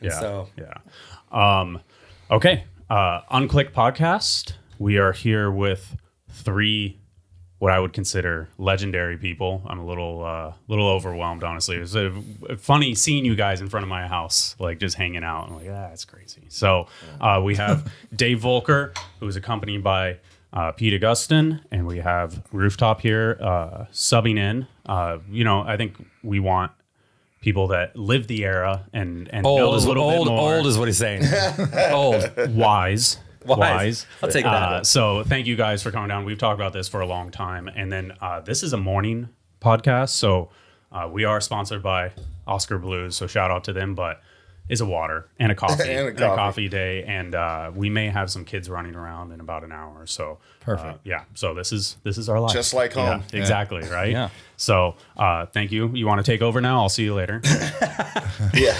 And Yeah. So yeah. Um, okay. Uh, Unclick podcast. We are here with three, what I would consider legendary people. I'm a little, uh, little overwhelmed, honestly. It was a, a funny seeing you guys in front of my house, like just hanging out. I'm like, ah, it's crazy. So uh, we have Dave Voelker, who is accompanied by uh, Pete Augustin, and we have Rooftop here uh, subbing in. Uh, you know, I think we want people that live the era and and old is little old. bit more Old is what he's saying. old. wise. Wise. I'll take that. Uh, so thank you guys for coming down. We've talked about this for a long time, and then uh, this is a morning podcast, so uh, we are sponsored by Oskar Blues. So shout out to them, but is a water and a coffee And a coffee. day, and uh, we may have some kids running around in about an hour. Or so Perfect. uh, yeah. So this is this is our life, Just like home. Yeah, exactly. Right. Yeah. So uh, thank you. You want to take over now? I'll see you later. Yeah,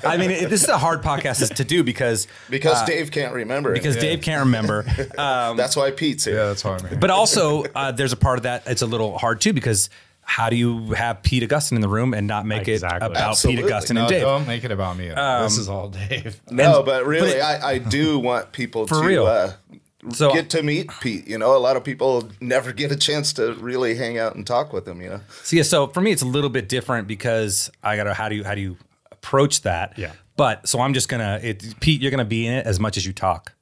I mean, it, this is a hard podcast to do because because Dave can't remember. it. because Dave can't remember. Um, that's why Pete's here. Yeah, that's why I'm here. but also, uh, there's a part of that it's a little hard too because how do you have Pete Augustin in the room and not make Exactly. it about Absolutely. Pete Augustin no, and Dave? don't make it about me. this is all Dave. no, but really, it- I, I do want people For to real. Uh, So get to meet Pete. You know, a lot of people never get a chance to really hang out and talk with him. You know, So yeah, so for me it's a little bit different because I gotta how do you how do you approach that? Yeah. But so I'm just gonna it, Pete, you're gonna be in it as much as you talk.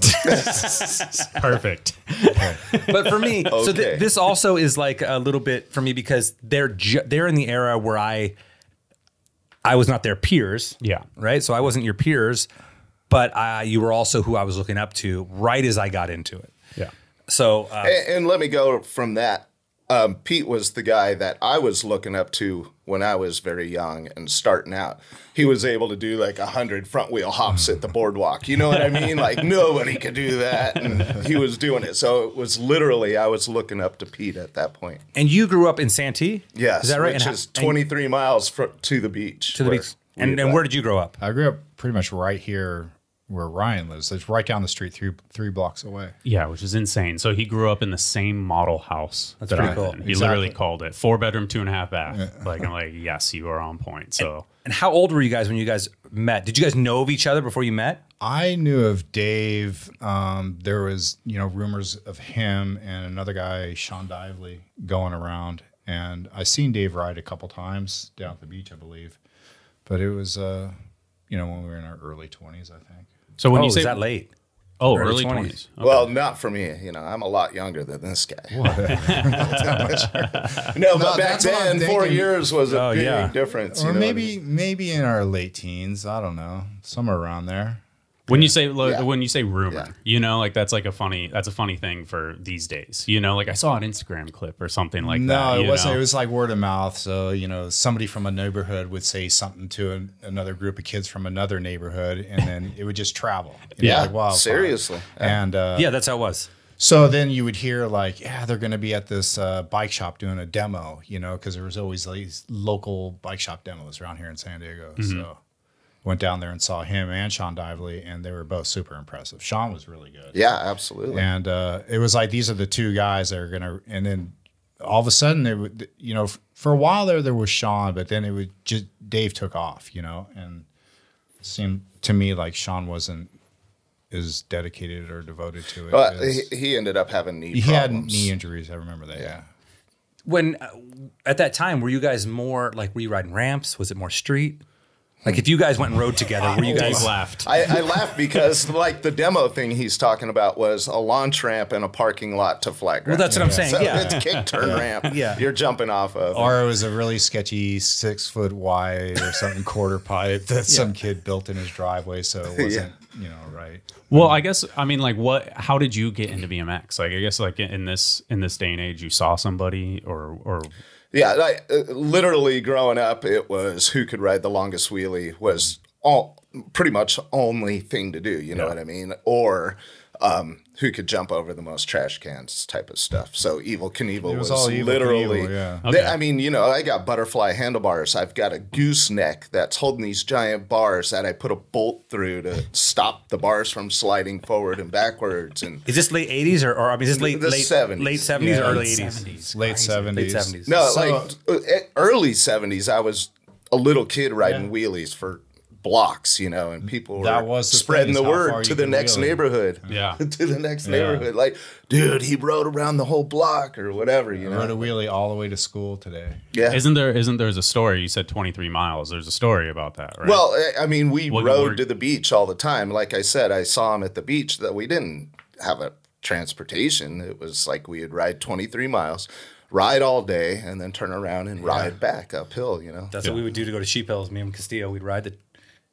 Perfect. But for me, so Okay. th- this also is like a little bit for me because they're ju- they're in the era where I I was not their peers. Yeah. Right. So I wasn't your peers, but I, you were also who I was looking up to right as I got into it. Yeah. So uh, and, and let me go from that. Um, Pete was the guy that I was looking up to when I was very young and starting out. He was able to do like a hundred front wheel hops at the boardwalk. You know what I mean? Like nobody could do that, and he was doing it. So it was literally I was looking up to Pete at that point. and you grew up in Santee. Yes, is that right? Which And is 23 miles fr- to the beach. to the beach. And, and where did you grow up? I grew up pretty much right here where Ryan lives. It's right down the street, three three blocks away. Yeah, which is insane. So he grew up in the same model house. That's pretty cool. He Exactly. literally called it four bedroom, two and a half bath. Like I'm like, yes, you are on point. So And how old were you guys when you guys met? Did you guys know of each other before you met? I knew of Dave. Um, there was, you know, rumors of him and another guy, Sean Dively, going around. And I seen Dave ride a couple times down at the beach, I believe. But it was, uh, you know, when we were in our early twenties, I think. So when oh, you say is that late? oh early early 20s? twenties, Well, not for me. You know, I'm a lot younger than this guy. no, but back that's what I'm then, four years was a Oh, big yeah. difference. Or you know what I maybe, maybe in our late teens. I don't know, somewhere around there. When you say lo- Yeah. when you say rumor, Yeah. you know, like that's like a funny that's a funny thing for these days. You know, like I saw an Instagram clip or something like no, that. it wasn't. know? It was like word of mouth. So you know, somebody from a neighborhood would say something to an, another group of kids from another neighborhood, and then it would just travel. you know, Yeah, like wildfire. seriously. And uh, Yeah, that's how it was. so then you would hear like, yeah, they're going to be at this uh, bike shop doing a demo, you know, because there was always these local bike shop demos around here in San Diego. So went down there and saw him and Sean Dively, and they were both super impressive. Sean was really good. Yeah, absolutely. And uh, it was like these are the two guys that are gonna. And then all of a sudden, it would you know for a while there there was Sean, but then it would just Dave took off, you know, and it seemed to me like Sean wasn't as dedicated or devoted to it. But as- he, he ended up having knee he had knee injuries. I remember that. Yeah. When uh, at that time, were you guys more like were you riding ramps? Was it more street? Like if you guys went and rode together, were you guys? laughed. I, I laugh because like the demo thing he's talking about was a launch ramp and a parking lot to flat ground. Well, that's what I'm saying. so yeah. it's kick turn ramp. Yeah. you're jumping off of. Or it was a really sketchy six foot wide or something quarter pipe that some kid built in his driveway, so it wasn't you know right. Well, I guess I mean like what how did you get into BMX? Like I guess like in this in this day and age you saw somebody or or Yeah, like uh, literally growing up, it was who could ride the longest wheelie was all pretty much only thing to do. You know what I mean? Or um, who could jump over the most trash cans type of stuff. So Evel Knievel It was, was all Evel literally. Knievel, yeah. They- Okay. I mean, you know, I got butterfly handlebars. I've got a gooseneck that's holding these giant bars that I put a bolt through to stop the bars from sliding forward and backwards. And Is this late '80s or, or I mean, is this late late 70s. late '70s Yeah, or early late '80s? Late seventies. Late '70s. No, So- like uh, early seventies, I was a little kid riding wheelies for blocks, you know, and people were That was the spreading thing, the is how far word to the next wheelie. neighborhood. Yeah. to the next Yeah. neighborhood. Like, dude, he rode around the whole block or whatever, you I rode a wheelie all the way to school today. Yeah. Isn't there? Isn't there's a story? You said 23 miles. There's a story about that, right? Well, I- I mean, we What- rode what- to the beach all the time. Like I said, I saw him at the beach. That we didn't have a transportation. It was like we would ride 23 miles, ride all day, and then turn around and ride back uphill. You know. That's what we would do to go to Sheep Hills. Me and Castillo, we'd ride the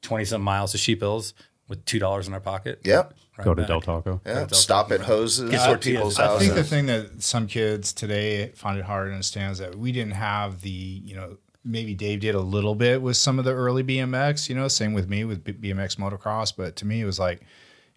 twenty some miles to Sheep Hills with two dollars in our pocket. Yep. Ride Go to back. Del Taco. Yeah. Del Stop at hoses Get or people's I I houses. think the thing that some kids today find it hard to understand is that we didn't have the, you know, maybe Dave did a little bit with some of the early BMX, you know, same with me with BMX motocross, but to me it was like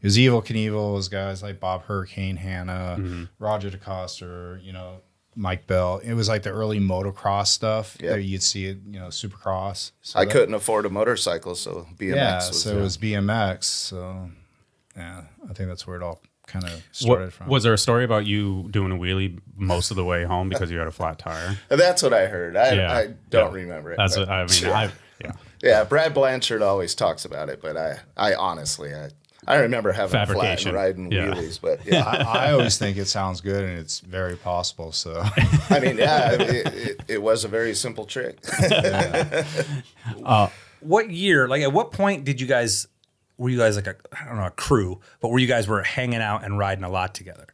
it was Evel Knievel, it was guys like Bob Hurricane Hanna, Mm-hmm. Roger DeCoster, you know, Mike Bell. It was like the early motocross stuff Yep. that you'd see it, you know, Supercross. So I that- couldn't afford a motorcycle, so BMX Yeah, was. so there. it was BMX. So yeah, I think that's where it all kind of What, started from. was there a story about you doing a wheelie most of the way home because you had a flat tire? That's what I heard. I, Yeah. I don't Yeah. remember it. That's but- what I mean. yeah. I, yeah. Yeah, Brad Blanchard always talks about it, but I, I honestly, I, I remember having a flat and riding Yeah. wheelies, but yeah, I, I always think it sounds good and it's very possible. So I mean, yeah, it, it, it was a very simple trick. Uh, what year? Like, at what point did you guys? Were you guys like a I don't know a crew, but were you guys were hanging out and riding a lot together?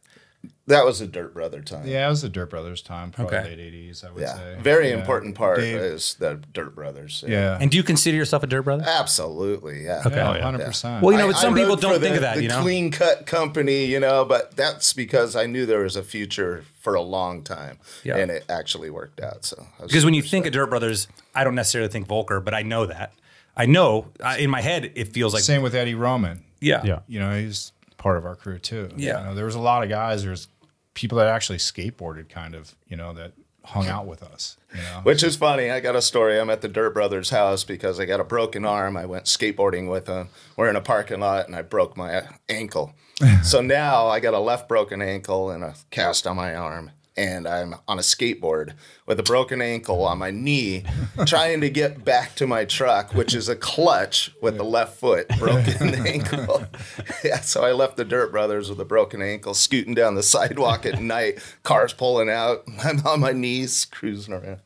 That was a Dirt Brother time. yeah, it was the Dirt Brothers time, probably Okay. late eighties. I would Yeah, say very Yeah. important part Dave- is the Dirt Brothers. yeah, And do you consider yourself a dirt brother? absolutely. Yeah. Okay. yeah, yeah. hundred percent. Well, you know, I- but some I people don't for think of that. The You know, clean cut company, you know, but that's because I knew there was a future for a long time, Yeah. and it actually worked out. So because when you think of Dirt Brothers, I don't necessarily think Voelker, but I know that. I know uh, in my head it feels like Same with Eddie Roman. yeah, Yeah. You know, he's part of our crew too. Yeah. you know, there was a lot of guys. There's people that actually skateboarded, kind of, you know, that hung out with us. You know, Which is funny. I got a story. I'm at the Dirt Brothers house because I got a broken arm. I went skateboarding with them. We're in a parking lot and I broke my ankle. so now I got a left broken ankle and a cast on my arm. And I'm on a skateboard with a broken ankle on my knee, trying to get back to my truck, which is a clutch with the left foot, broken ankle. yeah, so I left the Dirt Brothers with a broken ankle, scooting down the sidewalk at night, cars pulling out. I'm on my knees, cruising around.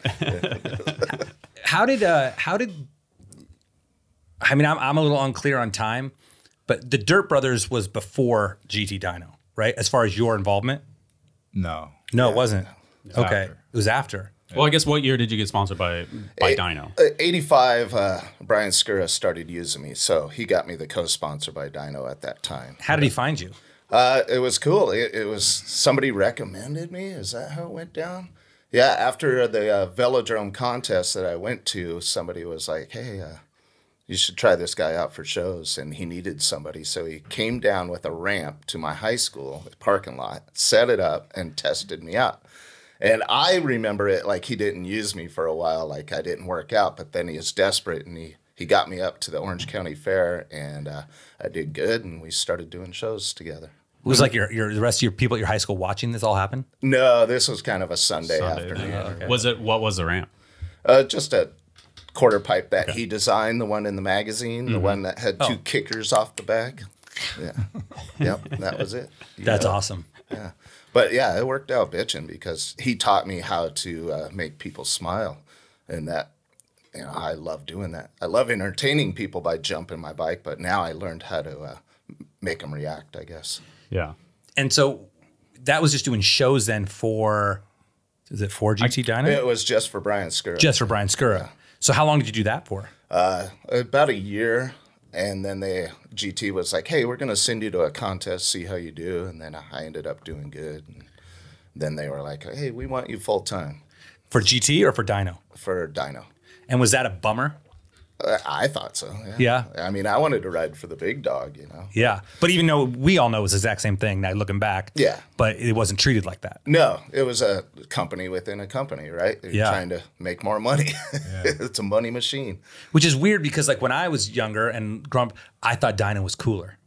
How did uh how did I mean I'm I'm a little unclear on time, but the Dirt Brothers was before GT Dyno, right? As far as your involvement? no, No, it wasn't. Okay. after. It was after. Well, I guess what year did you get sponsored by by Dyno? Uh, 85, uh, Brian Scura started using me, so he got me the co-sponsor by Dyno at that time. How did he find you? Uh, it was cool. It, it was somebody recommended me. Is that how it went down? Yeah, after the uh, velodrome contest that I went to, somebody was like, "Hey, uh, you should try this guy out for shows," and he needed somebody, so he came down with a ramp to my high school parking lot, set it up, and tested me out. And I remember it like he didn't use me for a while, like I didn't work out, but then he was desperate and he he got me up to the Orange County Fair, and uh, I did good, and we started doing shows together. It was like your, your the rest of your people at your high school watching this all happen. No, this was kind of a Sunday, Sunday, afternoon. yeah. Was it what was the ramp? Uh, just a quarter pipe that he designed, the one in the magazine, the one that had two kickers off the back. Yeah. yep, that was it. That's awesome. Yeah. But yeah, it worked out bitching because he taught me how to uh, make people smile. And that, you know, I love doing that. I love entertaining people by jumping my bike, but now I learned how to uh, make them react, I guess. Yeah. And so that was just doing shows then for is it for GT Dyno? It was just for Brian Scura. just for Brian Scura. So how long did you do that for? uh, about a year and then they gt was like hey we're going to send you to a contest see how you do and then i ended up doing good and then they were like hey we want you full time For GT or for Dyno? for dyno And was that a bummer? I thought so yeah. Yeah. i mean i wanted to ride for the big dog you know Yeah. But even though we all know it was the exact same thing now looking back. Yeah. But it wasn't treated like that. no it was a company within a company right they're Yeah. trying to make more money it's a money machine Which is weird because like when I was younger and grump, I thought Dyno was cooler.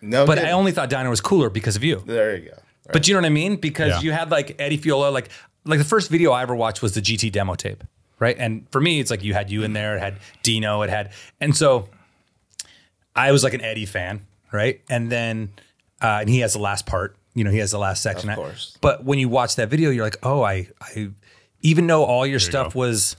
no But kidding. I only thought Dyno was cooler because of you. there you go But you know what I mean? Because Yeah. you had like Eddie Fiola, like like the first video I ever watched was the GT demo tape. Right? And for me, it's like you had you in there, it had Dyno, it had, and so I was like an Eddie fan, right? And then, uh, and he has the last part, you know, he has the last section. Of course. But when you watch that video, you're like, oh, I, I, even though all your stuff go. was,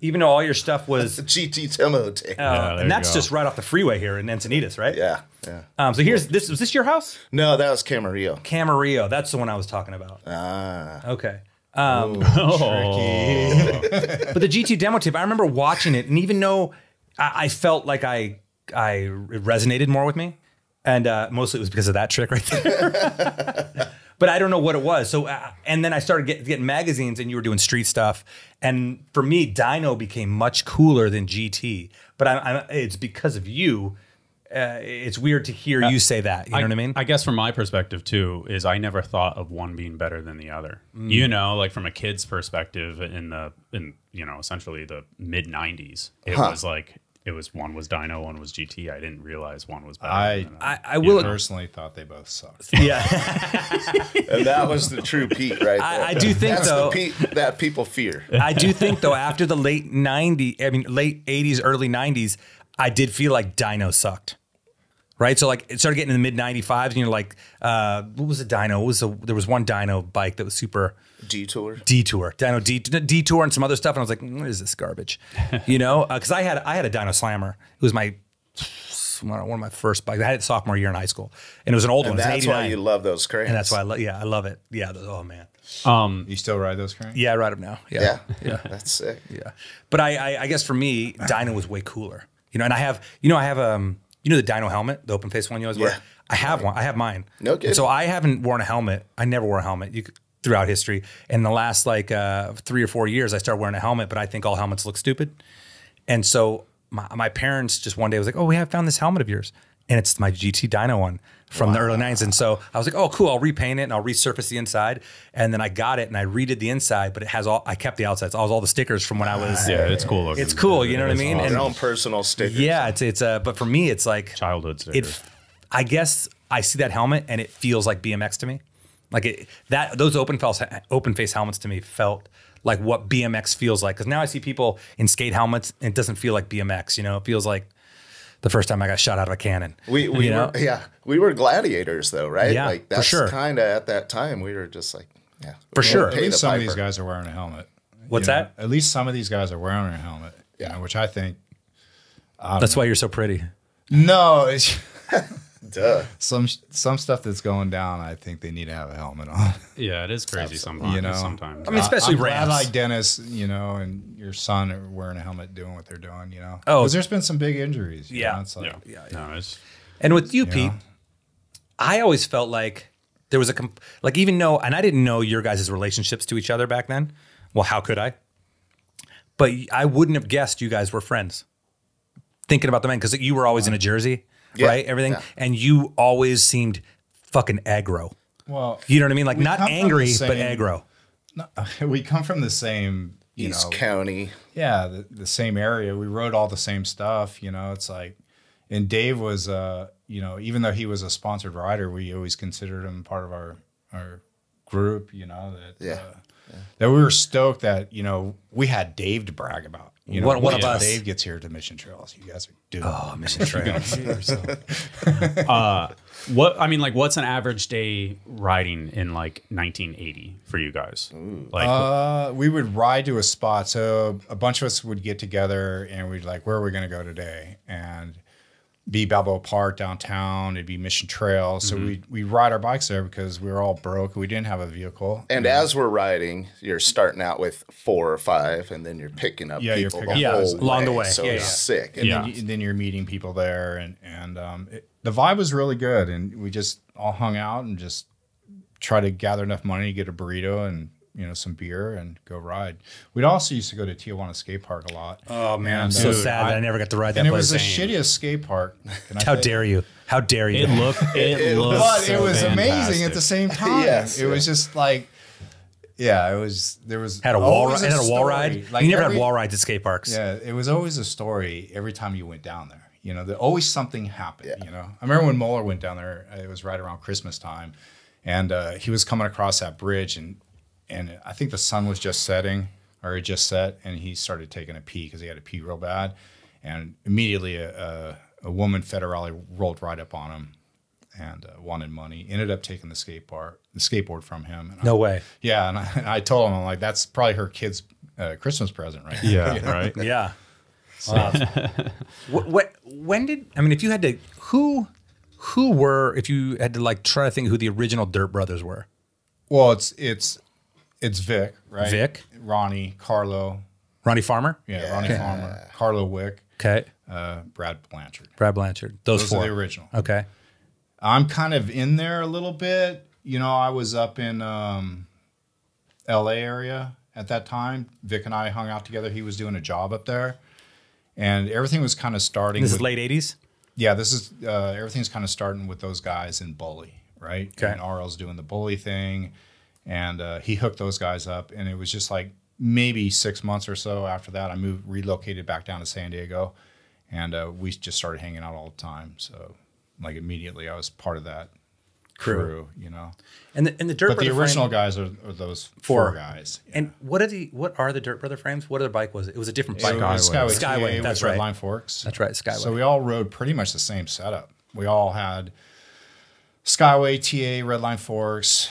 even though all your stuff was, uh, GT Timote. there and that's just right off the freeway here in Encinitas, right? yeah, yeah. Um, so here's this. Was this your house? No, that was Camarillo. Camarillo. That's the one I was talking about. Ah, Okay. Oh, But the GT demo tape, I remember watching it, and even though I, I felt like I I it resonated more with me, and uh, mostly it was because of that trick right there. but I don't know what it was. So, uh, and then I started get, getting magazines, and you were doing street stuff, and for me, Dyno became much cooler than GT. But I, I, it's because of you. Uh, it's weird to hear you say that. You know what I mean? I guess from my perspective too is I never thought of one being better than the other. Mm. You know, like from a kid's perspective in the in you know essentially the mid '90s, it was like it was one was Dyno, one was GT. I didn't realize one was better. I- than I. I will. Personally, thought they both sucked. Yeah. and that was the true Pete right there. I- I do think, That's though- the Pete that people fear. I do think though after the late 90s, I mean late 80s, early 90s, I did feel like Dyno sucked. Right? So like it started getting in the mid 95s and you're like uh what was a Dyno? What was a, there was one Dyno bike that was super Detour. Detour, Dyno D, Detour, and some other stuff, and I was like, "Mm, "What is this garbage?" You know, because I had I had a Dyno Slammer. It was my one of my first bikes. I had it sophomore year in high school, and it was an old And one. It was an that's why you love those cranes. and that's why I love. Yeah, I love it. Yeah. those- Oh man. You still ride those cranes? Yeah, I ride them now. Yeah, Yeah. yeah, that's sick. Yeah, but I, I, I guess for me, Dyno was way cooler. You know, and I have, you know, I have um, you know, the Dyno helmet, the open face one you always wear. I have one. I have mine. No And kidding. So I haven't worn a helmet. I never wore a helmet. You could, throughout history. In the last like uh, three or four years, I started wearing a helmet. But I think all helmets look stupid. And so my, my parents just one day was like, "Oh, we have found this helmet of yours." And it's my GT Dyno one from the early 90s. And so I was like, oh, cool. I'll repaint it and I'll resurface the inside. And then I got it and I redid the inside, but it has all, I kept the outsides, all, all the stickers from when I was, yeah, it's cool. Looking. It's cool, you know what I mean? awesome. Your own personal sticker. yeah, it's, it's, uh, but for me, it's like, childhood stickers. it, I guess I see that helmet and it feels like BMX to me. Like it, that, those open face, open face helmets to me felt like what BMX feels like. Cause now I see people in skate helmets and it doesn't feel like BMX, you know, it feels like the first time I got shot out of a cannon. We, we you know? were, yeah, we were gladiators though, right? Yeah, like for that's sure. kind of at that time we were just like, yeah, For sure. At pay least the some of these guys are wearing a helmet. What's You know, that? At least some of these guys are wearing a helmet. Yeah, which I think. That's um, why you're so pretty. No, it's Duh. some some stuff that's going down. I think they need to have a helmet on. yeah, it is crazy sometimes. You know, sometimes. I mean, especially I'm glad like Dennis, you know, and your son are wearing a helmet, doing what they're doing. You know, Oh. because there's been some big injuries. you Yeah. know, it's like, yeah, yeah, no, it's And with you, Pete, know? I always felt like there was a comp- like even though, and I didn't know your guys' relationships to each other back then. Well, how could I? But I wouldn't have guessed you guys were friends. Thinking about the men because you were always in a jersey, Yeah, right? Everything, yeah. and you always seemed fucking aggro. well, You know what I mean? Like not come from the angry, but same- aggro. we come from the same, you East know, County. yeah, the, the same area. We wrote all the same stuff. You know, it's like, and Dave was, uh, you know, even though he was a sponsored rider, we always considered him part of our our group. You know that Yeah. uh, that we were stoked that you know we had Dave to brag about. You know, What- what once of us? Dave gets here to Mission Trails, you guys are doing. Oh, Mission Trail. what I mean. Like, what's an average day riding in like 1980 for you guys? Like, Uh, we would ride to a spot. So a bunch of us would get together and we'd like, where are we going to go today? And be Balboa Park downtown. It'd be Mission Trail. So we we ride our bikes there because we were all broke. We didn't have a vehicle. And as we're riding, you're starting out with four or five, and then you're picking up Yeah, people picking the up- whole Yeah, along the way. So Yeah, it's yeah. sick. and Yeah. then, you, then you're meeting people there, and and um, it, the vibe was really good. And we just all hung out and just try to gather enough money to get a burrito and you know some beer and go ride. We'd also used to go to Tijuana Skate Park a lot. Oh man, I'm And, so uh, sad that I never got to ride that and it place. was the shittiest skate park. Can How say? dare you? How dare you? it looked. It, looked. but so it was amazing at the same time. Yes, it was just like, yeah, it was. There was had a wall always ride. Had a wall story. ride. Like you never every- had wall rides at skate parks. Yeah, it was always a story every time you went down there. You know, there always something happened. You know, I remember when Mueller went down there. uh, It was right around Christmas time, and uh, he was coming across that bridge, and and I think the sun was just setting. or it just set, and he started taking a pee because he had to pee real bad, and immediately a, a, a woman federale rolled right up on him and uh, wanted money. Ended up taking the skateboard the skateboard from him. And I- No way. yeah, and I, and I told him I'm like that's probably her kid's uh, Christmas present, right? Yeah, right. Yeah. Wow. what, what, when did I mean? If you had to, who, who were? If you had to like try to think who the original Dirt Brothers were, Well, it's it's it's Vic, right? Vic. Ronnie, Carlo, Ronnie Farmer. yeah, Ronnie Farmer, Carlo Wick, Okay. uh, Brad Blanchard. Brad Blanchard. Those, Those four. are the original. Okay. I'm kind of in there a little bit. You know, I was up in um, L.A. area at that time. Vic and I hung out together. He was doing a job up there, and everything was kind of starting. This is late '80s. Yeah, this is uh, everything's kind of starting with those guys in Bully, right? Okay. And RL's doing the Bully thing, and uh, he hooked those guys up, and it was just like maybe six months or so after that, I moved, relocated back down to San Diego, and uh, we just started hanging out all the time. So, like immediately, I was part of that Crew. crew, you know. And the and the Dirt But the original frame- guys are, are those Four. four, guys. And what are the what are the Dirt Brother frames? What other bike was it? It was a different bike. Skyway. Skyway, Skyway, TA that's right. Redline Forks. That's right, Skyway. So we all rode pretty much the same setup. We all had Skyway, TA, Redline Forks,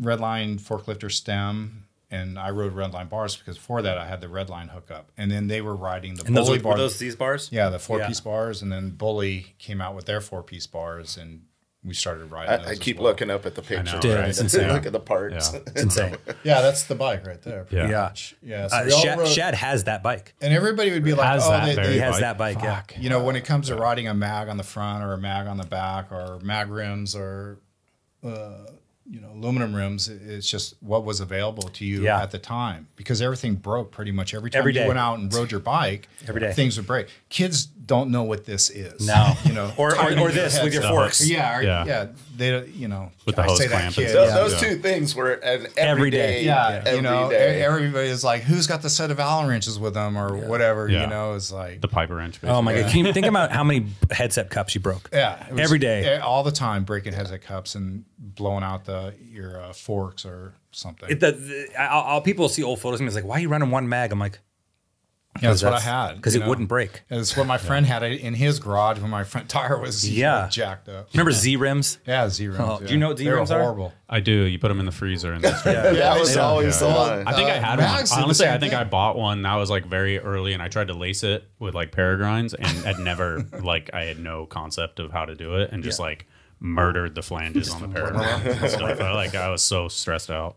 Redline forklifter stem, and I rode Redline bars because before that I had the Redline hookup, and then they were riding the and those Bully were, bar. were those these bars. yeah, the four Yeah. piece bars, and then Bully came out with their four piece bars, and we started riding. those I, I as keep well. looking up at the picture. Dude, trying it's insane. Look at the parts. Yeah. It's insane. Yeah, that's the bike right there. Yeah. Yeah. Yeah, so Uh, Shad, rode- Shad has that bike. and everybody would be like, Has "Oh, that they, they, He has bike? that bike. Yeah. You know, when it comes to riding a mag on the front or a mag on the back or mag rims or, uh, you know, aluminum rims, it's just what was available to you Yeah. at the time because everything broke pretty much every time Every you went out and rode your bike. Every day. things would break. Kids don't know what this is. No. you know, Or or, or this with your up. forks. Yeah, or, Yeah. yeah, They, you know, With the I hose say that clamp and kid, Those, Yeah. those two things were an Every every day. day. Yeah, every you know, day. everybody is like, who's got the set of Allen wrenches with them or whatever. Yeah. You know, it's like The Piper wrench. Oh my god! Can you think about how many headset cups you broke? Yeah, was- Every day. all the time, breaking headset cups and blowing out the your uh, forks or something. It, the, the, I'll, I'll, people see old photos of me. It's like, why are you running one mag? I'm like, yeah, that's what I had because it know? wouldn't break. And It's what my friend had in his garage when my front tire was you Yeah. know, jacked up. Remember Z rims? Yeah, Z rims. Oh, do you know what Z-rims are? horrible. I do. You put them in the freezer and just Yeah. that was they don't- always the yeah. one. I think I Uh, had Mags did one. Honestly, I think thing. I bought one that was like very early, and I tried to lace it with like paragrinds, and had never like I had no concept of how to do it, and just like murdered the flanges on the paragrinds and stuff. I, like I was so stressed out.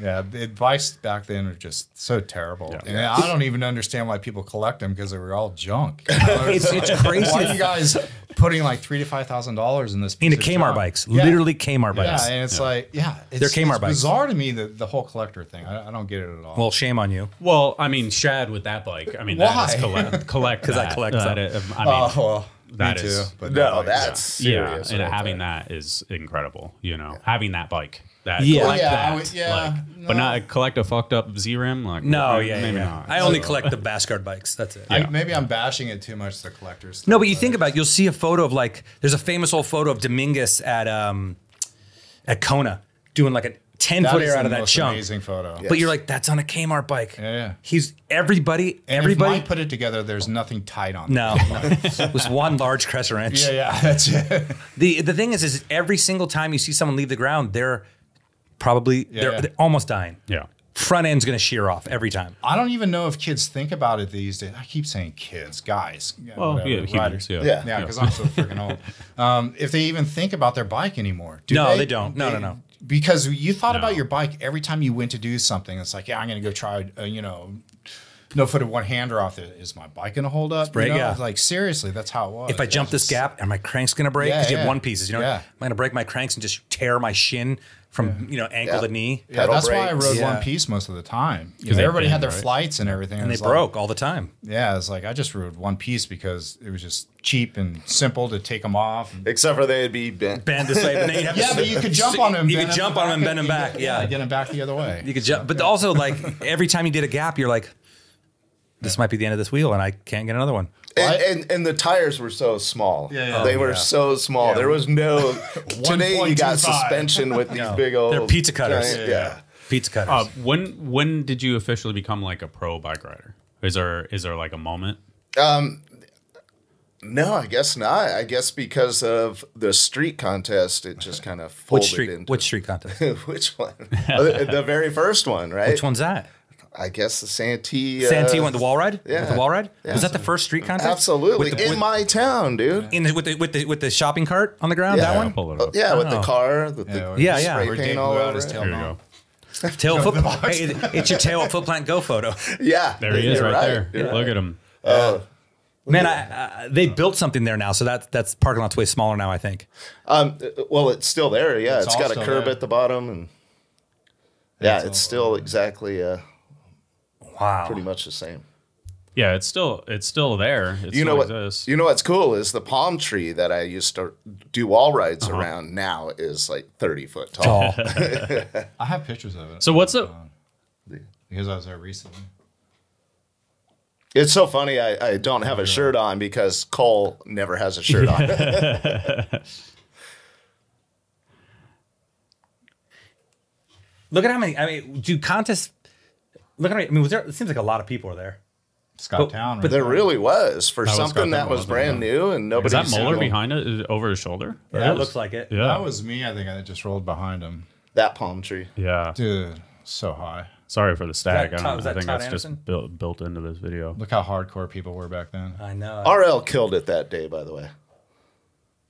Yeah, the advice back then were just so terrible. Yeah. And I don't even understand why people collect them because they were all junk. It's, it's crazy. why are you guys putting like three to five thousand dollars in this into Kmart junk? bikes, Yeah. literally Kmart bikes. Yeah, and it's like, yeah, it's, They're Kmart it's bikes. bizarre to me the, the whole collector thing. I, I don't get it at all. Well, shame on you. Well, I mean, Shad with that bike. I mean, Why? that is collect because I that. collect That some. I mean, oh well, that me is- too. But no, like, that's yeah, serious. and right having there. that is incredible. You know, having that bike. That Yeah. collect Yeah, I that, would- yeah, like, but not collect a fucked up Z rim. Like No, maybe yeah, yeah. not. I only So- collect the Baskard bikes. That's it. I, maybe I'm bashing it too much. The collectors. No, but you think about it, you'll see a photo of like there's a famous old photo of Dominguez at um at Kona doing like a 10 that foot air the out of that most chunk. amazing photo. But you're like, that's on a Kmart bike. Yeah, yeah. He's everybody, And everybody. if Mike put it together, there's nothing tight on. it. no, no. it was one large crescent wrench. Yeah, yeah, that's it. The the thing is, is every single time you see someone leave the ground, they're probably Yeah, they're, yeah. they're almost dying. Yeah. Front end's gonna shear off every time. I don't even know if kids think about it these days. I keep saying kids, guys. yeah, Well, whatever, yeah, riders. humans. Yeah. Yeah. Yeah, because I'm so freaking old. Um, if they even think about their bike anymore. Do No, they don't. No, no, no. Because you thought No. about your bike every time you went to do something. It's like, yeah, I'm going to go try, uh, you know, no footed one hander off. The, is my bike going to hold up? Break, you know? yeah. Like, seriously, that's how it was. If I jump this gap, are my cranks gonna break? Yeah, Because you have one pieces. You know, Yeah. am gonna break my cranks and just tear my shin from you know ankle Yeah. to knee? Yeah, pedal that's why I rode Yeah. one piece most of the time. because know, they everybody had their right? flights and everything. And they It's like- broke all the time. yeah, it's like I just rode one piece because it was just cheap and simple to take them off. Except for they'd be bent. Bend this way, but have Yeah, to, but you could jump on them. You could jump on them and bend them back. get- Yeah, get them back the other way. you could jump. But also, like every time you did a gap, you're like, this might be the end of this wheel, and I can't get another one. And, and and the tires were so small. Yeah, yeah. They Oh, were yeah. so small. Yeah. There was no. today you got suspension with these big old. They're pizza cutters. giant- Yeah, yeah. Pizza cutters. Uh, when when did you officially become like a pro bike rider? Is there is there like a moment? Um, No, I guess not. I guess because of the street contest, it just kind of folded which street? into Which street contest? which one? the, the very first one, right? Which one's that? I guess the Santee. Uh, Santee went the wall ride. yeah. With the wall ride. Yeah. Was that the first street contest? Absolutely, With the, in with, my town, dude. in the, with the with the with the shopping cart on the ground. Yeah. That one. pull it up. Yeah, with Oh. the car, with the Yeah, he yeah. spray Where paint all over his his tail. Go. Tail foot. hey, it's your tail foot plant go photo. yeah. There he is, you're right, there. You're Look at him. Man, I, I, they built something there now, so that that's parking lot's way smaller now. I think. Um, well, it's still there. Yeah, It's it's all got a curb there. at the bottom, and yeah, it's it's, all- still exactly uh, Wow. pretty much the same. Yeah, it's still it's still there. It You still know what? exists. You know what's cool is the palm tree that I used to do wall rides Uh-huh. around. Now is like thirty foot tall. Tall. I have pictures of it. so what's up? because I was there recently. It's so funny. I, I don't have a shirt on because Kole never has a shirt on. Look at how many. I mean, do contests? Look at how many. I mean, was there? It seems like a lot of people were there. Scott But- Town. but right There there. really was for was something Scott that was brand it? new and nobody. Is that molar behind it? Is it over his shoulder? Yeah, it looks like it. Yeah. That was me. I think I just rolled behind him. that palm tree? yeah. Dude, so high. Sorry for the stag. that I, don't, was I that think Todd that's Anderson? just built built into this video. Look how hardcore people were back then. I know. RL killed it that day. By the way,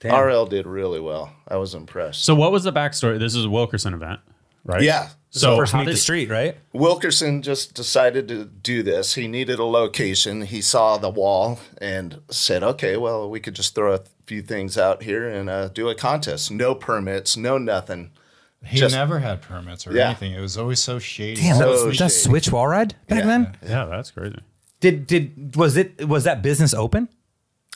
Damn. RL did really well. I was impressed. So what was the backstory? This is a Wilkerson event, right? yeah. So First how meet did- the street, right? Wilkerson just decided to do this. He needed a location. He saw the wall and said, "Okay, well, we could just throw a few things out here and uh, do a contest. No permits, no nothing. He Just- never had permits or Yeah. anything. It was always so shady. Damn, that was that shady. Switch wall ride back Yeah. then. Yeah, that's crazy. Did did was it was that business open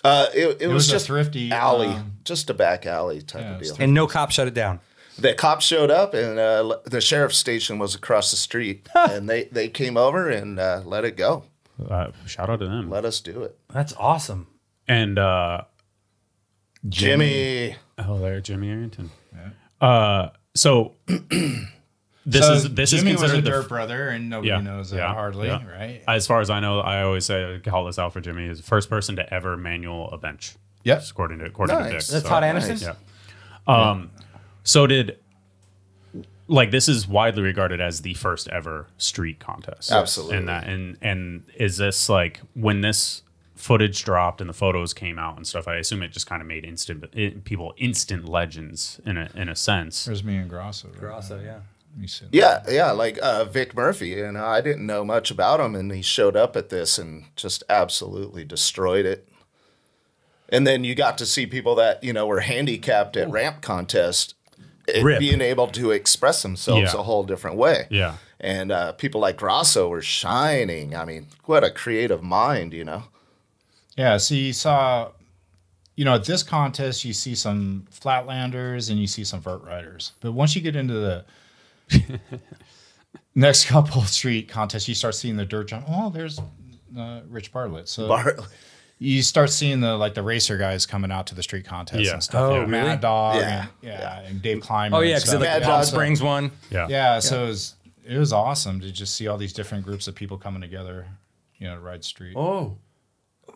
Uh, it, it, was, was a just thrifty, alley, um, just a back alley type yeah, of deal. and no cop shut it down? The cops showed up, and uh, the sheriff's station was across the street, and they they came over and uh, let it go. Uh, shout out to them. Let us do it, That's awesome. And uh, Jimmy. oh, there, Jimmy Arrington. Uh, so this So is this Jimmy is was a considered the dirt brother, and nobody Yeah, knows that yeah, hardly, yeah. right? As far as I know, I always say call this out for Jimmy is the first person to ever manual a bench. Yes, according to according to Nice. Dick. That's so- Todd Anderson. Yeah. Um. So did like this is widely regarded as the first ever street contest. Absolutely. And that and and is this like when this footage dropped and the photos came out and stuff? I assume it just kind of made instant it, people instant legends in a in a sense. There's me and Grosso. Right? Also, yeah. You sitting Yeah, yeah, like uh, Vic Murphy, and I didn't know much about him, and he showed up at this and just absolutely destroyed it. And then you got to see people that you know were handicapped at ramp contest, it Rip. being able to express themselves Yeah. a whole different way. Yeah. and uh, people like Grosso were shining. I mean, what a creative mind, you know. Yeah, so you saw, you know, at this contest, you see some flatlanders and you see some vert riders. But once you get into the next couple street contests, you start seeing the dirt jump. Oh, there's uh, Rich Bartlett. So Bar- you start seeing the like the racer guys coming out to the street contests Yeah. and stuff. Oh, Yeah, really? Mad Dog. Yeah. And, yeah, and Dave Kleiman. Oh yeah, because like Mad the Palm Dog. Springs one. Yeah. Yeah, so it was it was awesome to just see all these different groups of people coming together, you know, to ride street. Oh, a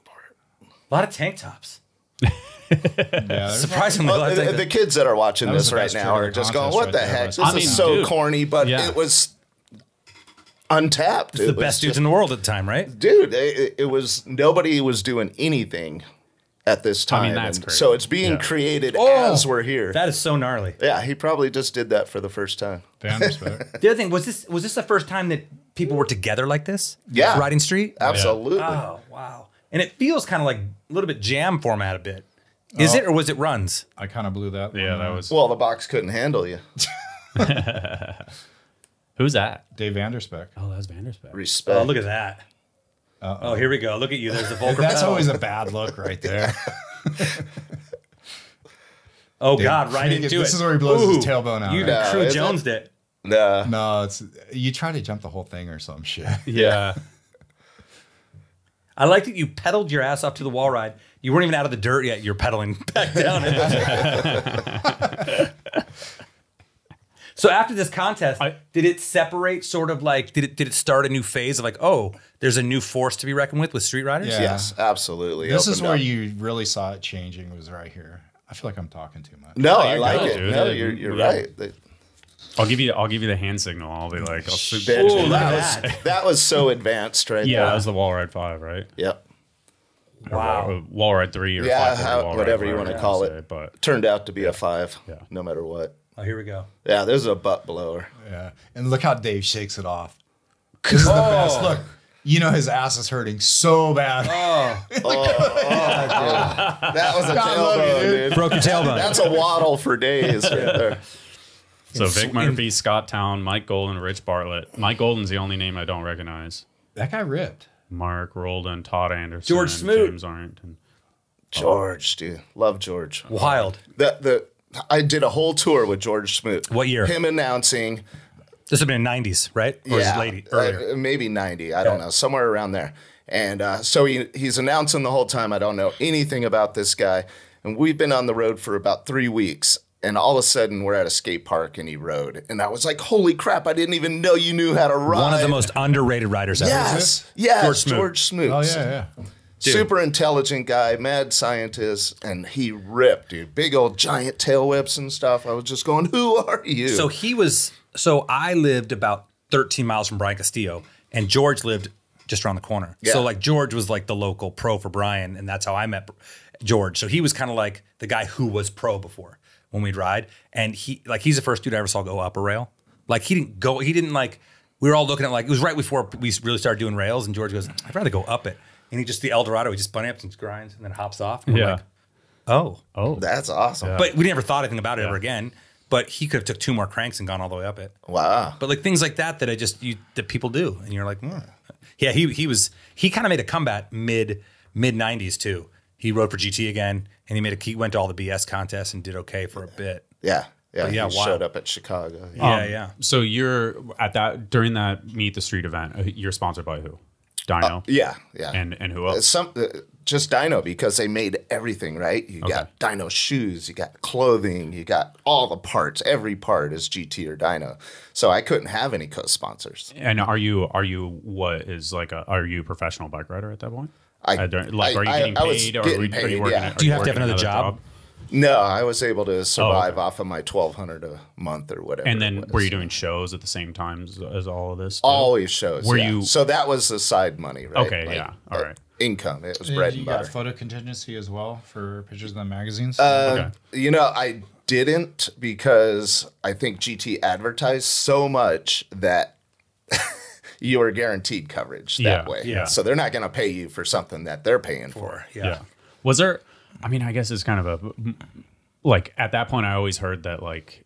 lot of tank tops. Yeah, there's Surprisingly, Well, the, the kids that are watching this right now are just going, "What right the there, heck? This I mean, is so dude. corny," but Yeah. it was untapped. the best dudes in the world at the time, right? dude it, it was nobody was doing anything at this time I mean, that's and crazy. so it's being Yeah. created Oh, as we're here That is so gnarly. yeah he probably just did that for the first time Vanderspek. The other thing was this was this the first time that people were together like this? Yeah. riding street. absolutely Oh wow! And it feels kind of like a little bit jam format a bit. Is oh. it or was it runs? I kind of blew that. Yeah, one that was well the box couldn't handle you who's that? Dave Vanderspek. Oh, that's Vanderspek. respect Oh, look at that. Oh, here we go. Look at you. There's the Voelker. That's pedal. always a bad look right there. Oh God! Right into it. This is where he blows his tailbone out, You right? No, Crew is it? Jones did. nah. No, it's you try to jump the whole thing or some shit. Yeah. I like that you pedaled your ass off to the wall ride. You weren't even out of the dirt yet. You're pedaling back down. So So after this contest, I- did it separate? Sort of like did it did it start a new phase of like oh, there's a new force to be reckoned with with street riders? Yeah. Yes, absolutely. This is where up. you really saw it changing. Was right here. I feel like I'm talking too much. No, I like good, it. dude. No, you're you're Yeah. right. That- I'll give you I'll give you the hand signal. I'll be like, I'll Bitch, Ooh, that, was, that was so advanced, right? yeah, there. that was the wall ride five, right? Yep. Or Wow. wall, wall ride three or Yeah, 530 how- wall ride, whatever you wanna call say, it. But Turned out to be a five, Yeah. no matter what. Oh, here we go. Yeah, there's a butt blower. Yeah, and look how Dave shakes it off. This is the oh. best. Look, you know his ass is hurting so bad. Oh. Oh, that was a God love you, tailbone, dude. dude. Broke your tailbone. That's a waddle for days right there. so In Vic sw- Murphy, Scott Town, Mike Golden, Rich Bartlett. Mike Golden's the only name I don't recognize. That guy ripped. Mark Roldan, Todd Anderson, George Smoot. James Arrington. George, dude. Love George. Wild. The, the, I did a whole tour with George Smoot. What year? Him announcing. This would have been in '90s, right? Or is it late earlier? uh, maybe 90. I don't know. Somewhere around there. And uh, so he, he's announcing the whole time. I don't know anything about this guy. And we've been on the road for about three weeks. And all of a sudden, we're at a skate park and he rode. And I was like, holy crap, I didn't even know you knew how to ride. One of the most underrated riders ever. Yes. Yes. George George Smoot. Smoot. Oh yeah, yeah. Super intelligent guy, mad scientist, and he ripped, dude. Big old giant tail whips and stuff. I was just going, "Who are you?" So he was. So I lived about 13 miles from Brian Castillo, and George lived just around the corner. Yeah. So like George was like the local pro for Brian, and that's how I met George. So he was kind of like the guy who was pro before when we'd ride, and he like he's the first dude I ever saw go up a rail. Like he didn't go. He didn't like. We were all looking at like it was right before we really started doing rails, and George goes, "I'd rather go up it." And he just the Eldorado, he just bunny ups and grinds, and then hops off. And Yeah. like, oh, Oh, that's awesome. but we never thought anything about it ever again. But he could have took two more cranks and gone all the way up it. Wow. But like things like that that I just you that people do, and you're like, hmm. yeah. He he was he kind of made a comeback mid mid '90s too. He rode for GT again, and he made a he went to all the BS contests and did okay for a bit. Yeah. Yeah. But yeah, he wow. showed up at Chicago. Yeah, Um, yeah. So you're at that during that meet the street event. uh, You're sponsored by who? Dyno. Yeah. Yeah. and and who Uh, else? some uh, just Dyno because they made everything right. You got Dyno shoes, you got clothing, you got all the parts. Every part is GT or Dino. So I couldn't have any co-sponsors. And are you are you what is like a are you a professional bike rider at that point? I- Uh, during- like, I- are you getting I was paid, or getting are, you- are you working? yeah. are Do you have to have another job? No, I was able to survive okay. off of my twelve hundred a month or whatever. And then were you doing shows at the same time as, as all of this? too? always shows? Were yeah. you- So that was the side money, right? Okay, yeah. All uh, right. Income. It was bread you and got butter. photo contingency as well for pictures of the magazines. Uh, Okay. You know, I didn't because I think GT advertised so much that you were guaranteed coverage that Yeah, way. yeah. So they're not going to pay you for something that they're paying for. Or yeah. yeah. Was there? I mean, I guess it's kind of a like at that point. I always heard that like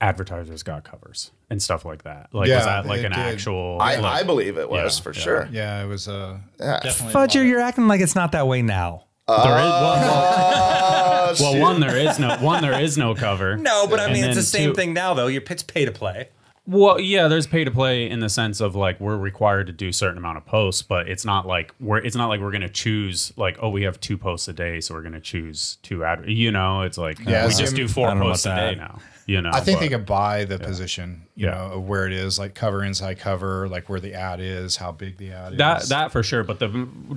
advertisers got covers and stuff like that. Like was that like an did. actual? I, like- I believe it was Yeah, for yeah. sure. yeah, it was uh, Yeah. definitely. Fudger, a lot you're acting like it's not that way now. there is, well, Oh, well, one there is no one there is no cover. No, but I And mean it's the same two- thing now though. Your pit's pay to play. Well, yeah, there's pay to play in the sense of like we're required to do a certain amount of posts, but it's not like we're it's not like we're gonna choose like oh we have two posts a day, so we're gonna choose two ad. You know, it's like Yeah, we just do four posts a day now. You know, I think they could buy the position, you Yeah. know, of where it is, like cover inside cover, like where the ad is, how big the ad that is. that for sure. But the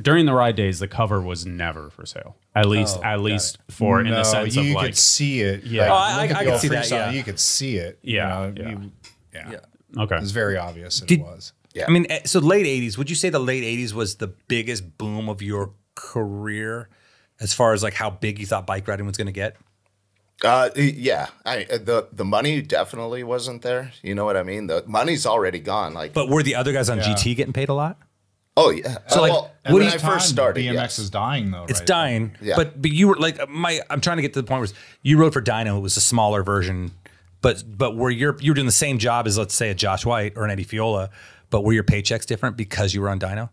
during the ride days, the cover was never for sale. At least Oh, at got least for in the sense you of like could see it. Yeah. like, Oh, I- look at I the can see that, yeah. You could see it. you Yeah, know, yeah. you- yeah. okay. It was very obvious that Did- it was. Yeah. I mean, eh, so late '80s. Would you say the late '80s was the biggest boom of your career, as far as like how big you thought bike riding was going to get? Uh, yeah, I uh, the the money definitely wasn't there. You know what I mean? The money's already gone. Like, But were the other guys on Yeah. GT getting paid a lot? oh yeah. So, Uh, like, well, At when that I time, first started, BMX yes. is dying though. It's right? dying. Yeah. But but you were like my. I'm trying to get to the point where you rode for Dino. It was a smaller version, but but were your you were doing the same job as let's say a Josh White or an Eddie Fiola, but were your paychecks different because you were on Dyno?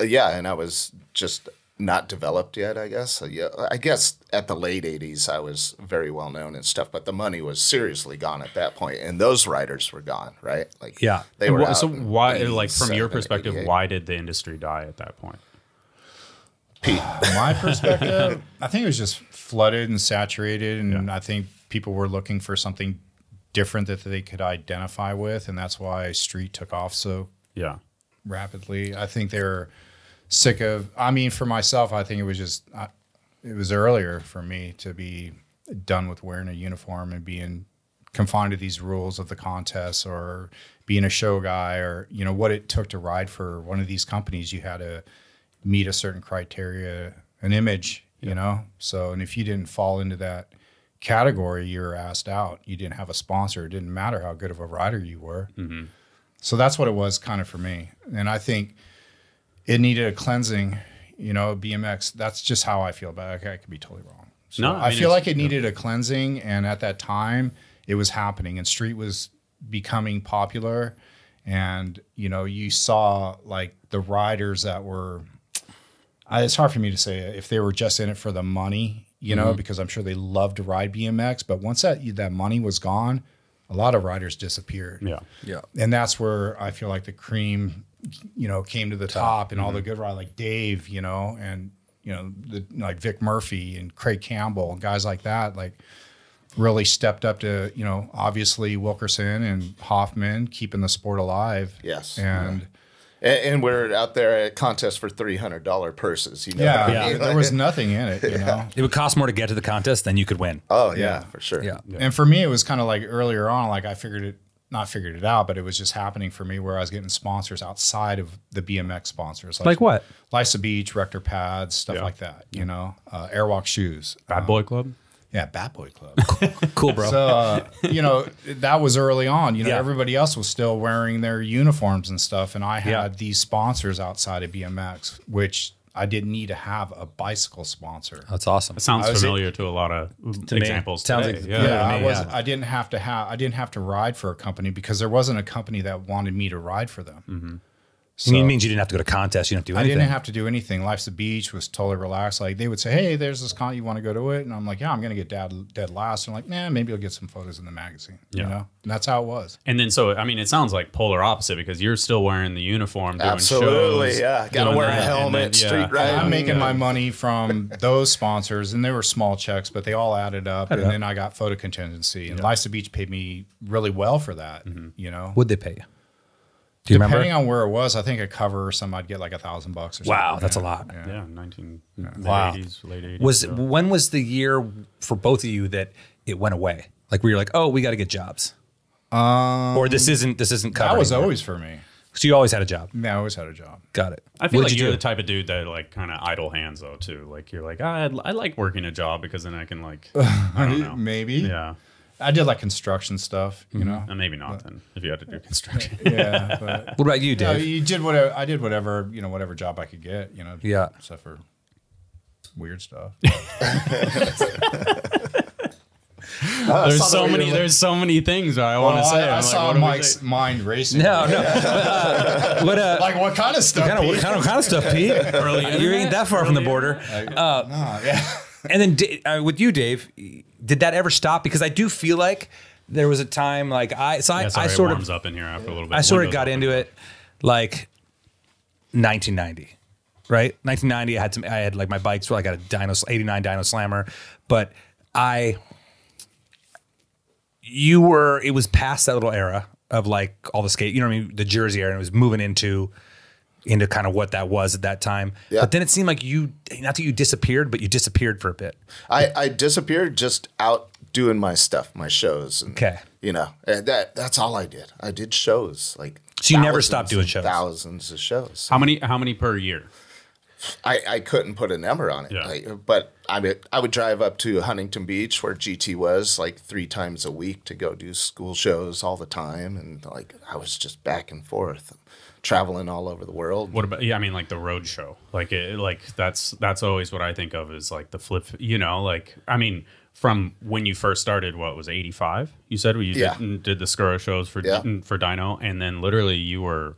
Uh, yeah, and I was just not developed yet. I guess. So, yeah, I guess at the late '80s, I was very well known and stuff, but the money was seriously gone at that point, and those riders were gone, right? Like, Yeah. they And were. wha- out so why like from your perspective, why did the industry die at that point? Pete? From my perspective, I think it was just flooded and saturated, and I think people were looking for something different that they could identify with, and that's why street took off so Yeah. rapidly. I think they're sick of. I mean, for myself, I think it was just I, it was earlier for me to be done with wearing a uniform and being confined to these rules of the contest or being a show guy or you know what it took to ride for one of these companies. You had to meet a certain criteria, an image, you know. So, and if you didn't fall into that category, you were asked out. You didn't have a sponsor. It didn't matter how good of a rider you were. So that's what it was kind of for me. And I think it needed a cleansing, you know, BMX. That's just how I feel about it. I could be totally wrong. So No, I I, feel like it needed a cleansing. And at that time, it was happening and street was becoming popular. And, you know, you saw like the riders that were, I, it's hard for me to say if they were just in it for the money, you know, mm-hmm. because I'm sure they loved to ride BMX. But once that, that money was gone, a lot of riders disappeared Yeah. Yeah. and that's where I feel like the cream, you know, came to the top, and all the mm-hmm. good riders like Dave, you know, and you know, the, like Vic Murphy and Craig Campbell, guys like that, like really stepped up to, you know, obviously Wilkerson and Hoffman keeping the sport alive. Yes. and And, and we're out there at contest for three hundred dollar purses. You know. yeah, what I mean? there was nothing in it, you know. It would cost more to get to the contest than you could win. Oh yeah, Yeah. for sure. Yeah. And for me, it was kind of like earlier on, like I figured it, not figured it out, but it was just happening for me where I was getting sponsors outside of the BMX sponsors. Like what? Life's a Beach, Rector Pads, stuff Yeah. like that, you know, uh, Airwalk shoes. Bad Boy Club. Yeah, Bad Boy Club. Cool, bro. so, uh, you know, that was early on. You know, Yeah. everybody else was still wearing their uniforms and stuff. And I had Yeah. these sponsors outside of BMX, which I didn't need to have a bicycle sponsor. That's awesome. It sounds I was- familiar to a lot of me, examples. sounds today. like- yeah. yeah, I was. yeah. I didn't have to have. I didn't have to ride for a company because there wasn't a company that wanted me to ride for them. Mm-hmm. So it means you didn't have to go to contests. You don't have to do I didn't have to do anything. Life's the beach was totally relaxed. Like they would say, "Hey, there's this con. You want to go to it?" And I'm like, "Yeah, I'm gonna get dead dead last." And I'm like, "Nah, maybe I'll get some photos in the magazine." Yeah. You know, and that's how it was. And then so I mean, it sounds like polar opposite because you're still wearing the uniform, doing Absolutely, shows, yeah. Gotta wear a that, and helmet, then- street ride. I'm making Yeah. my money from those sponsors, and they were small checks, but they all added up. and then I got photo contingency, and Life's the Beach paid me really well for that. Mm-hmm. You know, Would they pay you? Do you depending remember? on where it was, I think a cover or something, I'd get like a thousand bucks or something. Wow, that's a lot. Yeah. Yeah, 19 Wow. 80s, late 80s. Was so. when was the year for both of you that it went away? Like where you're like, oh, we got to get jobs, um, or this isn't this isn't covered. That was anymore. always for me. so you always had a job. Yeah, I always had a job. Got it. I feel What like did you're you the type of dude that like kind of idle hands though too. Like you're like ah, I'd, I like working a job because then I can like I don't know. Maybe. Yeah, I did like construction stuff, you know. and maybe not then if you had to do construction. yeah, but What about you, yeah, Dave? you did whatever I did whatever you know whatever job I could get, you know. Yeah. except for weird stuff. there's so many. There's so many things I want to say. I, I like, saw what do we Mike's mind racing. no, no. Uh, what uh, Like what kind of stuff? kind of what kind of kind of stuff, Pete? Early you ain't internet? that far from the Early border. Nah, yeah. And then uh, with you, Dave, did that ever stop? Because I do feel like there was a time like I so I, Yeah, sorry, I sort it of warms up in here after a little bit. I sort of got into it like 1990, right? 1990. I had some. I had like my bikes were like I got a Dyno 89 Dyno Slammer, but I, you were. It was past that little era of like all the skate. You know what I mean? The Jersey era. And it was moving into into kind of what that was at that time. Yeah. But then it seemed like you, not that you disappeared, but you disappeared for a bit. I, I disappeared just out doing my stuff, my shows. And, Okay. You know, and that that's all I did. I did shows like. So you never stopped doing shows? Thousands of shows. How many? How many per year? I, I couldn't put a number on it. Yeah. Like, but I mean, I would drive up to Huntington Beach where GT was like three times a week to go do school shows all the time, and like I was just back and forth, traveling all over the world. What about? Yeah, I mean, like the road show. Like, it, like that's that's always what I think of is like the flip. You know, like I mean, from when you first started, what was eighty five? You said you Yeah. did, did the Scura shows for Yeah. Mm, for Dyno, and then literally you were.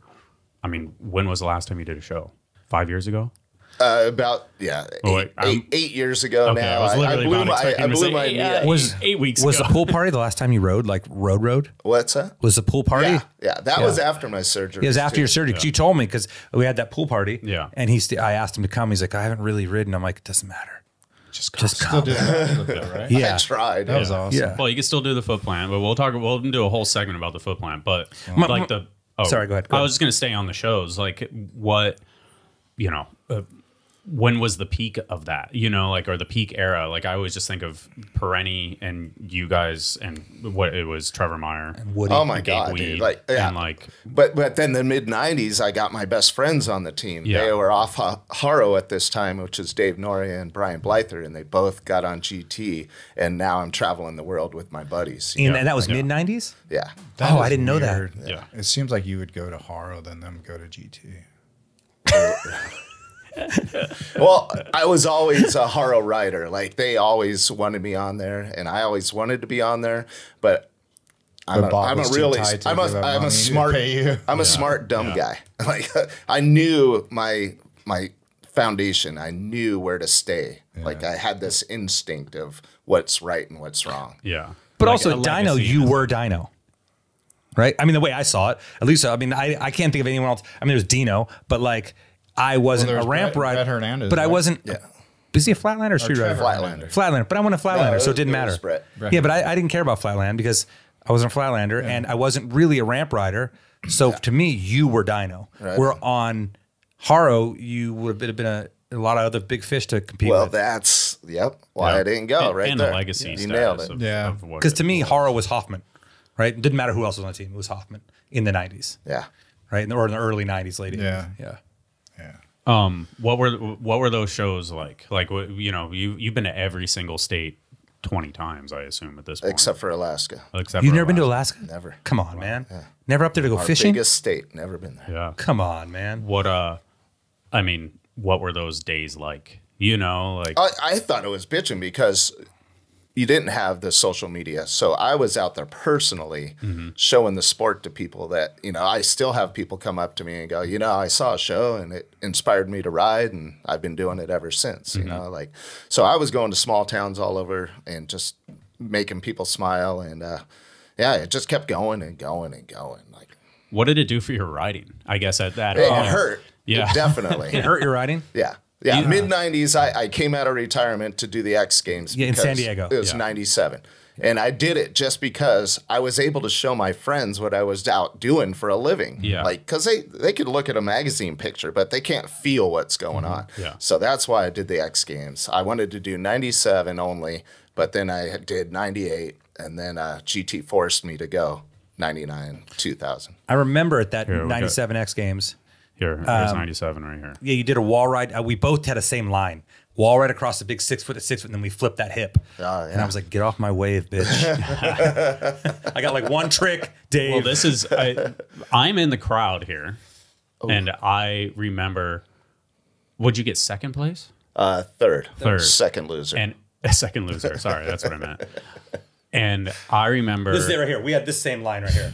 I mean, when was the last time you did a show? Five years ago. Uh, about yeah, eight, Oh, wait, eight, eight years ago Okay, now. I was literally blew about my, I, expecting him blew my knee "Yeah, out. Was eight weeks ago. Was ago. the pool party the last time you rode like road road? What's that? Was the pool party? Yeah, yeah, that Yeah. was after my surgery. It was after your surgery because you told me because we had that pool party. Yeah. And he's, I asked him to come. He's like, I haven't really ridden. I'm like, it doesn't matter. Just, come. Just Still come. did that a right? Yeah. I tried. That was awesome. Yeah. Well, you can still do the foot plant, but we'll talk. We'll do a whole segment about the foot plant. But My- like the. Oh, Sorry, go ahead, go I ahead. was just gonna stay on the shows. Like what, you know, uh, when was the peak of that? You know, like or the peak era? Like I always just think of Perenni and you guys and what it was Trevor Meyer, Woody. Oh my Gabe god, dude! Like, yeah. and like But but then the mid '90s, I got my best friends on the team. Yeah. They were off Ha- Haro at this time, which is Dave Nourie and Brian Blyther, and they both got on GT. And now I'm traveling the world with my buddies. And, and that was mid '90s. Yeah, oh, That Oh, I didn't know that. weird. Yeah. It seems like you would go to Haro, then them go to GT. Well, I was always a Haro rider. Like they always wanted me on there, and I always wanted to be on there. But I'm, But a, Bob I'm a really, I'm give a, up I'm a smart. I'm a smart dumb guy. Like I knew my my foundation. I knew where to stay. Like I had this instinct of what's right and what's wrong. yeah. But Like also, Dyno, legacy. you were Dyno, right? I mean, the way I saw it, at least. I mean, I, I can't think of anyone else. I mean, there's Dyno, but like, I wasn't there a was ramp Brett- rider. Brett Hernandez, but I wasn't. Yeah. Is he a flatlander or street rider? Trevor Flatlander. Flatlander, but I went a Flatlander, No, so it didn't it matter. Brett. Brett. Yeah, but I, I didn't care about Flatland because I wasn't a Flatlander and I wasn't really a ramp rider. So to me, you were Dyno. Right. Where on Haro, you would have been a, a lot of other big fish to compete Well, with. that's yep. Why Yeah. I didn't go and, right and there. the legacy You nailed it. Of, Yeah. Because to me, Haro was Hoffman, right? It didn't matter who else was on the team. It was Hoffman in the 90s, Yeah. right? In the- Or in the early 90s, late 80s. Yeah. Yeah. Yeah. Um, what were what were those shows like? Like, what- you know, you you've been to every single state twenty times, I assume at this point. Except for Alaska. Except You've for never been to Alaska? Never. Come on, man. Never up there to go Our fishing? biggest state. Never been there. Yeah. Come on, man. What uh, I mean, what were those days like? You know, like I, I thought it was bitching because you didn't have the social media. So I was out there personally showing the sport to people that, you know, I still have people come up to me and go, you know, I saw a show and it inspired me to ride and I've been doing it ever since, you know, like, so I was going to small towns all over and just making people smile. And, uh, yeah, it just kept going and going and going. Like, what did it do for your riding? I guess at that it point. hurt. Yeah. It definitely. It hurt your riding? Yeah. Yeah, mid '90s, I, I came out of retirement to do the X Games. Yeah, in because San Diego. It was Yeah. '97, and I did it just because I was able to show my friends what I was out doing for a living. Yeah. like because they they could look at a magazine picture, but they can't feel what's going on. Mm-hmm. Yeah. So that's why I did the X Games. I wanted to do '97 only, but then I did '98, and then uh, GT forced me to go '99, 2000. I remember at that Here, 97 X Games. Here, here's Um, ninety seven right here. Yeah, you did a wall ride. Uh, we both had the same line. Wall ride across the big six foot to six foot, and then we flipped that hip. Oh, And I was like, get off my wave, bitch. I got like one trick, Dave. Well, this is I, I'm in the crowd here, Oh. and I remember. Would you get second place Uh, third, Third. second loser. and a second loser? Sorry, that's what I meant. And I remember this is it right here. We had this same line right here,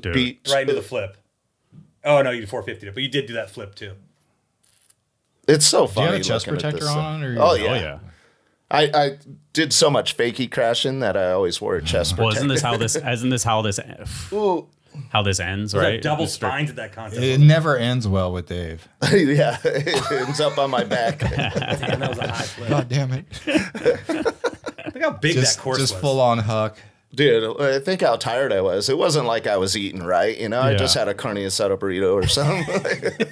dude, Beat right into the flip. Oh no, you did 450 it, but you did do that flip too. It's so Do you funny. have a chest protector uh, on? Or Oh Oh yeah. yeah. I, I did so much fakey crashing that I always wore a chest Well, protector. isn't this how this? Isn't this how this? Ooh. How this ends, Right? right? double The stri- spines at that contest. It never ends well with Dave. yeah, it ends up on my back. Damn, that was a high flip. God damn it. Look how big Just, that course just was. full on huck. Dude, I think how tired I was. It wasn't like I was eating right, you know. I just had a carne asada burrito or something.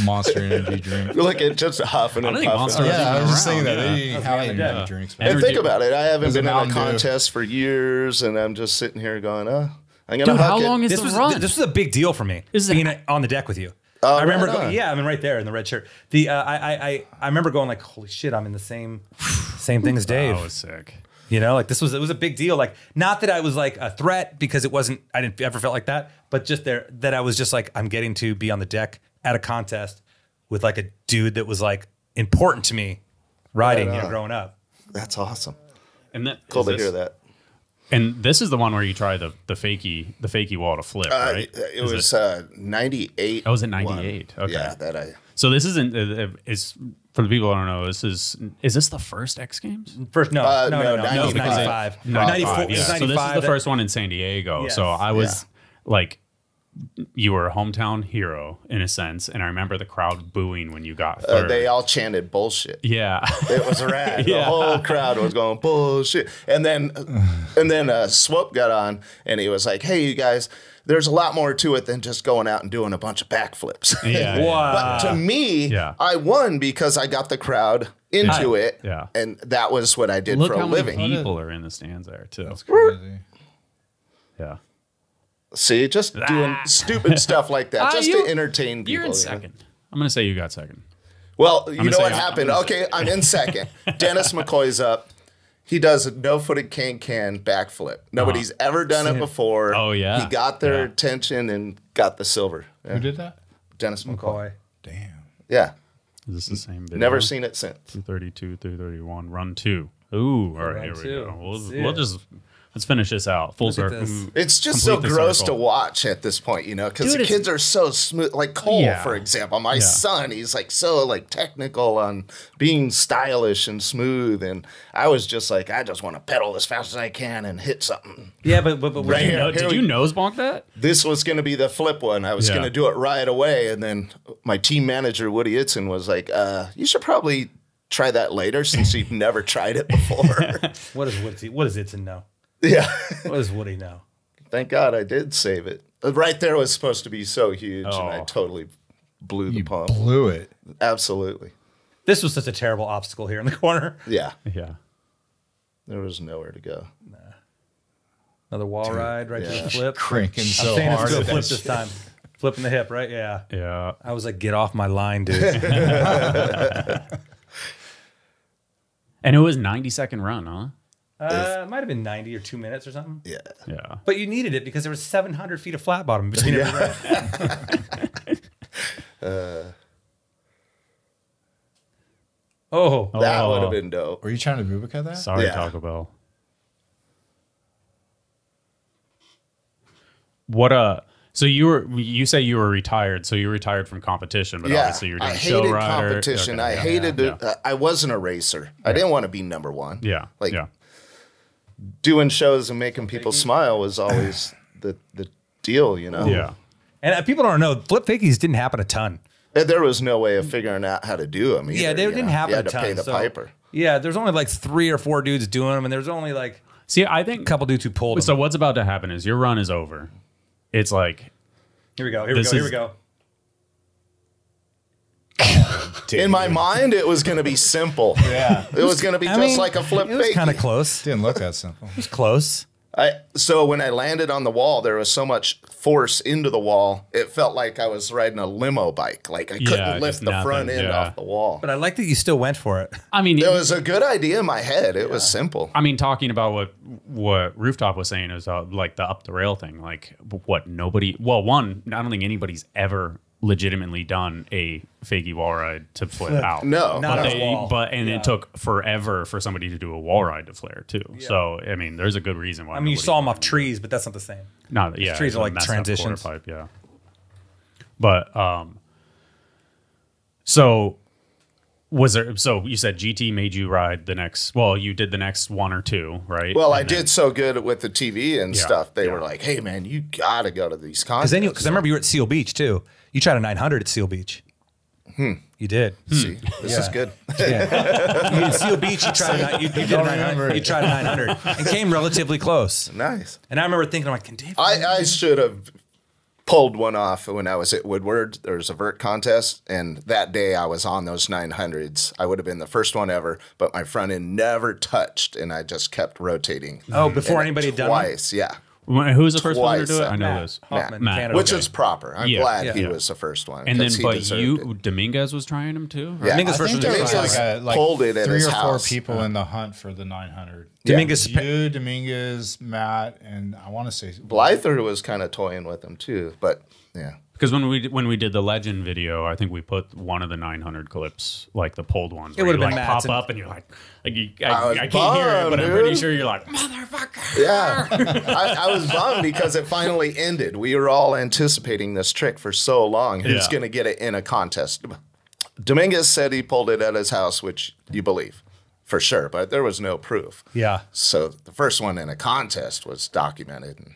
Monster energy drink. Like at just huffing I and don't think puffing. Monster Yeah, I was just around, thinking that. yeah. They how the other energy day. drinks. And think about it. I haven't been in a contest for years, and I'm just sitting here going, "Oh, I'm gonna Dude, how it. long is this the was run? this was a big deal for me. Is it- being on the deck with you. Oh, I remember, right going, yeah, I mean, right there in the red shirt. The uh, I, I I I remember going like, holy shit, I'm in the same same thing as Dave. That was sick. You know, like this was it was a big deal. Like not that I was like a threat because it wasn't. I didn't ever felt like that, but just there that I was just like I'm getting to be on the deck at a contest with like a dude that was like important to me riding. Right you know, growing up. That's awesome. And that Cool to this- hear that. And this is the one where you try the the fakey the fakey wall to flip, Uh, right? it Is was uh, 98. Oh, was it 98? one. Okay. Yeah, that I. So this isn't uh, uh, is for the people who don't know. This is is this the first X Games? First, no, Uh, no, no, no, no, no, it was 95. 95. 94, Five, it was yeah. So this is the first one in San Diego. So I was like, you were a hometown hero in a sense, and I remember the crowd booing when you got Uh, third. they all chanted bullshit. yeah, It was rad. Yeah. The whole crowd was going bullshit. And then, and then uh, Swope got on and he was like, "Hey, you guys, there's a lot more to it than just going out and doing a bunch of backflips." yeah, yeah. Wow. But to me, Yeah. I won because I got the crowd into it, Yeah. and that was what I did Look for how a many living. people are in the stands there too. That's Crazy. Yeah, See, just doing stupid stuff like that, Ah, just you- to entertain people. you're in you know? second. I'm gonna say you got second. Well, you gonna know what I'm- happened? I'm okay, I'm in second. Dennis McCoy's up. He does a no-footed can-can backflip. Nobody's ever done it before. Oh, yeah. He got their Yeah. attention and got the silver. Yeah. Who did that? Dennis McCoy. Boy. Damn. Yeah, Is this the same video? never seen it since. 232, 331, run two. Ooh, all right, Run here we two. go. We'll, we'll just let's finish this out. Full Look circle. It's just so gross circle. to watch at this point, you know, because the kids are so smooth. Like Kole, Yeah. for example, my Yeah. son, he's like so like technical on being stylish and smooth, and I was just like, I just want to pedal as fast as I can and hit something. Yeah, but but, but Right Did you here. know- did we- you nose bonk that? this was going to be the flip one. I was Yeah. going to do it right away. And then my team manager, Woody Itson, was like, uh, you should probably try that later since you've never tried it before. what is Woody? What does Itson know? Yeah. What does Woody know? Thank God I did save it. Right there was supposed to be so huge, and I Oh. totally blew the You pump. blew it. Absolutely. This was such a terrible obstacle here in the corner. Yeah. Yeah. There was nowhere to go. Another wall ride right to the flip. Cranking I'm so saying hard. it's to a at flip this time. Flipping the hip, right? Yeah. Yeah. I was like, get off my line, dude. And it was 90 second run, huh? Uh, it might have been 90 or two minutes or something. Yeah. Yeah. But you needed it because there was 700 feet of flat bottom between every ride. oh, That Oh. would have been dope. Were you trying to Bubika that? Sorry, Yeah. Taco Bell. What uh so you were you say you were retired, so you retired from competition, but yeah, obviously you're doing I show hated rider. competition. Okay, I yeah, hated yeah, it. Uh, I wasn't a racer. I didn't want to be number one. Yeah. Like yeah. Doing shows and making people smile was always the the deal, you know. Yeah. and uh, people don't know flip fakies didn't happen a ton. There was no way of figuring out how to do them. Either, Yeah, they didn't know? happen You a to ton. pay the so- piper. Yeah, there's only like three or four dudes doing them, and there's only like See, I think a couple dudes who pulled them. so what's about to happen is your run is over. It's like here we go. Here we This go. Here is- we go. In my mind, it was going to be simple. Yeah. It was going to be I just mean, like a flip It was kind of close. It Didn't look that simple. It was close. I so when I landed on the wall, there was so much force into the wall. It felt like I was riding a limo bike. Like I couldn't Yeah, lift just the front end yeah. off the wall. But I like that you still went for it. I mean it was a good idea in my head. It was simple. I mean, talking about what what rooftop was saying is uh, like the up the rail thing. Like what nobody. Well, one, I don't think anybody's ever legitimately done a fakie wall ride to flip out. No, Not but a they, wall. but and Yeah. it took forever for somebody to do a wall ride to flare too. So I mean, there's a good reason why. I mean, you saw them off trees, but that's not the same. No, yeah, trees are like messed up quarter transitions. Pipe, yeah. But um, so was there? So you said GT made you ride the next? Well, you did the next one or two, right? Well, And I then- did so good with the TV and Yeah, stuff. They yeah. were like, "Hey, man, you got to go to these Because then, because I remember you were at Seal Beach too. You tried a 900 at Seal Beach. Hmm. You did. See, this is good. Yeah. you at Seal Beach. You tried a you, you did a 900. You tried a 900 and came relatively close. nice. And I remember thinking, I'm like, can Dave? I, I should have pulled one off when I was at Woodward. There was a vert contest, and that day I was on those 900s. I would have been the first one ever, but my front end never touched, and I just kept rotating. oh, before And anybody had done one? twice, yeah. Wh- Who's the first one to do it? uh, I know Matt this. Hoffman, Matt. Canada. Which Okay. is proper. I'm Yeah, glad yeah. he Yeah. was the first one. And then, 'cause he but deserved you, it. Dominguez was trying them too. right? Yeah. Dominguez I first think was there was Dominguez like, a, like pulled it at three his or four house. people in the hunt for the 900. Dominguez. You, Dominguez, Matt, and I want to say Blyther was kind of toying with him too, but yeah. Because when we did- when we did the legend video, I think we put one of the 900 clips, like the pulled ones. It would've you, been like Matt's pop and- up and you're like, like you, I I, I, can't hear it, but I'm pretty sure you're like, motherfucker. Yeah, I, I was bummed because it finally ended. We were all anticipating this trick for so long. Who's Yeah. going to get it in a contest? Dominguez said he pulled it at his house, which you believe for sure, but there was no proof. Yeah. So the first one in a contest was documented, and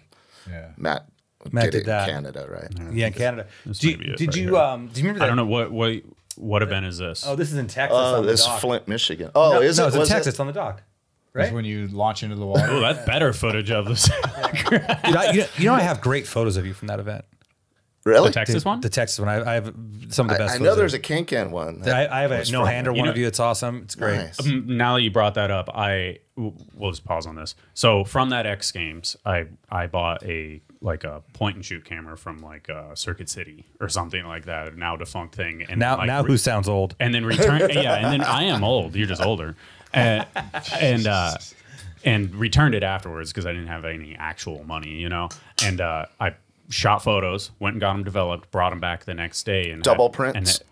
yeah. Matt Matt did did it in that. Canada, right? Yeah, in Canada. This Do may you- it did right you um? Do you remember that? I don't know what what what event is this? Oh, this is in Texas. Oh, on the this dock. Flint, Michigan. Oh, No, is no, it? it's in Texas It? on the dock. That's Right? when you launch into the water. Oh, water. that's better footage of this. Dude, I, you, know, you know, I have great photos of you from that event. Really? the Texas one? The Texas one. I, I have some of the best. I know photos there's of a Can Can one. I, I have a no from- hander You one know- of you. It's awesome. It's great. Nice. Mm, now that you brought that up, I we'll just pause on this. So from that X Games, I I bought a like a point and shoot camera from like uh, Circuit City or something like that, now defunct thing. And Now, like, now re- who sounds old? and then return yeah and then i am old you're just older and and uh and returned it afterwards because i didn't have any actual money you know and uh i shot photos went and got them developed brought them back the next day and Double had, prints? and it-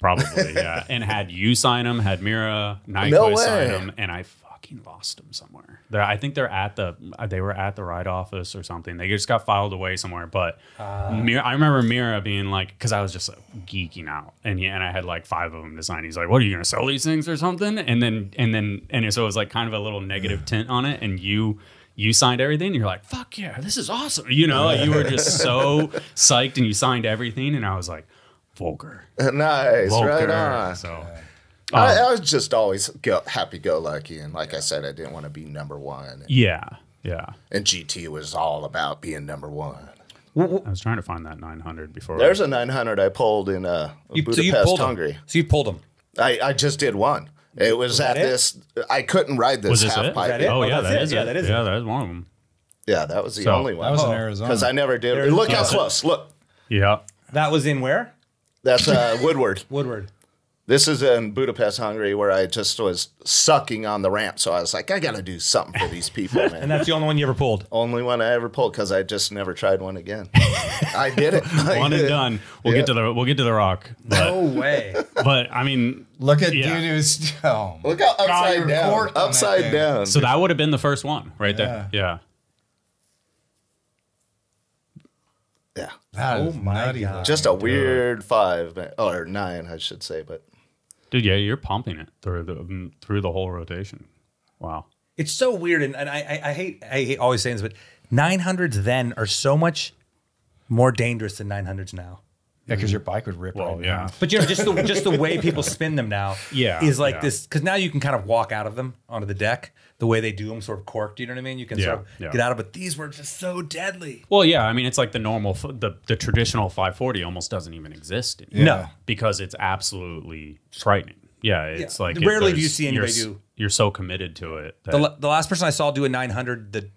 probably yeah and had you sign them had Mirra Nyquist No sign them and i fucking lost them somewhere They're, i think they're at the uh, they were at the ride office or something they just got filed away somewhere but ah. Mirra, I remember Mirra being like, because I was just like, geeking out, and yeah, and I had like five of them to sign. He's like, "What are you gonna sell these things or something?" And then and then and so it was like kind of a little negative tint on it, and you you signed everything. And you're like, "Fuck yeah, this is awesome!" You know, like, you were just so psyched, and you signed everything, and I was like, "Voelker, nice, right on. So I, Um, I was just always go, happy-go-lucky, and like I said, I didn't want to be number one. yeah, yeah. And GT was all about being number one. I was trying to find that 900 before. There's a 900 I pulled in uh, You, so Budapest, you pulled Hungary. them. So you pulled them. I, I just did one. It was, at that it? this. I couldn't ride this was this half it? pipe. that it? Oh, Oh, yeah, that's that it. is Yeah, that is yeah, it. that is one of them. Yeah, that was the So- only one. That was in Oh. Arizona. because I never did. There- Look how yeah. close. Look, Yeah. That was in where? that's uh, Woodward. Woodward. This is in Budapest, Hungary, where I just was sucking on the ramp. So I was like, I got to do something for these people, man. And that's the only one you ever pulled. Only one I ever pulled because I just never tried one again. I did it. I One and done. We'll Yeah. get to the we'll get to the rock. But No way. but I mean, Look at Yeah. dude who's oh, Look how upside you're down. corked on that Upside down. so that would have been the first one right there. Yeah. yeah. that is Oh my nutty God. Just a weird five, or nine, I should say. But Dude, yeah, you're pumping it through the mm, through the whole rotation. Wow. It's so weird, and, and I, I, hate I hate always saying this, but 900s then are so much more dangerous than 900s now. Yeah, because mm-hmm. your bike would rip Well, right yeah. now. But you know, just the just the way people spin them now, Yeah, is like yeah. this because now you can kind of walk out of them onto the deck the way they do them, sort of corked. You know what I mean? You can sort of yeah. get out of it. These were just so deadly. Well, yeah, I mean, it's like the normal, the the traditional 540 almost doesn't even exist anymore No. because it's absolutely frightening. Yeah, it's Yeah. like Rarely do you see you're anybody do- You're so committed to it. That, The, the last person I saw do a 900, the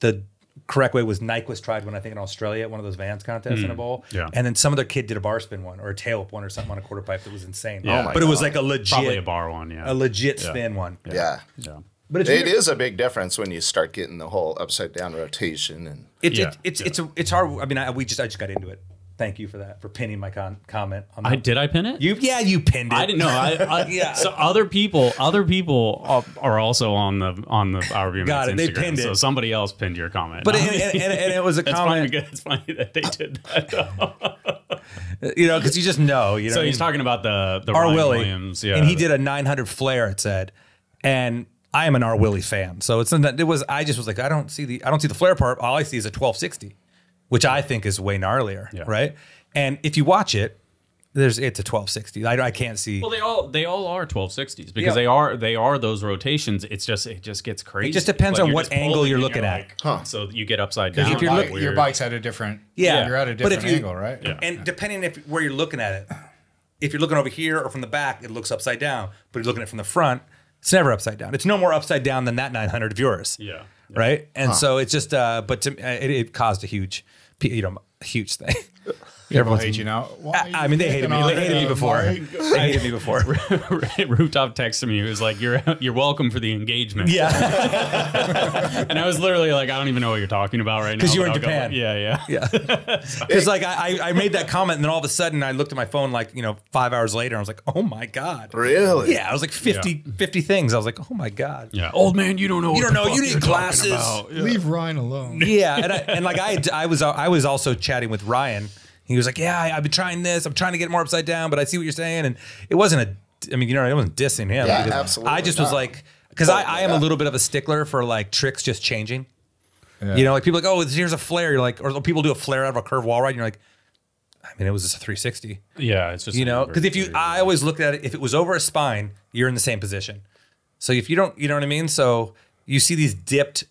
the correct way was Nyquist tried one I think in Australia at one of those Vans contests in a bowl. Mm, yeah. And then some other kid did a bar spin one or a tail whip one or something on a quarter pipe that was insane. Yeah. Oh my but it was like a legit probably a bar one. Yeah. a legit spin one. yeah, yeah. But it's it weird. is a big difference when you start getting the whole upside down rotation and It's Yeah, it, it's yeah. it's a, it's hard. I mean, I, we just I just got into it. Thank you for that for pinning my con- comment on that. I did I pin it? You yeah, you pinned it. I didn't know. I, I, Yeah. So other people, other people are- are also on the on the our BMX Got it. They Instagram. pinned So it. somebody else pinned your comment. But and, and, and, it was a it's funny. comment, because- It's funny that they did that. Though. you know, because you just know. You know, so he's mean? talking about the the R. Ryan Willie, Williams. Yeah. and he did a 900 flare. It said, and I am an R. Willie fan, so it's not- it was. I just was like, I don't see the I don't see the flare part. All I see is a 1260, which I think is way gnarlier, Yeah. right? And if you watch it, there's it's a 1260. I, I can't see. Well, they all they all are 1260s because Yeah. they are they are those rotations. It's just it just gets crazy. It just depends on you're what angle you're and looking at. Huh. So you get upside down. your, you're look- your bike's at a different. Yeah. you're at a But if different you- angle, right? Yeah. And depending if where you're looking at it, if you're looking over here or from the back, it looks upside down. But if you're looking at it from the front, it's never upside down. It's no more upside down than that 900 of yours. Yeah. Right. And so it's just, uh, but to, uh, it, it caused a huge, you know, huge thing. People Everyone's- hate you now. I, you I mean, they hated me. They hated me before. Why- They hated me before. Rooftop texted me. He was like, "You're you're welcome for the engagement." yeah. And I was literally like, "I don't even know what you're talking about right now." Because you were in I'll go- Japan. Yeah, yeah. Yeah. Because like I, I I made that comment and then all of a sudden I looked at my phone like, you know, five hours later. And I was like, oh my God. really, Yeah. I was like 50, 50 things. I was like, oh my God. Yeah. Old man, you don't know. You don't know. You need glasses. Yeah. Leave Ryan alone. yeah, and I, and like I I was I was also chatting with Ryan. He was like, "Yeah, I, I've been trying this. I'm trying to get more upside down, but I see what you're saying." And it wasn't a, I mean, you know, it wasn't dissing him. Yeah, absolutely I just was like, because I, I am a little bit of a stickler for like tricks just changing. You know, like people are like, oh, here's a flare. You're like, or people do a flare out of a curve wall ride. And you're like, I mean, it was just a 360. Yeah, it's just You know, because if you, theory. I always looked at it. If it was over a spine, you're in the same position. So if you don't, you know what I mean. So you see these dipped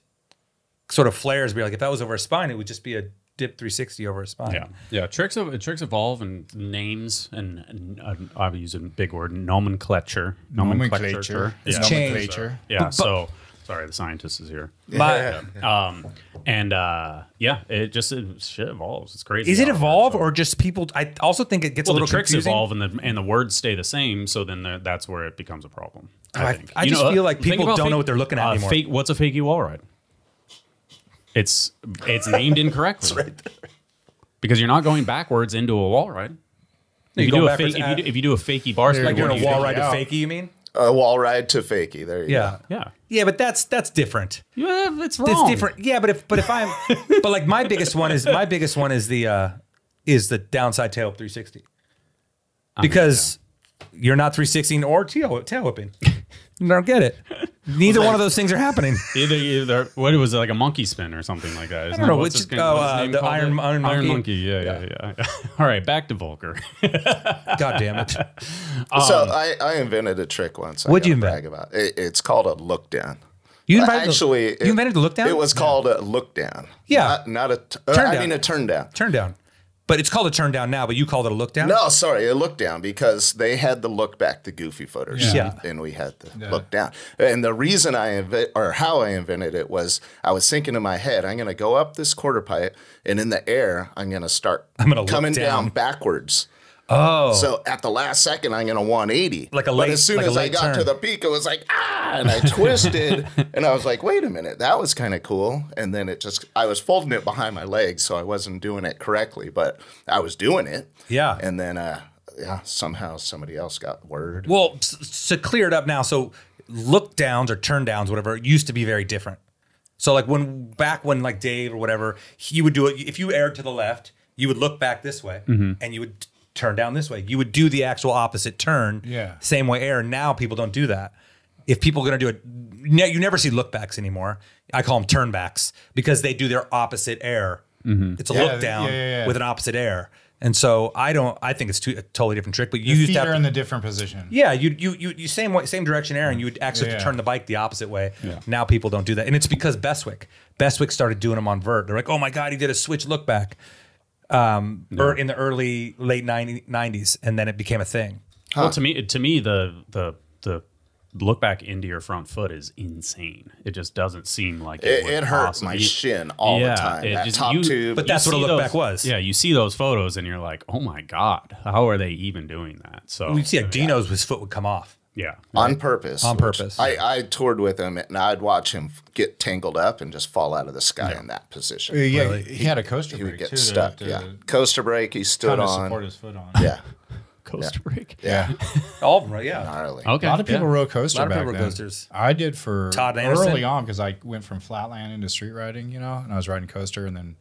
sort of flares. Be like, if that was over a spine, it would just be a dip 360 over a spine. Yeah, yeah. Tricks of tricks evolve and names and, and uh, I'll use a big word nomenclature. Nomenclature. Yeah. It's changed. Nomenclature. Yeah. so sorry, the scientist is here. My, Um, and uh, yeah, it just it, shit evolves. It's crazy. is it how evolve works. or just people? I also think it gets Well, a the little tricks confusing. evolve and the and the words stay the same. So then the, that's where it becomes a problem. I, I- think. I just feel like people don't know what they're looking at uh, anymore. Fake, what's a fakey wall ride? It's it's named incorrectly. right Because you're not going backwards into a wall ride. If you, go do a backwards fake, if, you do, if you do a fakey bar like you're in a wall you- ride to out. fakie. You mean? A wall ride to fakie. There you Yeah. go. Yeah, Yeah, but that's that's different. yeah, it's wrong. It's different. Yeah, but if but if I'm but like my biggest one is my biggest one is the uh is the downside tail whip 360. Because you're not 360 or tail tail whipping. You don't get it. Neither one of those things are happening. Either, either what was it like a monkey spin or something like that? Isn't I don't know, that- what's which his is- oh, uh, the called Iron- Iron Monkey? Yeah, yeah, yeah. All right, back to Voelker. God damn it. so I, I invented a trick once. Um, What'd you gotta brag about it. It's called a look down. You invented Actually, the, you invented the look down? It was called a look down. Yeah. not, not a. T- uh, Turn I mean a turn down. turn down. But it's called a turn down now, but you called it a look down? No, sorry, a look down because they had the look back, the goofy footers, Yeah. and we had the look down. And the reason I invent or how I invented it was I was thinking in my head, I'm going to go up this quarter pipe, and in the air, I'm going to start I'm gonna look coming down. down. backwards. Oh. So at the last second, I'm going to 180. Like a late, But as soon like as I got turn. to the peak, it was like ah, and I twisted, and I was like, wait a minute, that was kind of cool. And then it just, I was folding it behind my legs, so I wasn't doing it correctly, but I was doing it. Yeah. And then, uh, yeah, somehow somebody else got word. Well, to clear it up now, so look downs or turn downs, whatever, used to be very different. So like when back when like Dave or whatever, he would do it. If you aired to the left, you would look back this way, and you would turn down this way. You would do the actual opposite turn, Yeah. same way air. Now people don't do that. If people are going to do it, you never see look backs anymore. I call them turn backs because they do their opposite air. Mm-hmm. It's a Yeah, look down yeah, yeah, yeah. with an opposite air. And so I don't. I think it's two, a totally different trick. But you the used feet to are in the different position. yeah, you you you, you same way, same direction, Aaron. You would actually have to Yeah. turn the bike the opposite way. Now people don't do that, and it's because Bestwick. Bestwick started doing them on vert. They're like, oh my god, he did a switch look back, um, or in the early late 90, 90s, and then it became a thing. Well, to me, to me, the the the look back into your front foot is insane. It just doesn't seem like it. It, it hurt possibly- my shin all Yeah, the time. it That just- top you- tube. But that's what a see look those- back was. Yeah, you see those photos and you're like, oh my god, how are they even doing that? So We see like Dino's his foot would come off. Yeah, on purpose. On purpose. I, I toured with him, and I'd watch him get tangled up and just fall out of the sky in that position. Yeah, he had a coaster he would get too stuck. to, yeah, to coaster brake. He stood kind of on. support his foot on. Yeah, coaster brake. yeah, All of them, right? Yeah. gnarly. Okay, A lot of people yeah. rode coaster A lot of back people rode then. coasters. I did for Todd Anderson? early on because I went from flatland into street riding, you know, and I was riding coaster, and then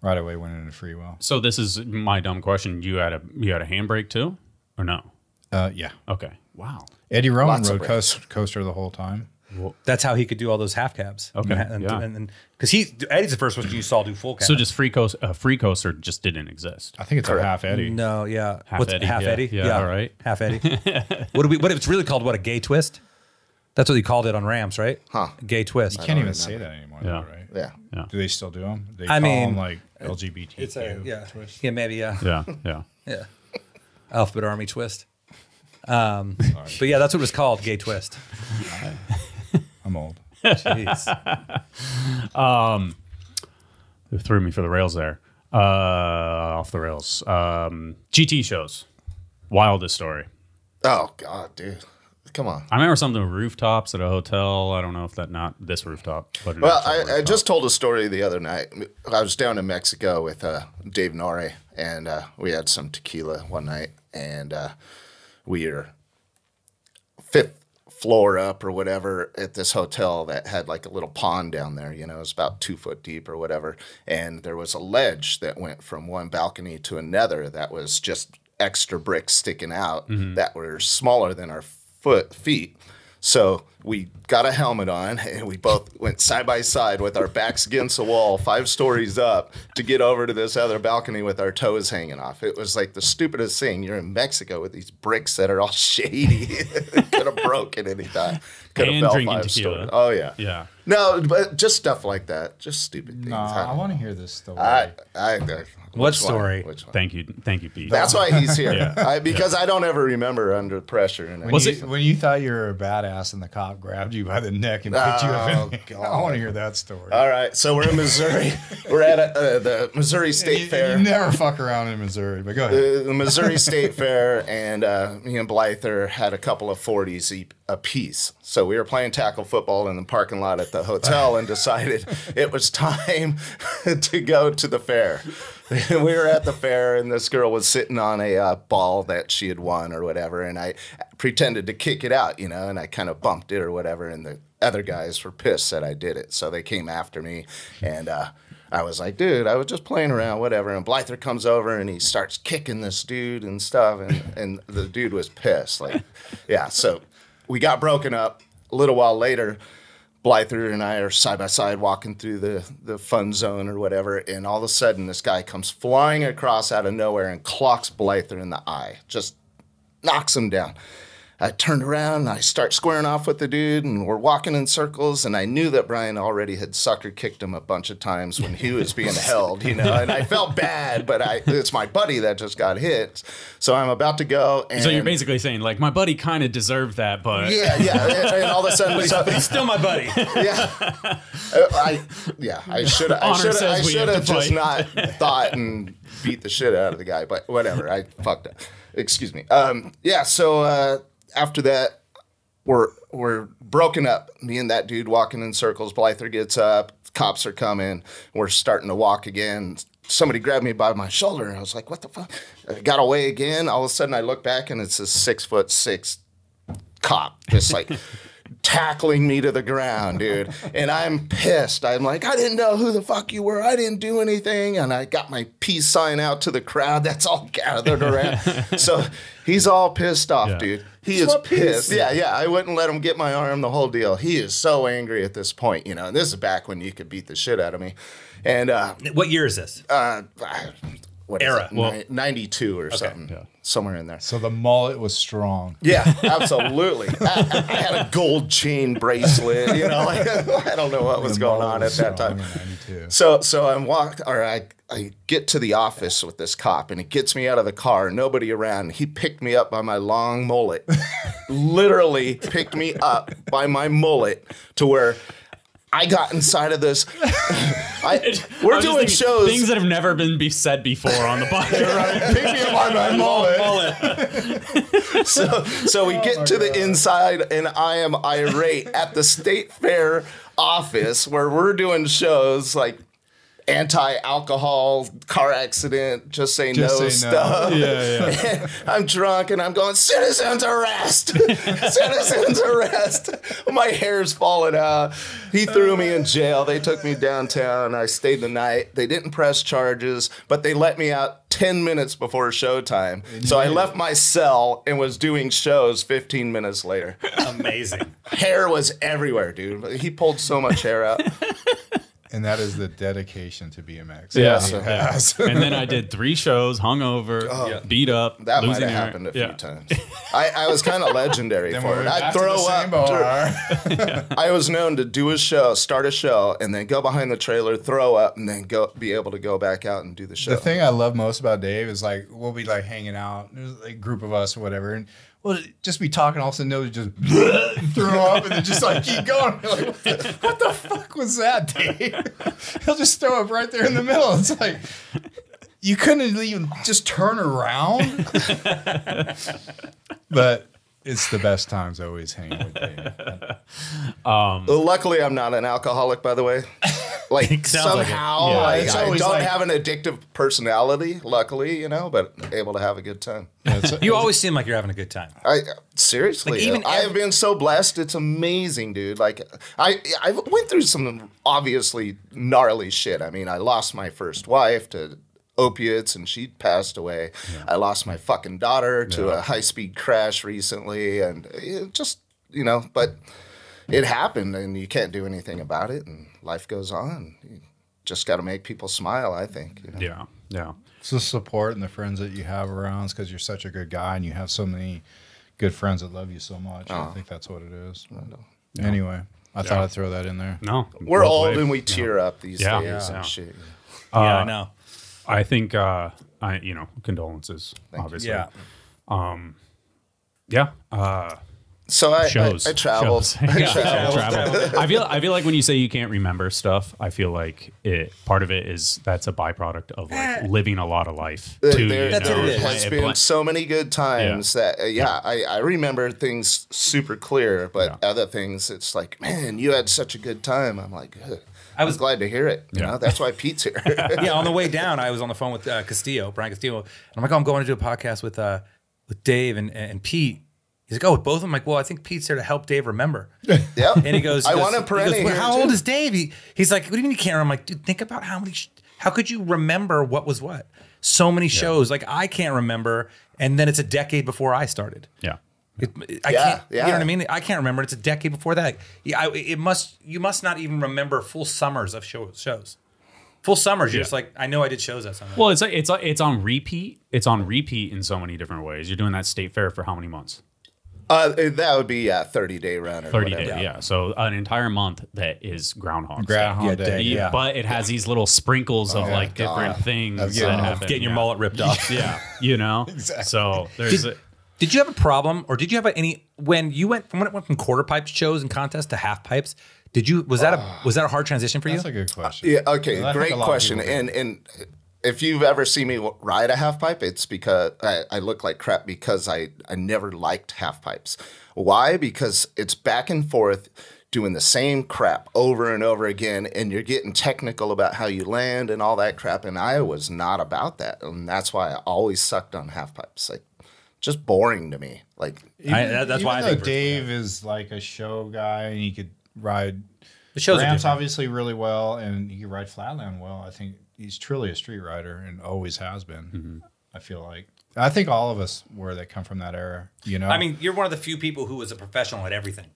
right away went into free wheel. So this is my dumb question. You had a you had a handbrake too, or no? Uh, yeah, Okay. Wow. Eddie Roman Lots of rode brakes. coaster, coaster the whole time. That's how he could do all those half cabs. Okay, and yeah. and because he Eddie's the first one you saw do full cab. So just free coaster, uh, free coaster just didn't exist. I think it's a half Eddie. no, yeah, Half What's- Eddie, half yeah. Eddie, Yeah, all right. half Eddie. what do we? What it's really called? What a gay twist? That's what he called it on Rams, right? Huh. Gay twist. You can't even say that anymore, Yeah. though, right? Yeah, Do they still do them? They I call mean, 'em, like LGBT. It's a yeah, yeah, maybe yeah, Yeah, yeah. yeah. Alphabet Army twist. Um, but yeah, that's what it was called, gay twist. I'm old. Jeez. It threw me for the rails there. Uh, off the rails. Um, GT shows. Wildest story. Oh God, dude, come on. I remember something with rooftops at a hotel. I don't know if that not this rooftop, but Well, actual I, I just told a story the other night. I was down in Mexico with uh, Dave Nourie, and uh, we had some tequila one night, and uh, we were fifth floor up or whatever at this hotel that had like a little pond down there. You know, it was about two foot deep or whatever, and there was a ledge that went from one balcony to another that was just extra bricks sticking out mm-hmm. that were smaller than our foot feet. So we got a helmet on and we both went side by side with our backs against the wall, five stories up, to get over to this other balcony with our toes hanging off. It was like the stupidest thing. You're in Mexico with these bricks that are all shady. Could have broken anytime. Could have fell drinking five stories. Oh yeah. Yeah. No, but just stuff like that. Just stupid things. Nah, I want to hear this story. I, I, I, What which one? story? Which one? Thank you. Thank you, Pete. That's why he's here. Yeah. I, because I don't ever remember under pressure. And when, Was you, it- when you thought you were a badass and the cop grabbed you by the neck and picked you up, Oh, in, God. I want to hear that story. All right, so we're in Missouri. we're at a, uh, the Missouri State you, Fair. you never fuck around in Missouri, but go ahead. the, the Missouri State Fair, and uh, me and Blyther had a couple of 40s e- apiece. So we were playing tackle football in the parking lot at the hotel and decided it was time to go to the fair. we were at the fair, and this girl was sitting on a uh, ball that she had won or whatever, and I pretended to kick it out, you know, and I kind of bumped it or whatever, and the other guys were pissed that I did it. So they came after me, and uh, I was like, dude, I was just playing around, whatever. And Blyther comes over and he starts kicking this dude and stuff. And, and the dude was pissed. Like, yeah. So we got broken up. A little while later, Blyther and I are side by side walking through the, the fun zone or whatever. And all of a sudden, this guy comes flying across out of nowhere and clocks Blyther in the eye, just knocks him down. I turned around and I start squaring off with the dude, and we're walking in circles. And I knew that Brian already had sucker kicked him a bunch of times when he was being held, you know. And I felt bad, but I it's my buddy that just got hit, so I'm about to go. And So you're basically saying like my buddy kind of deserved that, but yeah, yeah. And, and all of a sudden, so, He's still my buddy. yeah, Uh, I yeah, I should I should I should have just not thought and beat the shit out of the guy, but whatever. I fucked up. Excuse me. Um, yeah. So uh, after that, we're we're broken up. Me and that dude walking in circles. Blyther gets up. Cops are coming. We're starting to walk again. Somebody grabbed me by my shoulder. and I was like, "What the fuck?" I got away again. All of a sudden, I look back and it's a six foot six cop, just like tackling me to the ground, dude. And I'm pissed. I'm like, I didn't know who the fuck you were. I didn't do anything. And I got my peace sign out to the crowd that's all gathered around. so he's all pissed off, Yeah. dude. He is pissed. Yeah, yeah. I wouldn't let him get my arm, the whole deal. He is so angry at this point, you know. And this is back when you could beat the shit out of me. And uh, What year is this? uh, what is Era. it? Ni- 92 or something. yeah. Somewhere in there. So the mullet was strong. Yeah, absolutely. I, I had a gold chain bracelet. You know, like, I don't know what was The going mullet on at that time. in 92. So, so I'm walk, or I, I get to the office with this cop, and he gets me out of the car. Nobody around. He picked me up by my long mullet. Literally picked me up by my mullet to where. I got inside of this. I, we're doing shows. things that have never been be said before on the podcast. Pick me up by my mullet. so so we oh get to the inside and I am irate at the state fair office where we're doing shows like anti-alcohol car accident just say Just no say no. stuff. Yeah, yeah. i'm drunk and i'm going citizens arrest! Citizens arrest! My hair's falling out. He threw me in jail. They took me downtown. I stayed the night. They didn't press charges but they let me out 10 minutes before showtime. So i left my cell and was doing shows 15 minutes later. Amazing. hair was everywhere dude. He pulled so much hair out And that is the dedication to BMX. Yeah. He so- has. and then I did three shows, hungover, oh, beat up, Oh. that might losing have happened a few Yeah. times I, I was kind of legendary Then for it i'd throw up bar. I was known to do a show, start a show, and then go behind the trailer, throw up, and then go be able to go back out and do the show. The thing I love most about Dave is like we'll be like hanging out, there's a group of us or whatever, and we'll just be talking. All of a sudden, they'll just throw up and then just like keep going. Like, what, the, what the fuck was that, Dave? He'll just throw up right there in the middle. It's like you couldn't even just turn around. but it's the best times always hanging with Dave. Um, well, luckily, I'm not an alcoholic, by the way. Like Sounds like somehow, Yeah. like, I don't like- have an addictive personality. Luckily, you know, but able to have a good time. Yeah, it's- You always seem like you're having a good time. I seriously, Like, even I have been so blessed. It's amazing, dude. Like I, I went through some obviously gnarly shit. I mean, I lost my first wife to opiates, and she passed away. I lost my fucking daughter to a high speed crash recently, and it just you know, but it happened, and you can't do anything about it, and life goes on. You just got to make people smile. I think. You know? Yeah, yeah. It's the support and the friends that you have around because you're such a good guy and you have so many good friends that love you so much. I think that's what it is. Anyway, I thought I'd throw that in there. No, We're well old played. and we tear up these Yeah. days Yeah. and shit. yeah, I Uh, know. I think uh, I you know condolences, obviously. Yeah. Um, yeah. Uh, So I, shows. I, I traveled. Shows. Yeah, travel. I feel I feel like when you say you can't remember stuff, I feel like it part of it is that's a byproduct of like living a lot of life. There- too, there you That's what know? it is. has It been bl- so many good times that uh, yeah, I, I remember things super clear, but other things it's like, man, you had such a good time. I'm like, "Ugh." I was glad to hear it. You Yeah. know, that's why Pete's here. yeah, on the way down, I was on the phone with uh, Castillo, Brian Castillo. And I'm like, oh, I'm going to do a podcast with uh, with Dave and, and Pete. He's like, oh, with both of them. I'm like, well, I think Pete's there to help Dave remember. yep. And he goes, I goes- want a he goes, perennial "Well, here, How too." old is Dave? He, he's like, what do you mean you can't remember? I'm like, dude, think about how many, sh- how could you remember what was what? So many shows. Like, I can't remember. And then it's a decade before I started. yeah. It, I Yeah, can't. You know what I mean? I can't remember. It's a decade before that. Yeah, I, it must. You must not even remember full summers of show, shows. Full summers. You're Yeah. just like, I know I did shows that summer. Well, it's it's it's on repeat. It's on repeat in so many different ways. You're doing that state fair for how many months? Uh, that would be a 30 day run or 30 whatever. days. Yeah. So an entire month that is Groundhog. Groundhog Yeah, Day. day, Yeah, yeah. But it has these little sprinkles of like different things Of that getting- happen. Getting your yeah. mullet ripped off. Yeah, you know. Exactly. So there's a, Did you have a problem, or did you have any when you went from when it went from quarter pipes shows and contests to half pipes? Did you was that a was that a hard transition for you? That's a good question. Uh, yeah. Okay. I think Great a lot of question. And and if you've ever seen me ride a half pipe, it's because I, I look like crap because I I never liked half pipes. Why? Because it's back and forth doing the same crap over and over again and you're getting technical about how you land and all that crap and I was not about that and that's why I always sucked on half pipes like just boring to me like I- that- that's even why I though think Dave is like a show guy and he could ride the shows are ramps obviously really well and he could ride flatland well. I think he's truly a street rider and always has been. Mm-hmm. I feel like I think all of us were that come from that era. You know, I mean, you're one of the few people who was a professional at everything,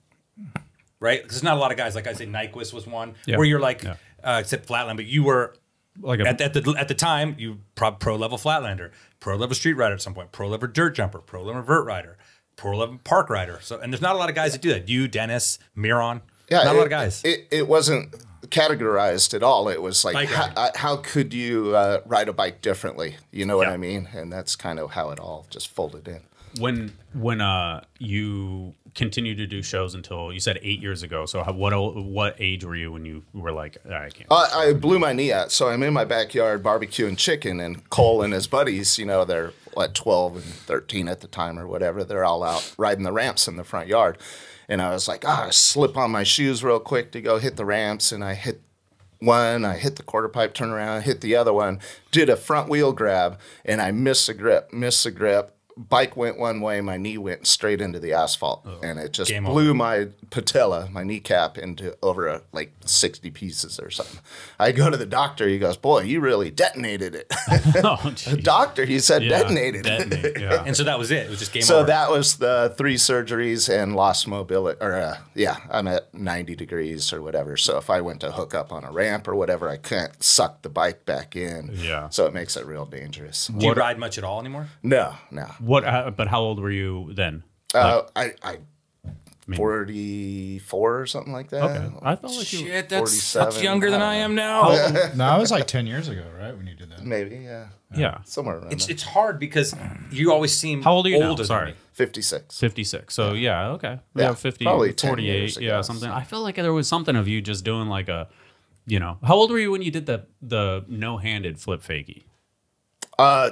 right? Because there's not a lot of guys like I say. Nyquist was one Yeah. where you're like, Yeah. uh, except Flatland, but you were like a, at, at the at the time you pro, pro level Flatlander, pro level street rider at some point, pro level dirt jumper, pro level vert rider, pro level park rider. So and there's not a lot of guys that do that. You, Dennis, Miron, Yeah, not a lot of guys. It, it wasn't categorized at all. It was like, how, how could you uh, ride a bike differently? You know what Yeah. I mean? And that's kind of how it all just folded in. when when uh you continued to do shows until you said eight years ago. So how, what what age were you when you were like I can't? Uh, I blew my knee out, so I'm in my backyard barbecuing chicken, and Kole and his buddies, you know, they're what 12 and 13 at the time or whatever. They're all out riding the ramps in the front yard, and I was like, ah, slip on my shoes real quick to go hit the ramps, and I hit one, I hit the quarter pipe, turn around, hit the other one, did a front wheel grab, and I missed the grip, missed the grip. Bike went one way, my knee went straight into the asphalt, and it just Game blew my patella, my kneecap, into over a, like 60 pieces or something. I go to the doctor, he goes, Boy, you really detonated it. oh, gee. doctor, he said Yeah, detonated. detonate, yeah. and so that was it. It was just game So over. that was the three surgeries and lost mobility. Or uh, yeah, I'm at 90 degrees or whatever. So if I went to hook up on a ramp or whatever, I can't suck the bike back in. Yeah. So it makes it real dangerous. do you ride much at all anymore? No, no. What? Uh, but how old were you then? Uh, I, I mean- 44 or something like that. Okay, I felt like you. Shit, that's 47, much younger than I I am now. no, it was like ten years ago, right? When you did that. Maybe, yeah. Yeah. Somewhere around It's there. it's hard because you always seem How old are you now? older than Sorry. 56. 56. So yeah, okay. Yeah, Yeah, 50, probably 48, years yeah, something. so. I feel like there was something of you just doing like a, you know, how old were you when you did the the no-handed flip fakie? Uh,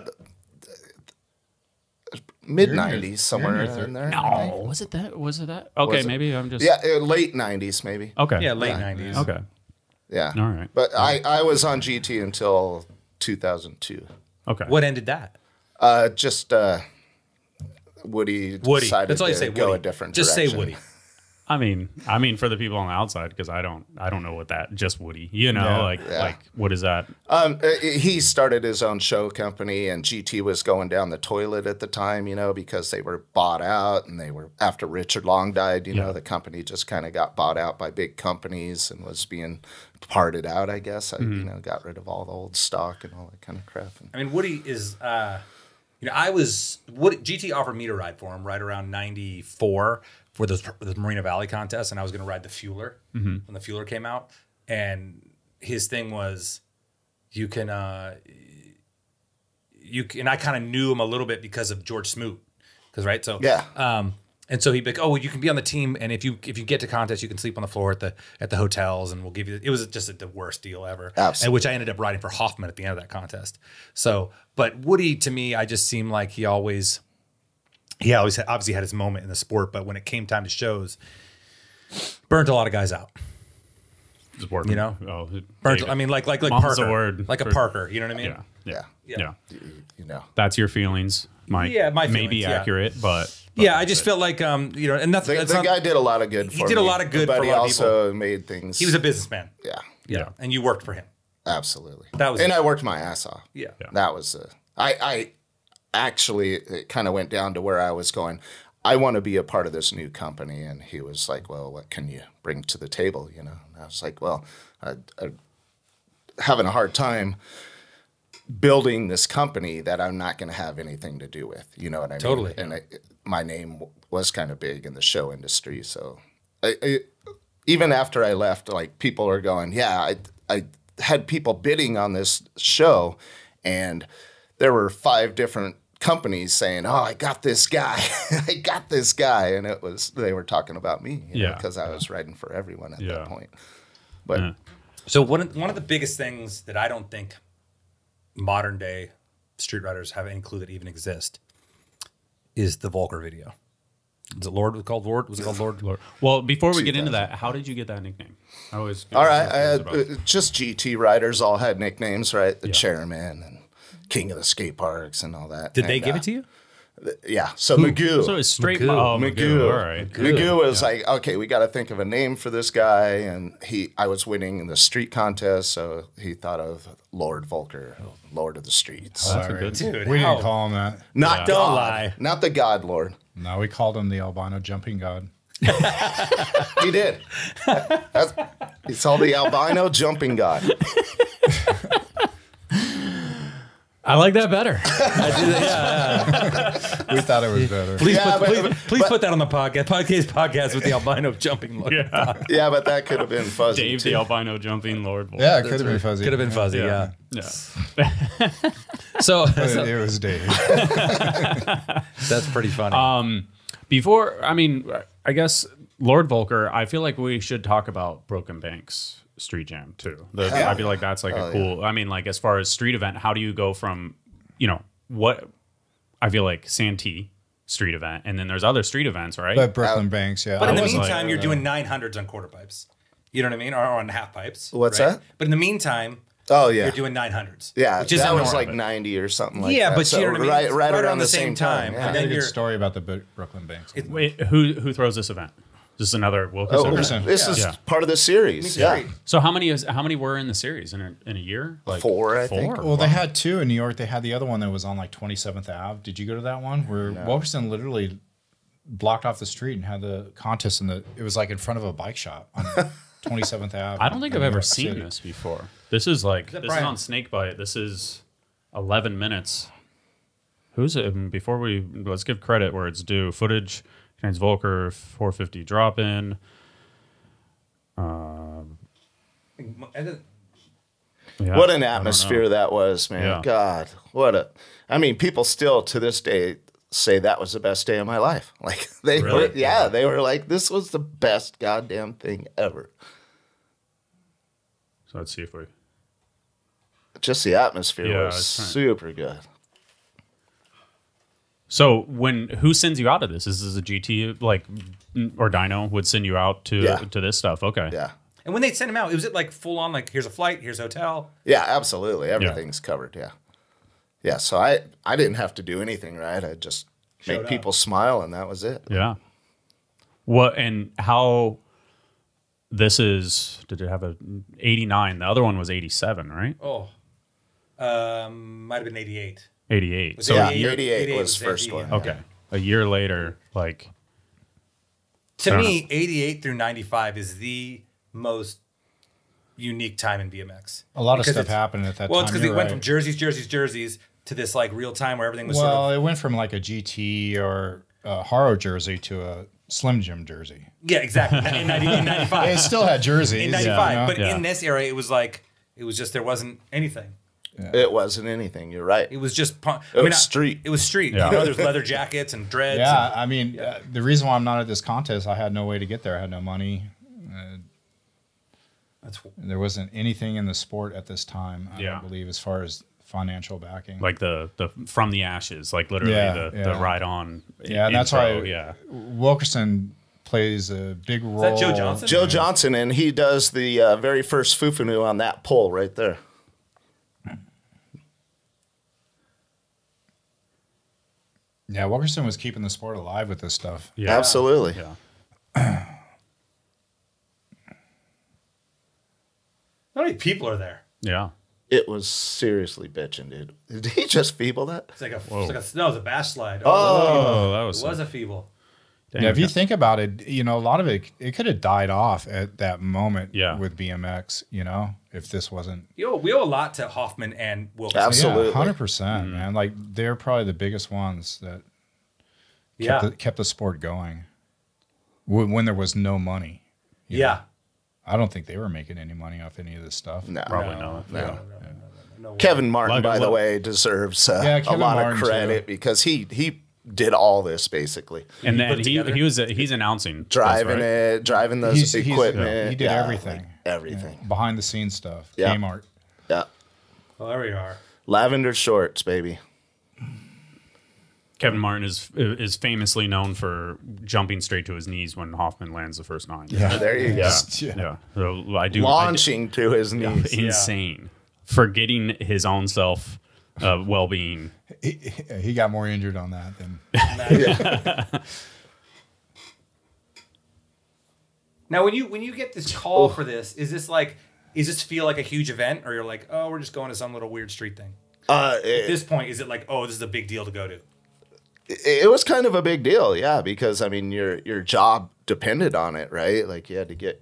mid You're in your- 90s, somewhere you're in in there. No, was it that? Was it that? Okay, Was it? maybe I'm just Yeah, uh, late 90s, maybe. Okay. Yeah, late nineties. Okay. Yeah. All right. But I, I was on GT until 2002. Okay. What ended that? Uh, just uh, Woody, Woody. decided That's all you to say. go Woody. a different Just direction. say Woody. I mean, I mean for the people on the outside because I don't, I don't know what that just Woody. You know, Yeah. like, Yeah. like what is that? Um, uh, he started his own show company, and GT was going down the toilet at the time, you know, because they were bought out, and they were after Richard Long died, you know, the company just kind of got bought out by big companies and was being parted out. I guess I, you know, got rid of all the old stock and all that kind of crap. And, I mean, Woody is, uh, you know, I was Woody, GT offered me to ride for him right around '94 for those the Marina Valley contest, and I was going to ride the Fueler when the Fueler came out, and his thing was, you can, uh, you can, and I kind of knew him a little bit because of George Smoot, because right, so Yeah. um, and so he'd be like, "Oh, you can be on the team, and if you if you get to contest, you can sleep on the floor at the at the hotels, and we'll give you." It was just the worst deal ever, Absolutely. And which I ended up riding for Hoffman at the end of that contest. So, but Woody to me, I just seemed like he always, he always had, obviously had his moment in the sport, but when it came time to shows, burnt a lot of guys out. Just You know? oh, Burnt, I mean, like like like Mom's a Parker, word like a for- Parker. You know what I mean? yeah, yeah, Yeah. yeah, Yeah. you know, That's your feelings. My, Yeah, my may be feelings, yeah. accurate, but, but Yeah, I just felt like um, you know, and nothing. the, the not- guy did a lot of good. He for did a lot of good but for a he lot of also made things. he was a businessman. yeah, yeah. and you worked for him. absolutely. That was and it. I worked my ass off. Yeah. That was uh, I I actually it kind of went down to where I was going. I want to be a part of this new company, and he was like, "Well, what can you bring to the table?" You know, and I was like, "Well, I, I having a hard time building this company that I'm not going to have anything to do with." You know what I mean? Totally. And I, my name was kind of big in the show industry, so I, I, even after I left, like people are going, "Yeah, I I had people bidding on this show, and there were five different companies saying, "Oh, I got this guy, I got this guy," and it was they were talking about me, you Yeah. because I was writing for everyone at Yeah. that point. But Yeah. So one of, one of the biggest things that I don't think modern day street riders have any clue that even exist is the Voelker video. Is it Lord? Was it called Lord? Was it called Lord? Lord. Well, before we get into that, how did you get that nickname? I always all right, I had, uh, just GT riders all had nicknames, right? The chairman and king of the skate parks and all that. Did they give uh, it to you? Yeah. So Magoo. so it's straight. Magoo. Oh, Magoo. Magoo. All right. Magoo was like, okay, we got to think of a name for this guy, and he, I was winning in the street contest, so he thought of Lord Voelker, Lord of the Streets. That's a good- Dude, we how- didn't call him that. not Don't lie. not the God Lord. No, we called him the albino jumping god. He did. That's, he saw the albino jumping God. I like that better. We thought it was better. Please, Yeah, put, but- please, but- please put that on the podcast. Podcast podcast with the albino jumping. Lord. yeah. Yeah, but that could have been fuzzy Dave too. the albino jumping Lord. Voelker. Yeah, it could have been fuzzy. Could have been fuzzy. Yeah. Yeah. So, But so it, it was Dave. that's pretty funny. Um, before, I mean, I guess Lord Voelker. I feel like we should talk about Brooklyn Banks Street Jam too. The, I feel like that's like a cool. I mean, like as far as street event, how do you go from, you know, what? I feel like Santee street event, and then there's other street events, right? But Brooklyn Banks, yeah. but in the was wasn't- like- meantime, you're doing uh, 900s on quarter pipes. You know what I mean? Or on half pipes. What's right? that? But in the meantime, Oh yeah, you're doing 900s. yeah. Which is that was like ninety or something like Yeah, that. but so you know what I mean? right, It's right, around the same time. And Yeah. I then got a good story about the Brooklyn Banks. Wait, who who throws this event? This is another Wilkerson. Oh, event? Wilkerson. this is Yeah. part of the series. Yeah. So how many is how many were in the series in a, in a year? Like Four, I think. Four? Well, they had two in New York. They had the other one that was on like 27th Ave. Did you go to that one where Wilkerson literally blocked off the street and had the contest in the? It was like in front of a bike shop on 27th Ave. I don't think I've ever York seen City. this before. This is like that this Brian? is on Snakebite. This is eleven minutes. Who's it? Before we let's give credit where it's due. Footage contains Voelker 450 drop in. Um, yeah, What an atmosphere that was, man. Yeah. God, what a. I mean, people still to this day say that was the best day of my life. Like they Really? were, yeah, they were like, this was the best goddamn thing ever. So let's see if we. Just the atmosphere Yeah, was super good. So when who sends you out of this? Is this a GT like or Dyno would send you out to Yeah. to this stuff? Okay. Yeah. And when they sent him out, was it like full on, like, here's a flight, here's a hotel? Yeah, absolutely. Everything's covered. Yeah. Yeah. So I, I didn't have to do anything, right? I just Showed make up. people smile and that was it. Yeah. What and how? This is. Did it have a eighty nine? The other one was eighty seven, right? Oh, um, might have been 88. Eighty eight. So yeah, a year, 88 was the first 88, one. yeah. okay, a year later, like To I don't me, 88 through 95 is the most unique time in BMX. A lot of stuff happened at that Well, time. it's because it you're went from jerseys, jerseys, jerseys to this like real time where everything was well, sort of it went from like a GT or a Haro jersey to a Slim Jim jersey. yeah, exactly. In, 90, in It still had jerseys. in you 95, know? but Yeah. in this era, it was like it was just there wasn't anything. It wasn't anything. You're right. It was just punk. It was street. It was street. Yeah. You know, there's leather jackets and dreads. yeah, and- I mean, uh, the reason why I'm not at this contest, I had no way to get there. I had no money. that's There wasn't anything in the sport at this time. I Yeah. don't believe, as far as financial backing. like the the from the ashes, like literally Yeah, the, the ride on. yeah, and that's intro, why Yeah, Wilkerson plays a big role. that Joe Johnson? Joe Johnson, and he does the uh, very first Fufanu on that pole right there. Yeah, Wilkerson was keeping the sport alive with this stuff. yeah, Absolutely. Yeah. How many people are there? Yeah. It was seriously bitching, dude. Did he just feeble that? It's like a, it's like a no, it's a bash slide. Oh, that it was, was a feeble. dang, Yeah, if you think about it, you know, a lot of it it could have died off at that moment Yeah. with BMX, you know, if this wasn't You owe, we owe a lot to Hoffman and Wilkerson. Absolutely. Yeah, hundred percent, Mm-hmm. man. Like they're probably the biggest ones that Yeah, kept, the, kept the sport going when, when there was no money. yeah. I don't think they were making any money off any of this stuff. No. probably No, not. No. No way. Kevin Martin, Like, by the way, deserves uh, Yeah, a lot Martin, of too. credit because he he did all this basically. And put then he he was he's announcing this, Driving right? it, driving those He's- he's- equipment. he did yeah, everything. Like everything. Behind the scenes stuff. Yeah. Kmart. Yeah. Well, there we are. Lavender shorts, baby. Kevin Martin is is famously known for jumping straight to his knees when Hoffman lands the first nine. Yeah. There you go. Yeah. yeah. So I do I Launching to his knees. do- insane, forgetting his own self uh, well being. He, he got more injured on that than Now, when you when you get this call for this, is this like is this feel like a huge event, or you're like, oh, we're just going to some little weird street thing? Uh, At this point, is it like, oh, this is a big deal to go to? it was kind of a big deal, yeah, because I mean your your job depended on it, right? Like you had to get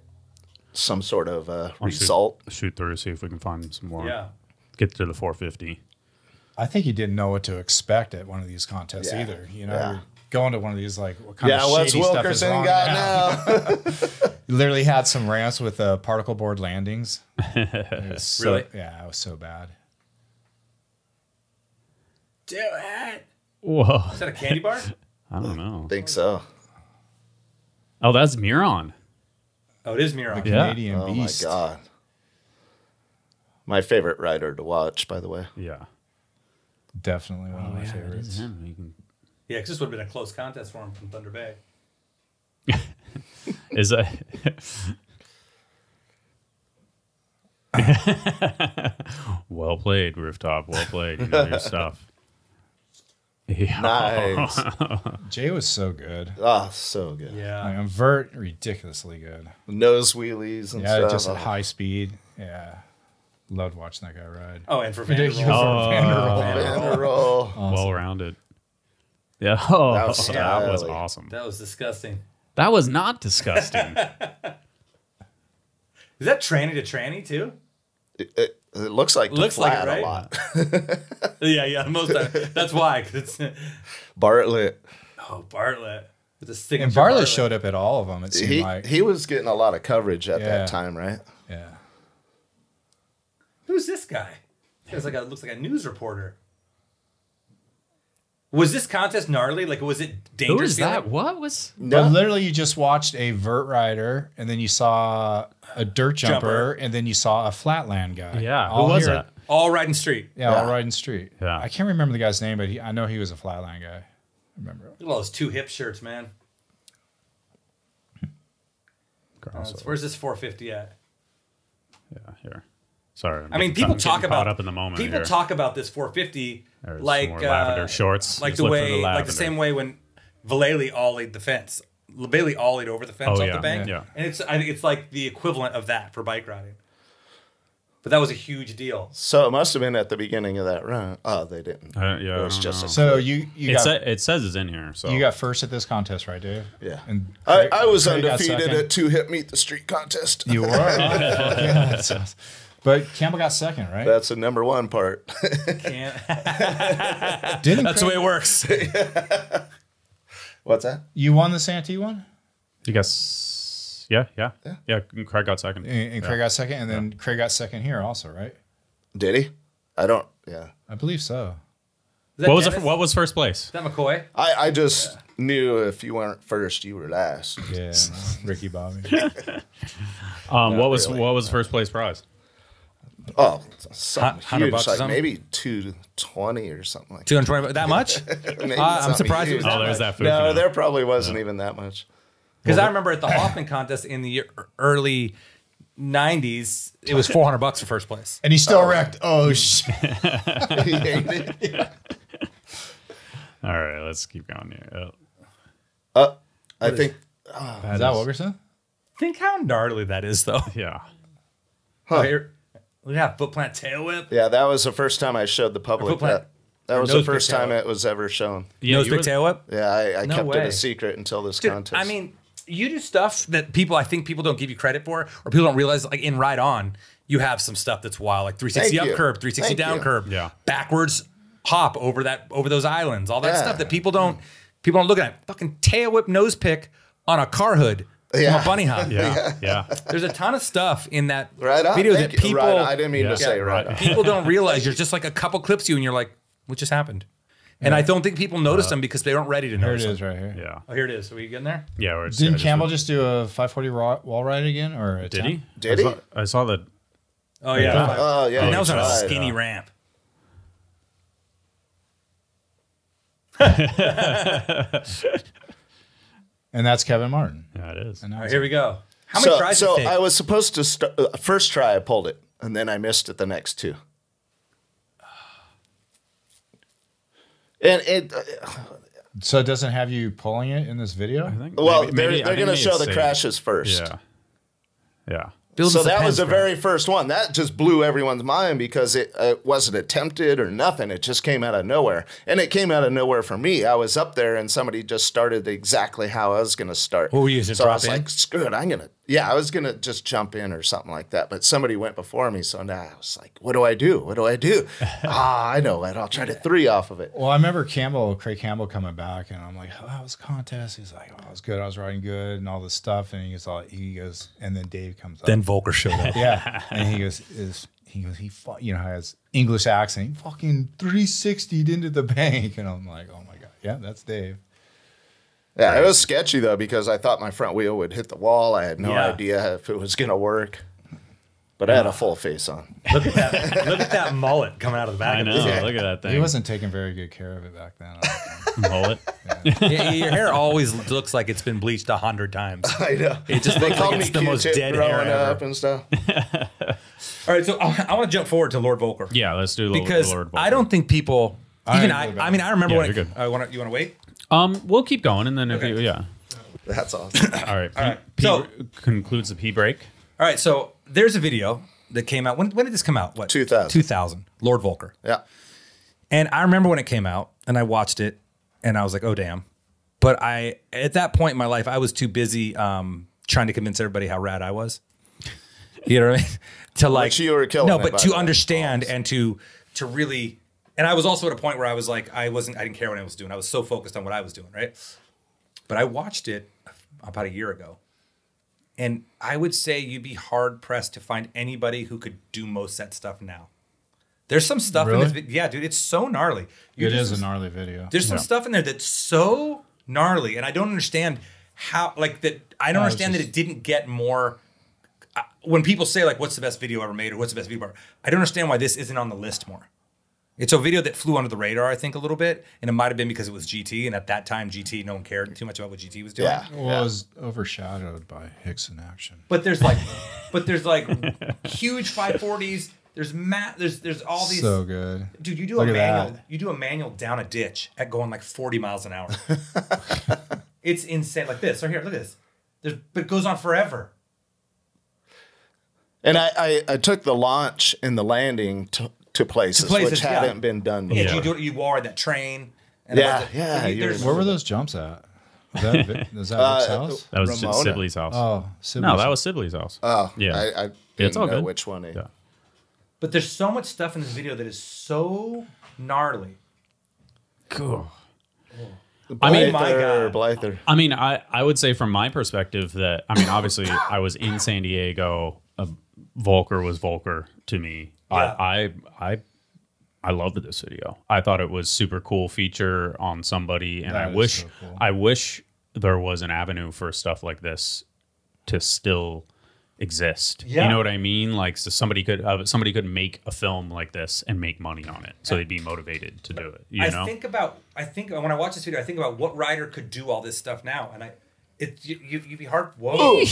some sort of uh, I'll shoot- result. Shoot, through, see if we can find some more. Yeah. Get to the 450. I think he didn't know what to expect at one of these contests Yeah. either. You know, Yeah. You're going to one of these like what kind Yeah, of what's shady stuff is Wilkerson wrong got now? now? Literally had some ramps with uh, particle board landings. So, Really? Yeah, it was so bad. Do it. Whoa. Is that a candy bar? I don't know. think so. Oh, that's Miron. Oh, it is Miron. Yeah. Canadian Oh beast. my god. My favorite rider to watch, by the way. Yeah. Definitely one of my Yeah, favorites. is him. You can- Yeah, because this would have been a close contest for him from Thunder Bay. Is that well played, rooftop? Well played. You know your stuff. Yeah. Nice. Jay was so good. oh, so good. Yeah. Like, on vert, ridiculously good. Nose wheelies and stuff. Yeah, stuff. just at high speed. Yeah, loved watching that guy ride. Oh, and for Ridiculous. Vanderbilt. Oh. Vanderbilt. Vanderbilt. Well rounded. Yeah. Oh, That that was was, awesome. That was disgusting. That was not disgusting. Is that tranny to tranny too? It, it, it looks like the Looks like it, right? a lot. Yeah, yeah. Most of, that's why. 'cause it's Bartlett. oh Bartlett with the signature. And Bartlett showed up at all of them. It seemed He, like. he was getting a lot of coverage at Yeah. that time, right? yeah. Who's this guy? This guy's like a, looks like a news reporter. Was this contest gnarly? Like, was it Who dangerous? is that? What was? But literally, you just watched a vert rider, and then you saw a dirt jumper, Jumper. and then you saw a flatland guy. Yeah. Who was here- that? All riding street. Yeah, Yeah. all riding street. Yeah. I can't remember the guy's name, but he, I know he was a flatland guy. I remember. Look at all those two hip shirts, man. Crossover. Where's this 450 at? Yeah, here. Sorry. I'm I mean, people talk about up in the moment. People here. talk about this 450 There's like more lavender uh, shorts. like Just the look for way, like the same way when Vallely ollied the fence. Vallely ollied over the fence Oh, off yeah, the bank, yeah. and it's I think it's like the equivalent of that for bike riding. But that was a huge deal. So it must have been at the beginning of that run. Oh, they didn't. Uh, yeah, it was just a So you you It, got sa- it says it's in here. So you got first at this contest, right, Dave? Yeah. And I, Craig- I was Craig undefeated at two hit meet the street contest. You were. Yeah, that's awesome. But Campbell got second, right? That's the number one part. Can't. Didn't That's the way it works. What's that? you won the Santee one, you guess. Yeah, yeah, yeah. Yeah, Craig got second. and, and Craig got second, and then Craig got second here also, right? Did he? I don't. Yeah. I believe so. What was the, what was first place? Is that McCoy? I, I just knew if you weren't first, you were last. Yeah, Ricky Bobby. Um, what was really. what was first place prize? Oh, something Hu- hundred huge, bucks like something? maybe two twenty or something like Two hundred twenty. That much? that. Maybe Uh, I'm something surprised it was huge. Oh, there's that food. No, for you. there probably wasn't even that much. Because I remember at the Hoffman contest in the early '90s, it was four hundred bucks for first place. And he still wrecked. Oh shit! He. All right, let's keep going here. Uh, I think Is that Wilkerson? Think how gnarly that is, though. Yeah. Oh, here, look at that foot plant tail whip. Yeah, that was the first time I showed the public public plant- that. That was the first time it was ever shown. Yeah, Nose you pick were- tail whip. Yeah, I, I No kept it a secret until this Dude, contest. I mean, you do stuff that people I think people don't give you credit for, or people don't realize. Like in Ride On, you have some stuff that's wild, like 360 Thank up you. curb, 360 Thank down you. curb, Yeah. backwards hop over that over those islands, all that Yeah. stuff that people don't people don't look at. Fucking tail whip nose pick on a car hood from Yeah. a bunny hop. Yeah, yeah. There's a ton of stuff in that right on. video Thank that people Right on. I didn't mean Yeah. to say Yeah, right. right. on. people don't realize. There's just like a couple clips you, and you're like, what just happened? And I don't think people notice them because they aren't ready to Here it notice is, them. right here. Yeah. Oh, here it is. Are we getting there? Yeah. We're just, Didn't just- Campbell just do a 540 raw, wall ride again, or a Did 10? he? Did I he? Saw, I saw the. Oh yeah. Oh yeah, and that was on a skinny uh, ramp. And that's Kevin Martin. Yeah, it is. And All right, here we go. How many so, tries so did it take? I was supposed to start uh, first try. I pulled it, and then I missed it the next two. And it, uh, so it doesn't have you pulling it in this video? I think well, maybe- they're maybe- they're going to show the it's crashes first. Yeah. Yeah. Build So that was the very first one. That just blew everyone's mind because it, uh wasn't attempted or nothing. It just came out of nowhere. And it came out of nowhere for me. I was up there and somebody just started exactly how I was going to start. What were you using, So I was in? like, screw it. I'm going to, yeah, I was going to just jump in or something like that. But somebody went before me. So now I was like, what do I do? What do I do? ah, I know it. I'll try to three off of it. Well, I remember Campbell, Craig Campbell coming back, and I'm like, "Oh, that was a contest." He's like, "Oh, it was good. I was riding good, and all this stuff." And he goes, all, "He goes," and then Dave comes up. Then Voelker showed up. yeah, and he goes, "Is he goes? He fu- you know has English accent. He fucking 360'd into the bank." And I'm like, "Oh my god, yeah, that's Dave." Yeah, it was sketchy though because I thought my front wheel would hit the wall. I had no Yeah. idea if it was going to work. But I had a full face on. Look at that! Look at that mullet coming out of the back. I of know. his head. Look at that thing. He wasn't taking very good care of it back then. mullet. Yeah, your hair always looks like it's been bleached a hundred times. I know. It just looks like it's the most dead hair growing ever. up and stuff. All right, so I, I want to jump forward to Lord Voelker Yeah, let's do Lord, because Lord I don't think people. I Even agree I, I mean, I remember Yeah, when you're it, good. I uh, want to. You want to wait? Um, we'll keep going, and then if Okay. you, yeah. That's awesome. All right. P, right. P So- concludes the P break. All right, so there's a video that came out. When, when did this come out? What? 2000. 2000. Lord Voelker. yeah. And I remember when it came out and I watched it and I was like, oh, damn. But I, at that point in my life, I was too busy um, trying to convince everybody how rad I was. You know what I mean? To like, you were killing no, it but by to then. understand and to, to really, and I was also at a point where I was like, I wasn't, I didn't care what I was doing. I was so focused on what I was doing, right? But I watched it about a year ago. And I would say you'd be hard pressed to find anybody who could do most of that stuff now. There's some stuff in this video. Yeah, dude, it's so gnarly. You it just- is a gnarly video. there's some stuff in there that's so gnarly, and I don't understand how like that. I don't No, understand that just- it didn't get more. Uh, when people say like, "What's the best video ever made?" or "What's the best video ever," I don't understand why this isn't on the list more. It's a video that flew under the radar, I think, a little bit, and it might have been because it was GT, and at that time, GT no one cared too much about what GT was doing. Yeah. Well, it was overshadowed by Hickson action. But there's like, but there's like huge 540s. There's ma- There's there's all these. So good. Dude, you do Look a manual. that. You do a manual down a ditch at going like 40 miles an hour. It's insane. Like this. Right here, look at this. There's, but it goes on forever. And I, I, I took the launch and the landing to, to places, places, which yeah. hadn't been done Yeah, before. you do it. You wall ride that train. And Yeah, about the- yeah, you- Where were those jumps at? Was that, Vic- is that Uh, house? That was Ramona. Sibley's house. Oh, no, that was Sibley's house. Oh, Yeah. I, I didn't It's all know good. which one. it- Yeah. But there's so much stuff in this video that is so gnarly. Cool. I mean- Oh my Blyther, God. Blyther. I mean, I, I would say from my perspective that I mean, obviously, I was in San Diego. Uh, Voelker was Voelker to me. Yeah. I, I I I loved this video. I thought it was super cool feature on somebody, and That I wish so cool. I wish there was an avenue for stuff like this to still exist. Yeah. You know what I mean? Like, so somebody could uh, somebody could make a film like this and make money on it, so they'd be motivated to do it. You I know? think about I think when I watch this video, I think about what rider could do all this stuff now, and I it you, you'd be hard whoa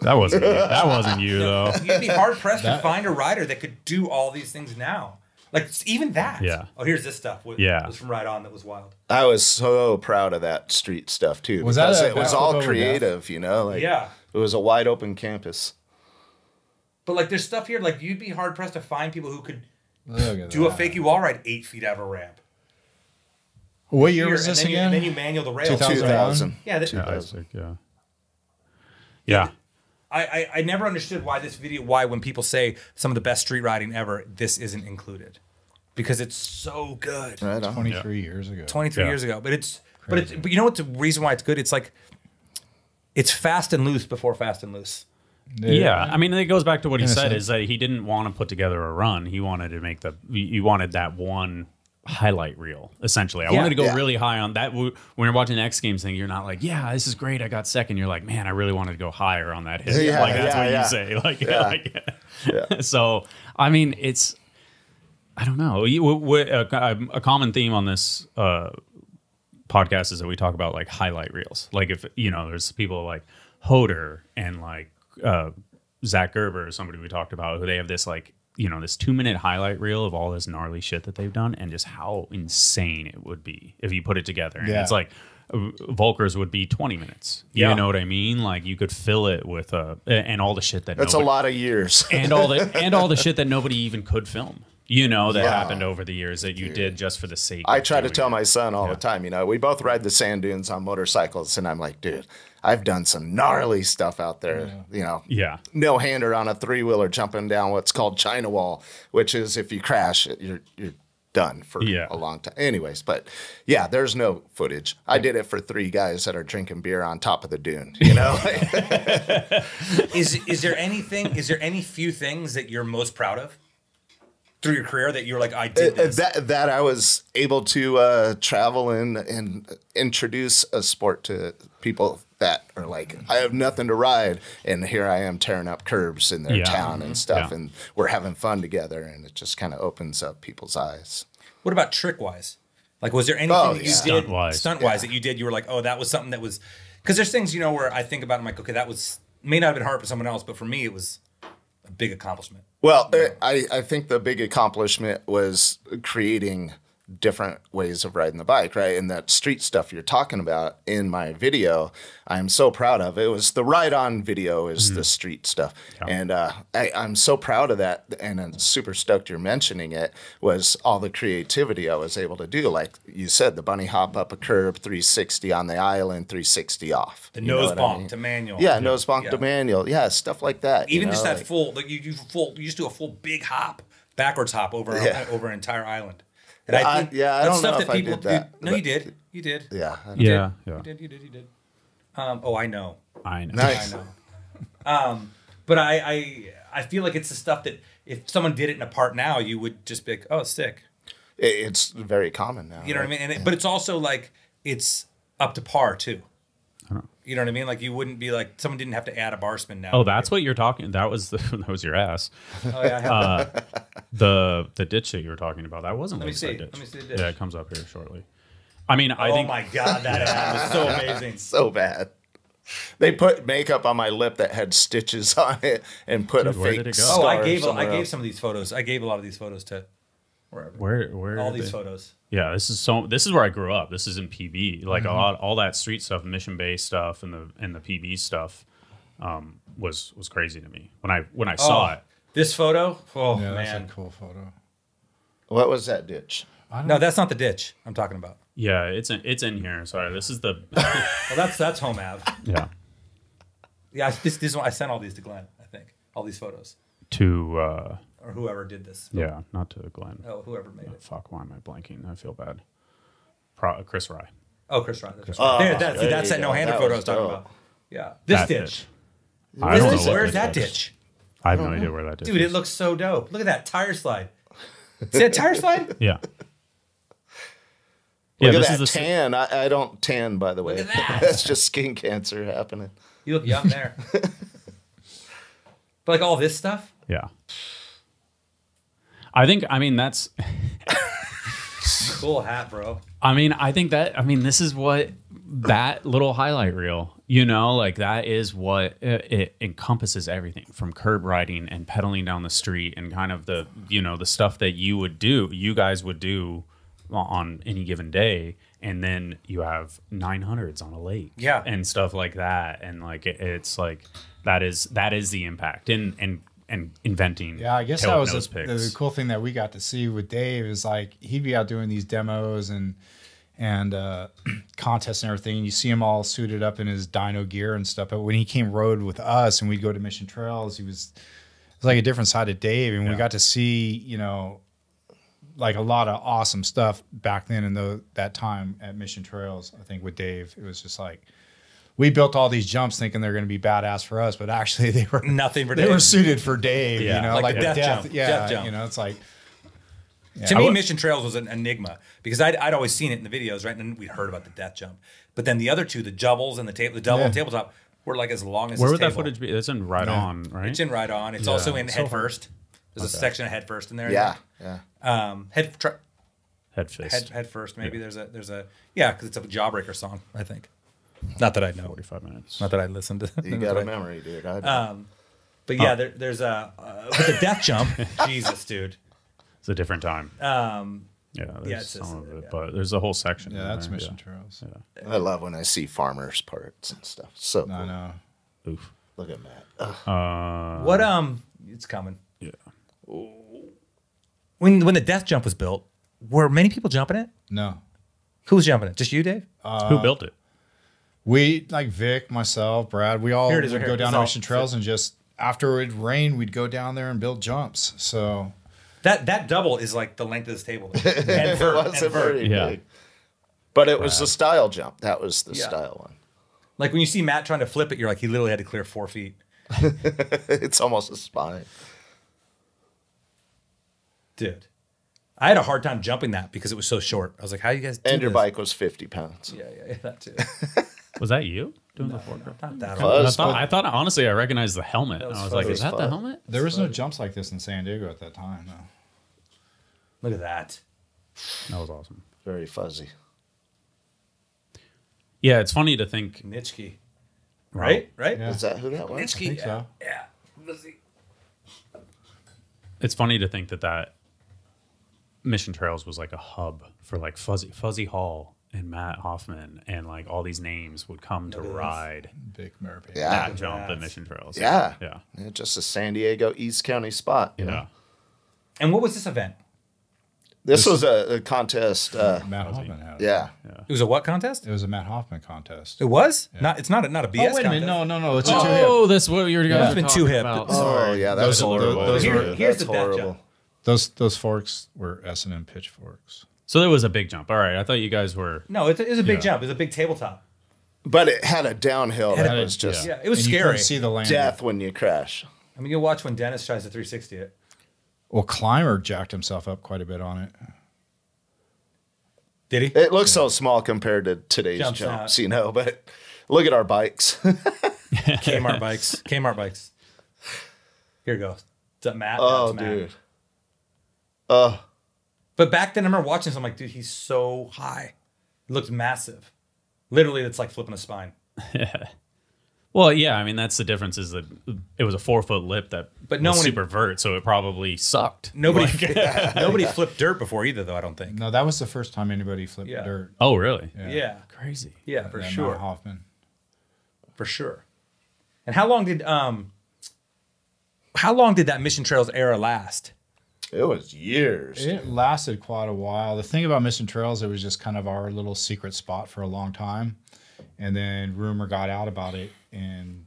that wasn't you. that wasn't you though. you'd be hard pressed to find a rider that could do all these things now. Like even that. Yeah. Oh, here's this stuff. What, Yeah. Was from Right On that was wild. I was so proud of that street stuff too. Was that because a it was all over creative, you know? Like, Yeah. It was a wide open campus. But like there's stuff here like you'd be hard pressed to find people who could Look at do a that. fakey wall ride eight feet out of a ramp. What year Here, was and this then you- again? and then you manual the rails. 2000. 2000. Yeah, that, Yeah, yeah. Yeah. I, I I never understood why this video why when people say some of the best street riding ever this isn't included because it's so good. Right on. 23 years ago. 23 Yeah. years ago, but it's but it's but you know what the reason why it's good? It's like it's fast and loose before fast and loose. Yeah, I mean, it goes back to what he said: sense. is that he didn't want to put together a run. He wanted to make the. He wanted that one highlight reel. Essentially, I Yeah. wanted to go Yeah. really high on that. When you're watching the X Games thing, you're not like, "Yeah, this is great. I got second. You're like, "Man, I really wanted to go higher on that hit." Yeah, like that's what you say. Like, so. I mean, it's. I don't know. You- w- w- A, a common theme on this uh, podcast is that we talk about like highlight reels. Like if you know, there's people like Hoder and like uh, Zach Gerber, somebody we talked about, who they have this like you know this two minute highlight reel of all this gnarly shit that they've done, and just how insane it would be if you put it together. And Yeah. it's like. uh, Voelkers would be 20 minutes. You Yeah. know what I mean? Like you could fill it with uh and all the shit that That's a lot of years. and all the and all the shit that nobody even could film. You know that Yeah. happened over the years that you did just for the sake. I of try to tell it. my son all Yeah. the time, you know, we both ride the sand dunes on motorcycles, and I'm like, dude, I've done some gnarly stuff out there, you know. Yeah, No hander on a three wheeler jumping down what's called China Wall, which is if you crash, you're you're done for Yeah. a long time. Anyways, but yeah, there's no footage. I did it for three guys that are drinking beer on top of the dune. You know, Is is there anything? Is there any few things that you're most proud of through your career that you're like I did Uh, this? that that I was able to uh, travel and and introduce a sport to people that are like I have nothing to ride, and here I am tearing up curbs in their Yeah. town and stuff, Yeah. and we're having fun together, and it just kind of opens up people's eyes. What about trick wise? Like, was there anything Oh, that you yeah. did Stunt-wise. stunt wise that you did? You were like, oh, that was something that was because there's things you know where I think about. it, I'm like, okay, that was may not have been hard for someone else, but for me, it was a big accomplishment. Well, uh, I, I think the big accomplishment was creating different ways of riding the bike, right? And that street stuff you're talking about in my video, I'm so proud of. It was the ride on video is the street stuff. And uh, I, I'm so proud of that. And I'm super stoked you're mentioning it was all the creativity I was able to do. Like you said, the bunny hop up a curb, 360 on the island, 360 off. The You nose what I bonk mean? to manual. Yeah, nose bonk Yeah. to manual. Yeah, stuff like that. you Even just that like- full, like you, you full, you just do a full big hop, backwards hop over Yeah. over an entire island. And Well, I- yeah, I that's don't stuff know that if I people did that, no, you did, you did, Yeah. yeah, yeah. you did, you did, you did. Um, oh, I know. I know. Nice. I know. Um, but I, I I feel like it's the stuff that if someone did it in a part now, you would just be like, oh, it's sick. It's very common now. You know what I mean? And it, but it's also like it's up to par too. You know what I mean? Like you wouldn't be like someone didn't have to add a bar spin now. Oh, that's what you're talking. That was the that was your ass. Oh yeah. I have uh, The the ditch that you were talking about. That wasn't Let me Lakeside see. Ditch. Let me see the ditch. Yeah, it comes up here shortly. I mean, I oh think my god, that ad was so amazing. so bad. They put makeup on my lip that had stitches on it and put Dude, a where fake did it go? Oh, I gave a, I gave some of these photos. I gave a lot of these photos to wherever. Where where All are these they? photos. Yeah, this is so. This is where I grew up. This is in PB. Like Mm-hmm. a lot, all that street stuff, mission Bay stuff, and the and the PB stuff um, was was crazy to me when I when I saw Oh, it. This photo. Oh Yeah, that's man. a cool photo. What was that ditch? No, that's not the ditch I'm talking about. Yeah, it's in, it's in here. Sorry, this is the Well, that's that's home Ave. yeah Yeah, this this one I sent all these to Glenn. I think all these photos to uh, or whoever did this. yeah, not to Glenn. Oh, whoever made it. Fuck, why am I blanking? I feel bad. Pro, Chris Rye. Oh, Chris Ryan. That's, Oh, there, that's, there that's that no hander photo I was was talking dope. about. Yeah, this That ditch. I don't This know where's that that is. ditch? I have no idea where that is. Dude, it looks so dope. Look at that tire slide. See that tire slide? Yeah. Look yeah, at this that is the tan. I, I don't tan, by the way. at that. That's just skin cancer happening. You look young there. but like all this stuff, yeah. I think. I mean, that's. cool hat, bro. I mean, I think that. I mean, this is what that little highlight reel. You know, like that is what it, it encompasses everything from curb riding and pedaling down the street and kind of the you know the stuff that you would do, you guys would do on any given day, and then you have 900s on a lake, Yeah. and stuff like that, and like it, it's like that is that is the impact and and and inventing. Yeah, I guess that was nose the, the cool thing that we got to see with Dave is like he'd be out doing these demos and and uh, contests and everything. You see him all suited up in his dyno gear and stuff. But when he came road with us and we'd go to Mission Trails, he was it was like a different side of Dave, and we got to see you know like a lot of awesome stuff back then in the, that time at Mission Trails. I think with Dave, it was just like. We built all these jumps thinking they're going to be badass for us, but actually they were Nothing for they Dave. were suited for Dave, Yeah. you know, Like like, the the death death, jump, yeah, death jump. you know, it's like To me, would- Mission Trails was an enigma because I'd, I'd always seen it in the videos, right? And we'd heard about the death jump. But then the other two, the doubles and the table, the double and tabletop, were like as long as Where this would that footage be? It's in right Yeah. on, right? It's in right on. It's also in So- head first. There's a section of head first in there. Yeah, yeah. Um, head tr- head fist. head head first. Maybe there's a there's a yeah because it's a Jawbreaker song. I think. Not that I know. 45 minutes. Not that I listened to. You got a memory, dude. I. Um, but yeah, there, there's a uh, with the death jump. Jesus, dude. It's a different time. Um, Yeah, there's yeah, it's just- some of it, yeah. but there's a whole section. yeah, that's there, Mission yeah. Trails. I love when I see farmers parts and stuff. So I cool. know. Oof. Look at Matt. Uh, what um, it's coming. yeah. When when the death jump was built, were many people jumping it? No, Who was jumping it? Just you, Dave? Who built it? We like Vic, myself, Brad. We all Here would right go here. down It's to all- Mission Trails and just after it rained, we'd go down there and build jumps. So That that double is like the length of this table. and It vert, was a and vert. very Yeah. big. But it was the style jump. That was the Yeah. style one. Like when you see Matt trying to flip it, you're like he literally had to clear four feet. it's almost a spine. Dude, I had a hard time jumping that because it was so short. I was like, how you guys? Do And your this? bike was 50 pounds. Yeah, yeah, yeah, that too. Was that you doing the fork? Not that I hard. Fuzz, thought, I thought honestly I recognized the helmet. was I was fun. like, It is was that the helmet? there was no jumps like this in San Diego at that time. No. Look at that. That was awesome. very fuzzy. Yeah, it's funny to think. Nitschke. Right? Right? Yeah. Is that who that was? Nitschke. think yeah. so. yeah. It's funny to think that that Mission Trails was like a hub for like Fuzzy Fuzzy Hall and Matt Hoffman and like all these names would come to Look at this. ride Big Murphy. Yeah. that jump at. Mission Trails. Yeah. Yeah. Yeah, Just a San Diego East County spot. you Yeah. know? And what was this event? This was a, a contest. Uh, Matt Hoffman had it. yeah. It was a what contest? It was a Matt Hoffman contest. It was? Not. It's not a not a BS Oh, wait a contest. minute. No, no, no. It's a two hip. Oh, that's what you guys It's were been talking too hip. about. Oh, yeah. That's Those- horrible. those Here- were- here's that's the death horrible. jump. Those those forks were S and M pitchforks. So there was a big jump. All right, I thought you guys were. No, it, it was a big Yeah. jump. It was a big tabletop. But it had a downhill that had a- was just Yeah, it was and scary. couldn't see the land. death when you crash. I mean, you'll watch when Dennis tries to 360 it. Well, Climber jacked himself up quite a bit on it. Did he? It looks so small compared to today's Jumps jumps, out. you know, but look at our bikes. Kmart bikes. Kmart bikes. Here it goes. Is that Matt? oh, That's Matt. dude. Oh, But back then, I remember watching this. I'm like, dude, he's so high. He looks massive. Literally, it's like flipping a spine. Yeah. Well, yeah, I mean that's the difference is that it was a four foot lip that But no was one- super vert, so it probably sucked. Nobody, nobody flipped dirt before either, though. I don't think. No, that was the first time anybody flipped Yeah. dirt. Oh, really? Yeah. Yeah, Crazy. yeah, for Yeah, Matt sure, Hoffman. for sure. And how long did um, how long did that Mission Trails era last? It was years. It lasted quite a while. The thing about Mission Trails, it was just kind of our little secret spot for a long time. And then rumor got out about it, and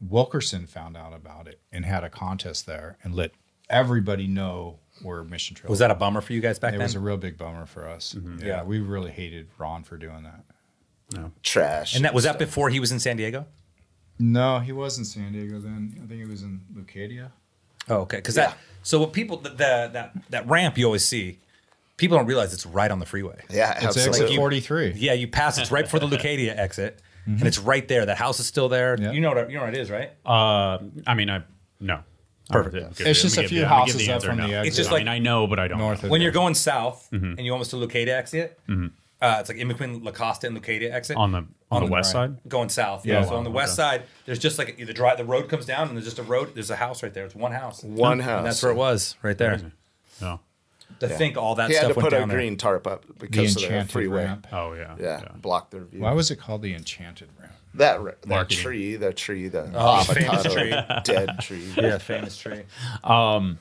Wilkerson found out about it and had a contest there and let everybody know where Mission Trails Was that a bummer for you guys back It then? It was a real big bummer for us. Mm-hmm. Yeah, Yeah. we really hated Ron for doing that. No. Trash. and that was that before he was in San Diego. No, he was in San Diego then. I think he was in Leucadia. Oh, okay. Because Yeah. that so what people the, the that that ramp you always see, people don't realize it's right on the freeway. Yeah, It's absolutely. exit 43. Yeah, you pass. It's right before the Leucadia exit, and it's right there. The house is still there. Yeah. You know what you know what it is, right? Uh, I mean, I no. Perfect. I'm It's just a few you- I'm gonna give houses the up from no. the exit. It's just I like mean, I know, but I don't. North know. when there. you're going south Mm-hmm. and you almost to Leucadia exit. Uh, it's like in between La Costa and Leucadia exit. on the on, the, west right. side. going south. Yeah. Yeah. So Wow, on the west side, there's just like the drive. The road comes down, and there's just a road. There's a house right there. It's one house. One And house. that's where it was, right there. No. To think all that He had stuff to went put a down green tarp up the because of the enchanted freeway. ramp. Oh yeah. Yeah, blocked their view. Why was it called the enchanted ramp? that that Marketing. tree, that tree, the Oh, famous avocado tree. dead tree. Yeah, famous tree. Um,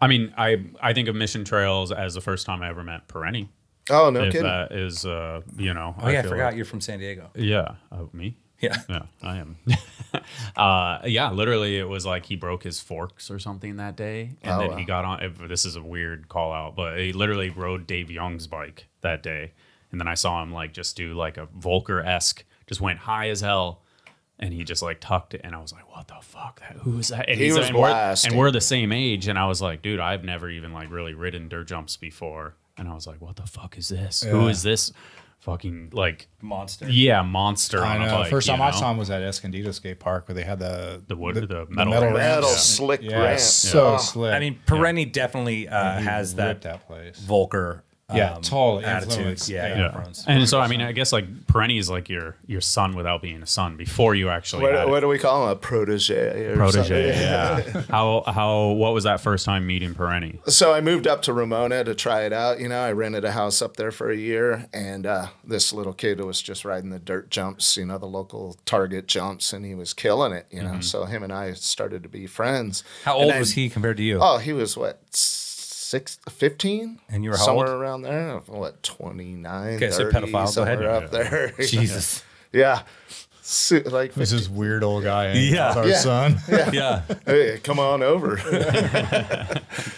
I mean, I I think of Mission Trails as the first time I ever met Perenni. Oh no if kidding. that is, uh, you know. Oh yeah, I forgot like- you're from San Diego. yeah, uh, me. Yeah. Yeah, I am. uh, yeah, literally, it was like he broke his forks or something that day, and Oh, then wow. he got on. This is a weird call out, but he literally rode Dave Young's bike that day, and then I saw him like just do like a Voelker esque, just went high as hell, and he just like tucked it, and I was like, "What the fuck? That who is that?" And He he's- was and we're, and we're the same age, and I was like, "Dude, I've never even like really ridden dirt jumps before," and I was like, "What the fuck is this? Who Yeah. is this?" Fucking like Monster. yeah, monster. I on a know. bike, First you time I saw him was at Escondido Skate Park where they had the The wood- the metal metal ramp. ramps. Metal Yeah. slick Yeah, ramp. so Oh, slick. I mean, Perenni definitely uh, has that, that place. Voelker. Yeah, um, total attitude. influence. Yeah, Yeah. And so, I mean, I guess like Perenni is like your your son without being a son before you actually what, what do we call him? A protege. Or protege. something? Yeah. how how what was that first time meeting Perenni? So I moved up to Ramona to try it out. You know, I rented a house up there for a year, and uh, this little kid was just riding the dirt jumps, you know, the local Target jumps, and he was killing it. You know, so him and I started to be friends. How And old I- was he compared to you? Oh, he was what six, 15? And you were somewhere old? around there. What twenty nine? Okay, so pedophile. Go somewhere ahead. up there. Jesus. yeah. So, like, This is weird old guy. Yeah. Yeah, our Yeah. son. yeah. hey, come on over.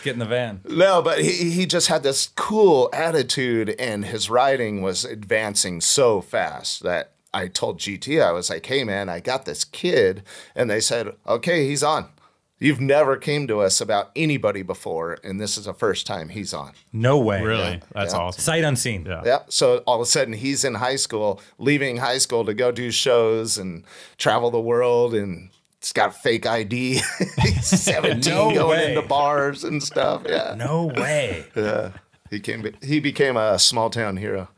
Get in the van. No, but he, he just had this cool attitude, and his riding was advancing so fast that I told GT, I was like, hey, man, I got this kid. And they said, okay, he's on. You've never came to us about anybody before, and this is the first time he's on. No way. Really, that's yeah. awesome. Sight unseen. Yeah. Yeah. So all of a sudden he's in high school, leaving high school to go do shows and travel the world and it's got fake ID. he's 17 No going way. into bars and stuff. Yeah. No way. Yeah. He came he became a small town hero.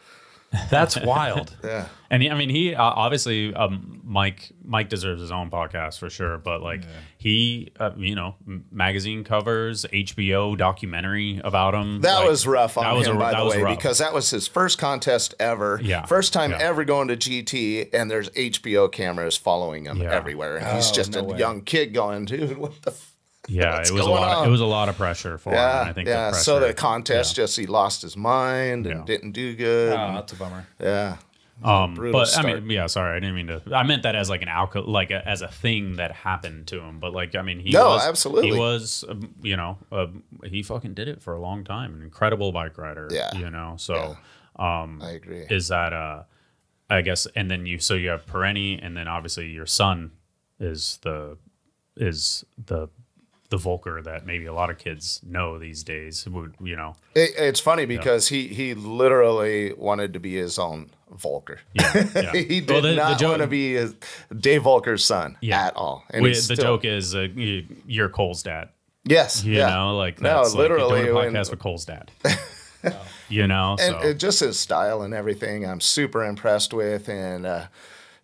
That's wild. Yeah. And he, I mean, he uh, obviously um, Mike Mike deserves his own podcast for sure. But like he, uh, you know, magazine covers, HBO documentary about him. That like, was rough on that was him, a- by that the way, rough. because that was his first contest ever. Yeah. First time Yeah. ever going to GT, and there's HBO cameras following him Yeah. everywhere. And he's Oh, just no a way. young kid going, dude, what the f-? Yeah, it was a lot. on? It was a lot of pressure for him. Yeah. and I think yeah. the so the pressure- contest just, he lost his mind and Yeah. didn't do good. Oh, that's a bummer. Yeah. Um, brutal but I mean, yeah, sorry, I didn't mean to. I meant that as like an alcohol, like a, as a thing that happened to him. But like, I mean, he No, was, absolutely. he was, um, you know, uh, he fucking did it for a long time. An incredible bike rider. Yeah. you know. So, um, I agree. is that uh, I guess, and then you, so you have Perenni, and then obviously your son is the is the the Voelker that maybe a lot of kids know these days. Would you know? It, it's funny because he he literally wanted to be his own Voelker. Yeah, yeah. he did Well, the- the not joke- want to be his, Dave Voelker's son Yeah. at all. And We- the still- joke is uh, you, you're Kole's dad. yes, You yeah. know, like No, that's literally, like you're doing a when- podcast with Kole's dad. you know, and so it, just his style and everything, I'm super impressed with. And uh,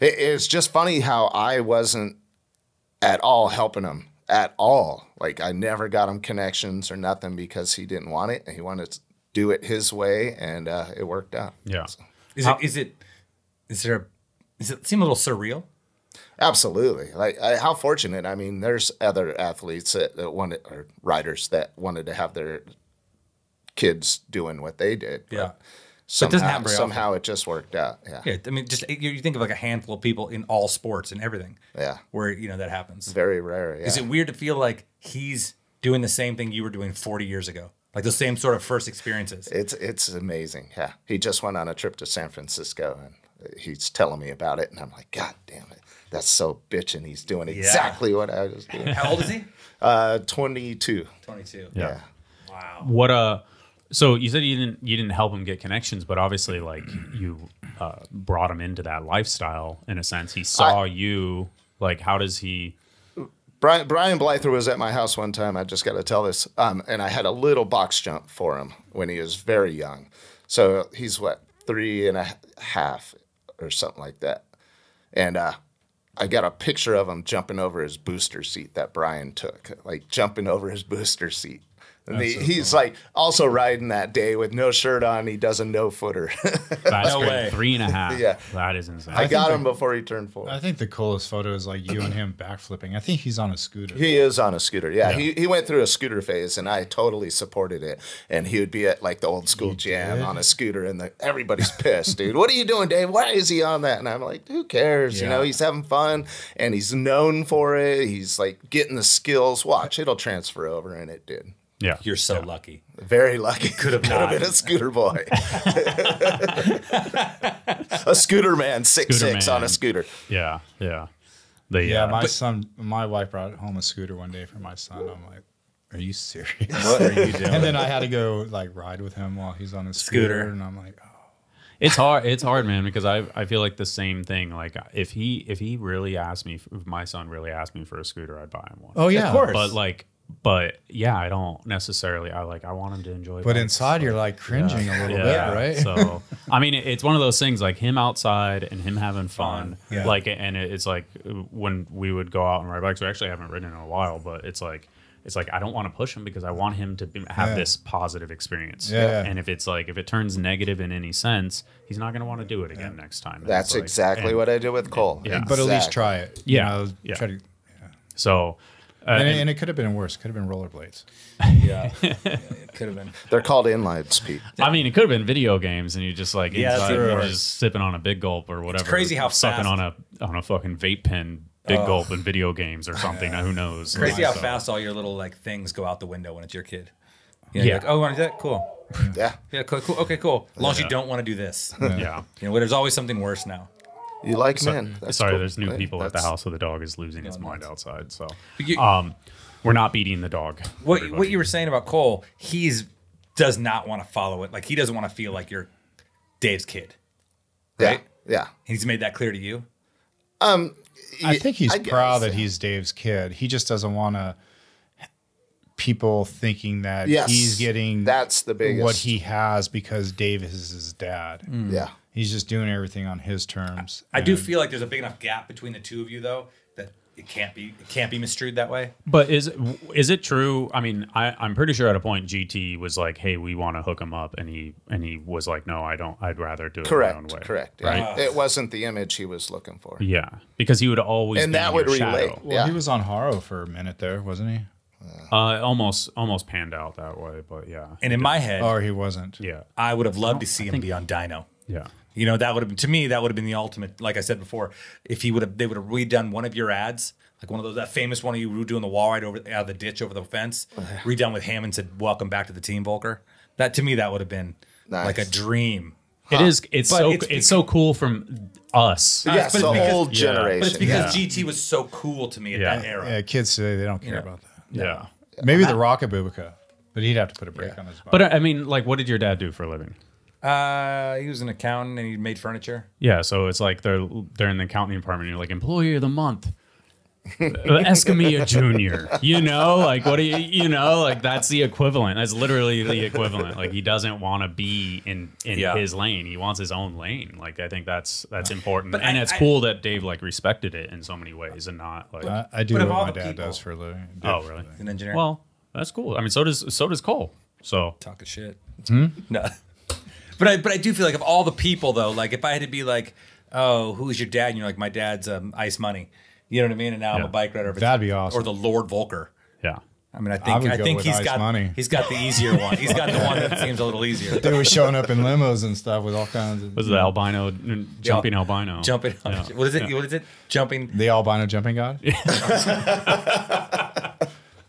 It, it's just funny how I wasn't at all helping him at all. Like I never got him connections or nothing because he didn't want it and he wanted to do it his way, and uh, it worked out. Yeah. Is it? Is it? Is there? A, does it seem a little surreal? Absolutely. Like I, how fortunate. I mean, there's other athletes that, that wanted or riders that wanted to have their kids doing what they did. but Yeah. Somehow, doesn't happen somehow it just worked out. Yeah. Yeah. I mean, just you, you think of like a handful of people in all sports and everything. Yeah. Where you know that happens. Very rare. Yeah. Is it weird to feel like he's doing the same thing you were doing 40 years ago? Like the same sort of first experiences. It's it's amazing. Yeah, he just went on a trip to San Francisco, and he's telling me about it, and I'm like, God damn it, that's so bitching. He's doing exactly what I was doing. How old is he? Uh, 22. 22. Yeah. Wow. What uh so you said you didn't you didn't help him get connections, but obviously like you uh, brought him into that lifestyle in a sense. He saw you. Like, how does he? Brian, Brian Blyther was at my house one time. I just got to tell this. Um, and I had a little box jump for him when he was very young. So he's what, three and a half or something like that. And uh, I got a picture of him jumping over his booster seat that Brian took, like jumping over his booster seat. And he, he's like also riding that day with no shirt on. He does a no footer. That's No way. Three and a half. Yeah. that is insane. I got him before he turned four. I think the coolest photo is like you and him backflipping. I think he's on a scooter. He is on a scooter. Yeah, He, he went through a scooter phase, and I totally supported it. And he would be at like the old school jam did? on a scooter, and the, everybody's pissed, dude. What are you doing, Dave? Why is he on that? And I'm like, who cares? You know, he's having fun, and he's known for it. He's like getting the skills. Watch, it'll transfer over, and it did. Yeah, You're so lucky. Very lucky. Could have not. been a scooter boy. a scooter man, six Scooter six man. on a scooter. yeah, yeah. The yeah, uh, my son, my wife brought home a scooter one day for my son. I'm like, are you serious? What are you doing? And then I had to go like ride with him while he's on his scooter, Scooter. and I'm like, oh. It's hard. It's hard, man, because I I feel like the same thing. Like if he if he really asked me, if my son really asked me for a scooter, I'd buy him one. oh yeah, Of course. But like, but yeah, I don't necessarily. I like I want him to enjoy. But bikes, inside, you're like cringing a little yeah, bit, right? So I mean, it's one of those things like him outside and him having fun. Yeah. Like, and it's like when we would go out and ride bikes. We actually haven't ridden in a while, but it's like. It's like I don't want to push him because I want him to be, have Yeah. this positive experience. Yeah. And if it's like if it turns negative in any sense, he's not going to want to do it again next time. And That's like- exactly and what I did with Kole. Yeah. but at least try it. you Yeah, know, yeah. Try to, So, uh, and, and- and it could have been worse. Could have been rollerblades. yeah. It could have been. They're called inlines, Pete. I mean, it could have been video games, and you just like Yeah, that's inside, you're worse. just sipping on a big gulp or whatever. crazy how sucking fast- on a on a fucking vape pen, big gulp in video games or something. Who knows? Crazy how So, fast all your little like things go out the window when it's your kid. You know, Yeah. You're like, oh, want to do that? Cool. Yeah. Yeah, cool, cool. Okay, cool. As long as you don't want to do this. Yeah. You know, there's always something worse now. You like men. Mm, That's Sorry, cool. there's new Hey, people at the house, so the dog is losing his mind outside. So, You- um, we're not beating the dog. What everybody. what you were saying about Kole, he's does not want to follow it. Like he doesn't want to feel like you're Dave's kid. Right? Yeah. Yeah. He's made that clear to you. Um, I think he's I proud guess. that he's Dave's kid. He just doesn't want to people thinking that Yes. he's getting That's the biggest. what he has because Dave is his dad. Mm. Yeah. He's just doing everything on his terms. I do feel like there's a big enough gap between the two of you though that it can't be it can't be misstrued that way. But is is it true? I mean, I, I'm pretty sure at a point GT was like, "Hey, we want to hook him up," and he and he was like, "No, I don't. I'd rather do it my own Correct. way." Correct. Yeah. Right? It wasn't the image he was looking for. Yeah, because he would always And be that your would shadow. relate. Well, Yeah. he was on Haro for a minute there, wasn't he? Uh, almost almost panned out that way, but yeah, And in my head, Or he wasn't. yeah, I would have loved to see him think- be on Dyno. yeah. You know, that would have been to me, that would have been the ultimate, like I said before, if he would have they would have redone one of your ads, like one of those that famous one of you doing the wall ride over out of the ditch over the fence, redone with him and said, Welcome back to the team, Voelker. That to me that would have been Nice. like a dream. It is. It's But so. it's It's, so cool from us. Yes, but the it's because- whole yeah. generation. But it's because Yeah. GT was so cool to me at Yeah. that era. Yeah, kids today they don't care Yeah. about that. Yeah. Maybe the Rocket Boobica, but he'd have to put a brake on his bike. But uh, I mean, like, what did your dad do for a living? Uh, he was an accountant and he made furniture. Yeah, so it's like they're they're in the accounting department. And you're like employee of the month. Escamilla Jr. You know, like what do you, you know, like that's the equivalent. That's literally the equivalent. Like he doesn't want to be in in Yeah. his lane. He wants his own lane. Like I think that's that's important, But and I- it's I- cool that Dave like respected it in so many ways and not like I, I do But what all my the dad people- does for a living. oh really? An engineer. Well, that's cool. I mean, so does so does Kole. So talk talking shit. Hmm? No, but I but I do feel like of all the people though, like if I had to be like, oh, who's your dad? And you're like, my dad's um, Ice Money. You know what I mean? And now I'm a bike rider. That'd be awesome. Or the Lord Voelker. yeah. I mean, I think would I, go think with he's Ice got Money. he's got the easier one. He's got the one that seems a little easier. They were showing up in limos and stuff with all kinds of Was the albino jumping albino? Jumping. Yeah. What is it? What is it? Jumping the albino jumping god.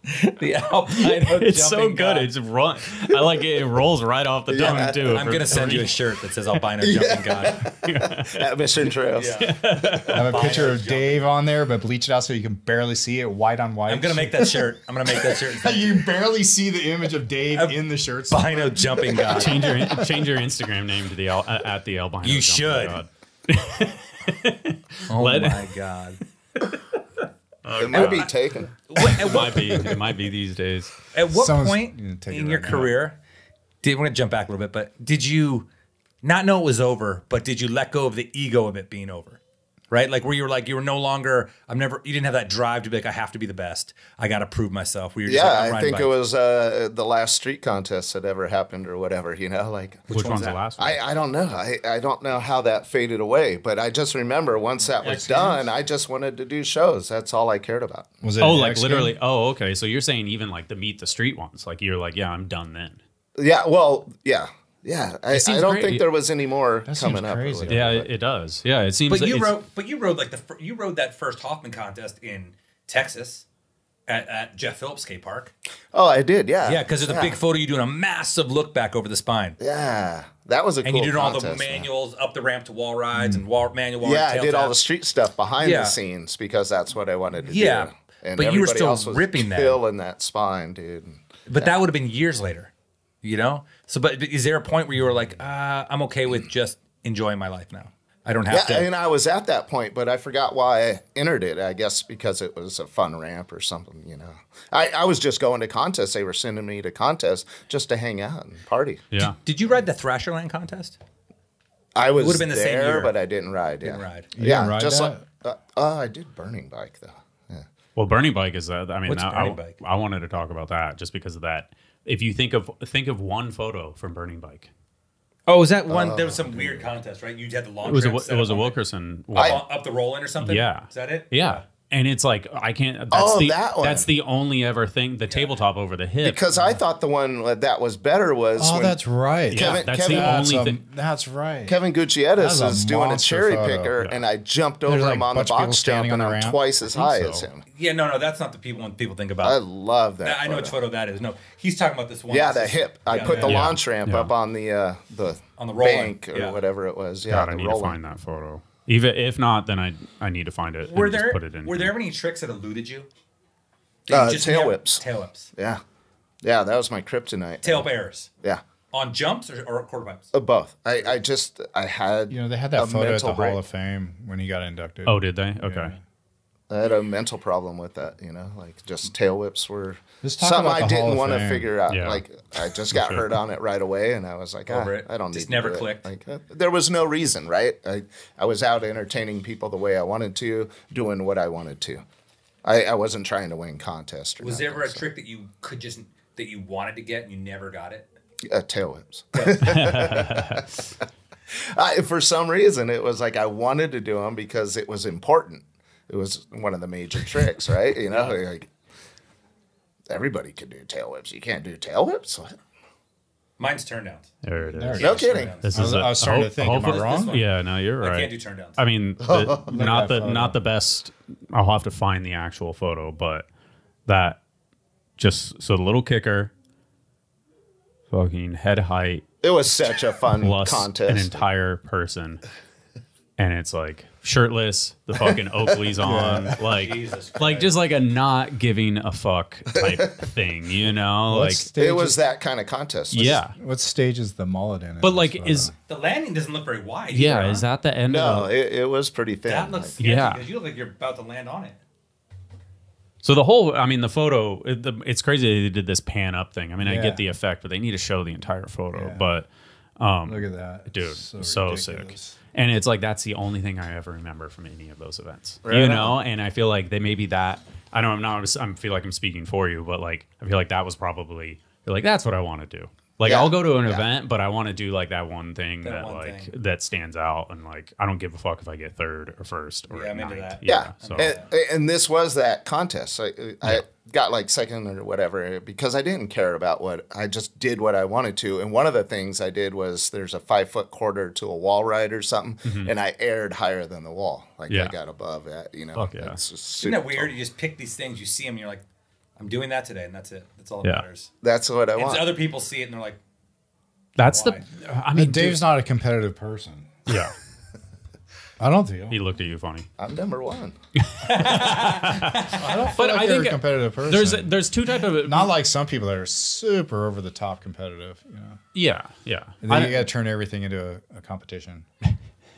the alpine. It's so good. It's run. I like it. It rolls right off the tongue too. I'm gonna send you a shirt that says albino jumping god. At Mission Trails. Yeah. I have a picture of Dave on there, but bleach it out so you can barely see it, white on white. I'm gonna make that shirt. I'm gonna make that shirt. you barely see the image of Dave in the shirt. Albino jumping god. change your change your Instagram name to the al- uh, at the albino. You jumping should. god. Oh Let- my god. It might be taken. What, It might be. It might be these days. At what Someone's point gonna take it in your now. career did we're gonna jump back a little bit, but did you not know it was over, but did you let go of the ego of it being over? Right? Like where you were like you were no longer I'm never you didn't have that drive to be like, I have to be the best. I gotta prove myself. Where you're just Yeah, like, I'm I riding think it was uh, the last street contest that ever happened or whatever, you know, like Which, one's one's the last one? I, I don't know. I, I don't know how that faded away, but I just remember once that was X Games? done, I just wanted to do shows. That's all I cared about. Was it oh, like X literally. game? Oh, okay. So you're saying even like the meet the street ones, like you're like, yeah, I'm done then. Yeah, well, yeah, yeah. I, I don't great. think there was any more That coming seems up. crazy. whatever, Yeah, but- it, it does. Yeah, it seems. But you wrote, but you rode like the fir- you rode that first Hoffman contest in Texas at, at Jeff Phillips skate park. Oh, I did. Yeah. Yeah, because there's a big photo of you doing a massive look back over the spine. Yeah, that was a And cool you did all the contest, man. manuals up the ramp to wall rides mm. and wall manual wall Yeah, I tail did all the street stuff behind Yeah. the scenes because that's what I wanted to do. Yeah, do. And but you were still else was ripping that. killing that spine, dude. But that would have been years later, you know. So, but is there a point where you were like, uh, I'm okay with just enjoying my life now? I don't have Yeah, to. and I was at that point, but I forgot why I entered it. I guess because it was a fun ramp or something, you know. I, I was just going to contests. They were sending me to contests just to hang out and party. Yeah. Did you ride the Thrasherland contest? I was would've been the same year. but I didn't ride. Didn't yeah. ride. You yeah, didn't ride just that? like uh, uh, I did burning bike though. Yeah. Well, Burning Bike is that. I mean, What's I, I- I wanted to talk about that just because of that. If you think of think of one photo from Burning Bike, Oh, was that one? Oh. there was some weird contest, right? You had the long. it was a ramp it was a Wilkerson. the- one. up, up the roll in or something. Yeah. is that it? Yeah. And it's like I can't. That's Oh, the, that one. That's the only ever thing. The tabletop over the hip. Because I thought the one that was better was Oh, when that's right. yeah, Kevin- that's Kevin- the That's, only um, thing. that's right. Kevin Gutierrez That a is doing a cherry photo. picker, Yeah. and I jumped There's over like him on the bunch of people box jump, and I'm twice as high so. as him. Yeah, no, no, that's not the people when people think about. I love that. I know which photo. photo that is. No, he's talking about this one. Yeah, the hip. I yeah, put the launch ramp up on the uh, the On the rolling, bank or whatever it was. Yeah, God, I the need to find that photo. Even if not, then I I need to find it. Were and just there put it in were there ever any tricks that eluded you? Did Uh, you just tail never- whips. Tail whips. Yeah, yeah, that was my kryptonite. Tail bears. Yeah, On jumps or, or quarter pipes? uh, both. I, I just I had You know, they had that photo at the break. Hall of Fame when he got inducted. Oh, did they? Okay. I had a mental problem with that. You know, like just tail whips were Just talk something about I didn't want to figure out. Yeah. Like I just got sure. hurt on it right away, and I was like, ah. I don't Just need to never do it. clicked. Like uh, there was no reason, right? I I was out entertaining people the way I wanted to, doing what I wanted to. I, I wasn't trying to win contests or Was there ever a so- trick that you could just that you wanted to get and you never got it? uh, tail whips. I, for some reason, it was like I wanted to do them because it was important. It was one of the major tricks, right? You know, like everybody can do tail whips. You can't do tail whips. What? Mine's turn downs. There it is. There it No is. kidding. This I was- is. a- I was starting to hope- think, am I hopefully- wrong? Yeah, no, you're right. I can't do turn downs. I mean, the, not the photo. not the best. I'll have to find the actual photo, but that just so the little kicker, fucking head height It was such a fun plus contest. an entire person, and it's like shirtless. The fucking Oakley's on, like Jesus like just like a not giving a fuck type thing, you know? What Like stage it was is- that kind of contest. yeah, What stage is the mullet in? but like is The landing doesn't look very wide. yeah, either, is that the end? No, of it, it was pretty thin. that looks Like, Yeah. because you look like you're about to land on it. So the whole, I mean, the photo, it, the, it's crazy they did this pan up thing. I mean, I get the effect, but they need to show the entire photo. Yeah. But Um, Look at that, dude, so, sick. And it's like that's the only thing I ever remember from any of those events, Right you on. know. And I feel like they maybe that. I know I'm not. I feel like I'm speaking for you, but like I feel like that was probably like that's what I want to do. Like Yeah. I'll go to an Yeah. event, but I want to do like that one thing that, That one like thing. that stands out, and like I don't give a fuck if I get third or first or Yeah, I'm into ninth. that. Yeah, So and, and this was that contest. I, I got like second or whatever because I didn't care about what I just did what I wanted to. And one of the things I did was there's a five foot quarter to a wall ride or something, and I aired higher than the wall. Like Mm-hmm. Yeah. I got above that. You know, Fuck yeah. That's just Isn't that weird? cool. You just pick these things, you see them, and you're like, I'm doing that today, and that's it. That's all that Yeah. matters. That's what I And want. other people see it, and they're like, that's Why? the. I I mean, mean, Dave's not a competitive person. yeah. I don't think He looked at you funny. I'm number one. I don't feel But like I you're think a competitive person. There's there's two type of not like some people that are super over the top competitive. You know, yeah yeah and then I- you got to turn everything into a, a competition.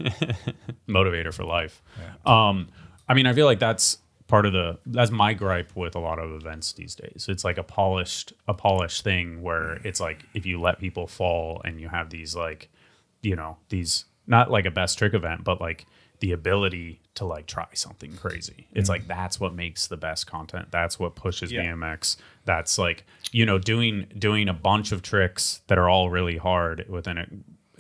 motivator for life. Um, I mean, I feel like that's part of the that's my gripe with a lot of events these days. It's like a polished a polished thing where it's like if you let people fall and you have these like you know these not like a best trick event, but like the ability to like try something crazy. It's mm. like that's what makes the best content. That's what pushes Yeah. BMX. That's like you know doing doing a bunch of tricks that are all really hard within a,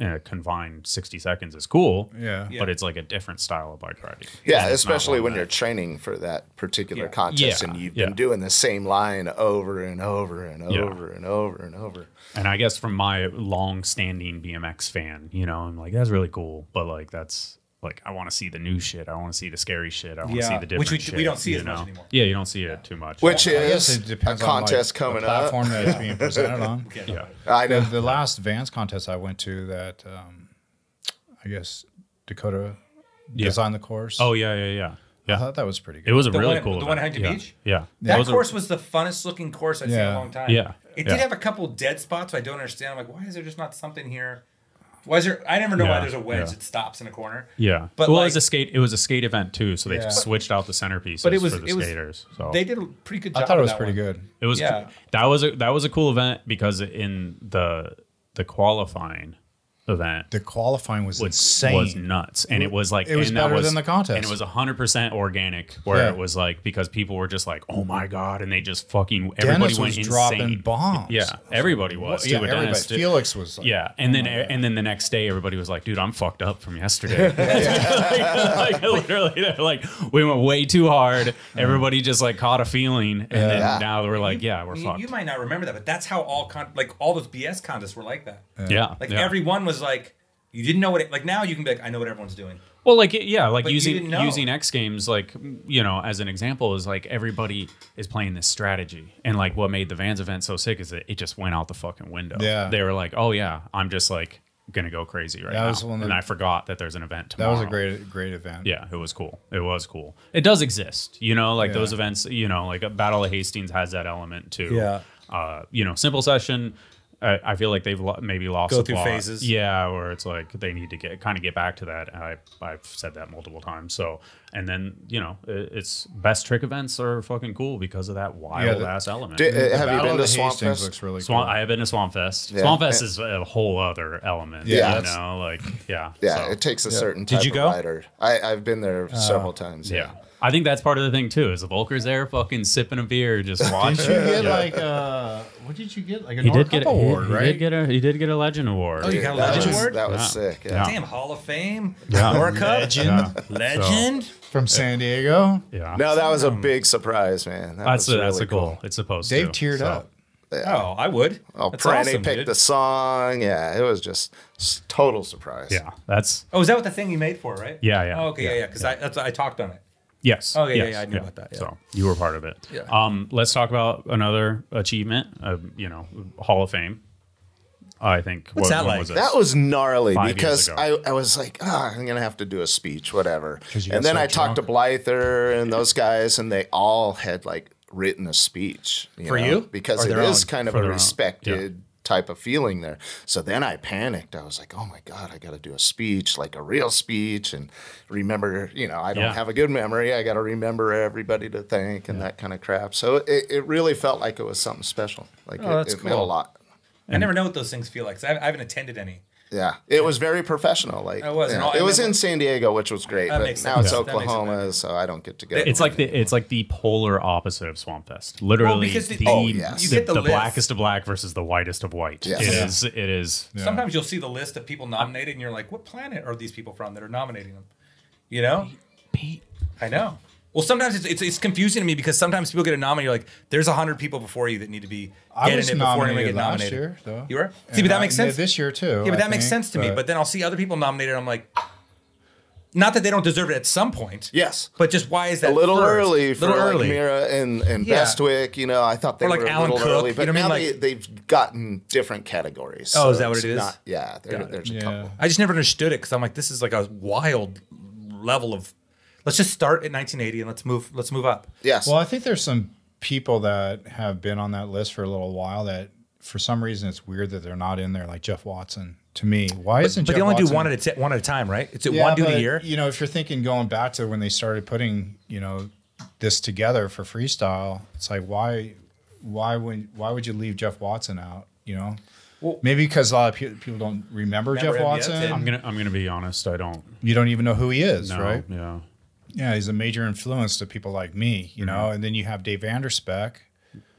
in a confined 60 seconds is cool Yeah. but it's like a different style of bike riding. Yeah, And it's not especially when that- you're training for that particular Yeah. contest Yeah, and you've yeah. been doing the same line over and over and Yeah. over and over and over. And I guess from my long-standing BMX fan, you know, I'm like that's really cool, but like that's like I want to see the new shit. I want to see the scary shit. I want to Yeah, see the different which we- shit. we don't see you as much anymore. Yeah, you don't see it too much. Which I is it a contest on like, coming the platform up. that's being presented on. yeah, I The, know. the last Vans contest I went to that, um, I guess Dakota Yeah. designed the course. oh yeah, yeah, yeah, Yeah. I thought that was pretty good. It was a The really one- cool. the one at event. Huntington yeah. Beach? Yeah, that was a- course was the funnest looking course I've seen in a long time. Yeah. It Yeah. did have a couple dead spots I don't understand. I'm like, why is there just not something here? Why is there? I never know why Yeah, there's a wedge yeah. that stops in a corner. Yeah, But well, like- it was a skate. It was a skate event too, so they Yeah. switched out the centerpieces But it was- for the it was- skaters. So They did a pretty good job. I thought it with was that pretty one. good. It was Yeah. that was a that was a cool event because in the the qualifying event The qualifying was was, insane. was nuts, and it was like It was and that better than the contest. and it was hundred percent organic. Where Yeah. it was like because people were just like, oh my god, and they just fucking everybody Dennis went was dropping bombs. Yeah, everybody was. yeah, too, with everybody. Dennis, too. Felix was like, Yeah, and then oh and then the next day, everybody was like, "Dude, I'm fucked up from yesterday." like, like, literally, they're like we went way too hard. Everybody just like caught a feeling, and then Yeah. now we're like, "Yeah, we're You, fucked." you might not remember that, but that's how all con- like all those BS contests were like that. yeah, Like yeah. every one was like you didn't know what it like now you can be like I know what everyone's doing. Well, like yeah, like But using using X Games, like you know, as an example, is like everybody is playing this strategy, and like what made the Vans event so sick is that it just went out the fucking window. Yeah. they were like, oh yeah, I'm just like gonna go crazy right That now, was one of and I forgot that there's an event tomorrow. that was a great great event. Yeah, it was cool. It was cool. It does exist, you know, like Yeah. those events. You know, like a Battle of Hastings has that element too. Yeah. Uh, you know, Simple Session. I, I feel like they've lo- maybe lost Go the through plot. phases. Yeah, or it's like they need to get kind of get back to that. I I've said that multiple times. So and then you know it, it's best trick events are fucking cool because of that wild the- ass element. Di- uh, have you Battle been of to the Swamp Hastings Fest? looks really Swamp, cool. I have been to Swamp Fest. Yeah. Swamp Fest is a whole other element. Yeah, you that's- know, like yeah, Yeah, so. it takes a certain type Did you of go? rider. I, I've been there several times. Yeah. I think that's part of the thing too. Is the Voelker's there fucking sipping a beer, just watching. Did you get Yeah. like uh what did you get? Like a he did get a, award, he, right? did get a he did get a legend award. Oh, you got a That legend was, award? that was Yeah. sick. Yeah. Yeah. Damn Hall of Fame, Yeah. Nora Cup, Legend legend. from San Diego. Yeah, No, that was a big surprise, man. That that's was a, that's really a goal. It's supposed to. Dave to. teared So, up. Oh, I would. Oh, That's Perenni awesome, picked dude. the song. Yeah, it was just total surprise. Yeah, that's Oh, is that what the thing you made for, right? Yeah, yeah, Oh, okay, yeah, yeah, yeah. Because I I talked on it. Yes. Oh, yeah, yeah, yes, yeah, I knew about that, yeah. So you were part of it. Yeah. Um, let's talk about another achievement. Uh, you know, Hall of Fame. I think. What's what, that like? was this? That was gnarly Five because. I, I was like, ah, I'm gonna have to do a speech, whatever. And then so I talked to. Blyther and those guys, and they all had like written a speech For know, you? because Or it their is own? kind of For a their own. respected type of feeling there. So then I panicked. I was like, oh my God, I got to do a speech, like a real speech, and remember, you know, I don't Yeah. have a good memory. I got to remember everybody to thank and that kind of crap. So it, it really felt like it was something special. Like Oh, it, that's it meant a cool. lot. I never know what those things feel like. I I haven't attended any. Yeah, it was very professional. Like It was, yeah. and all- it was in San Diego, which was great. That but now sense. it's Yeah. That it Oklahoma, so I don't get to go. It's like the it's like the polar opposite of Swamp Fest. Literally, because the- the, Oh, yes. You the, get the the blackest of black versus the whitest of white. Yes. It Yeah. is. It is. Sometimes you'll see the list of people nominated, and you're like, "What planet are these people from that are nominating them?" You know, Pete. I know. Well, sometimes it's, it's, it's confusing to me because sometimes people get a nominee. You're like, "There's a hundred people before you that need to be I getting it before anyone nominated get last nominated." year, though. You were? See, And but that I- makes sense. This year too. Yeah, but I that makes think, sense to me. But then I'll see other people nominated. I'm like, not that they don't deserve it at some point. Yes. But just why is that a little first? early for little like early. Mirra and, and Yeah. Bestwick. You know, I thought they Or like were Alan a little Cook, early, you but know what I now mean? they, Like- they've gotten different categories. Oh, is that what it's? Not, yeah, there, Got it. there's a Yeah. couple. I just never understood it because I'm like, this is like a wild level of. Let's just start at 1980 and let's move. Let's move up. Yes. Well, I think there's some people that have been on that list for a little while that, for some reason, it's weird that they're not in there. Like Jeff Watson. To me, why isn't? But Jeff they only do one at a t- one at a time, right? It's at Yeah, one dude but, a year. You know, if you're thinking going back to when they started putting, you know, this together for freestyle, it's like why, why would why would you leave Jeff Watson out? You know, Well- maybe because a lot of pe- people don't remember, Remember Jeff Watson. Tim. I'm gonna I'm gonna be honest. I don't you don't even know who he is, know. right? Yeah. Yeah, he's a major influence to people like me. You know, Mm-hmm. and then you have Dave Vanderspek.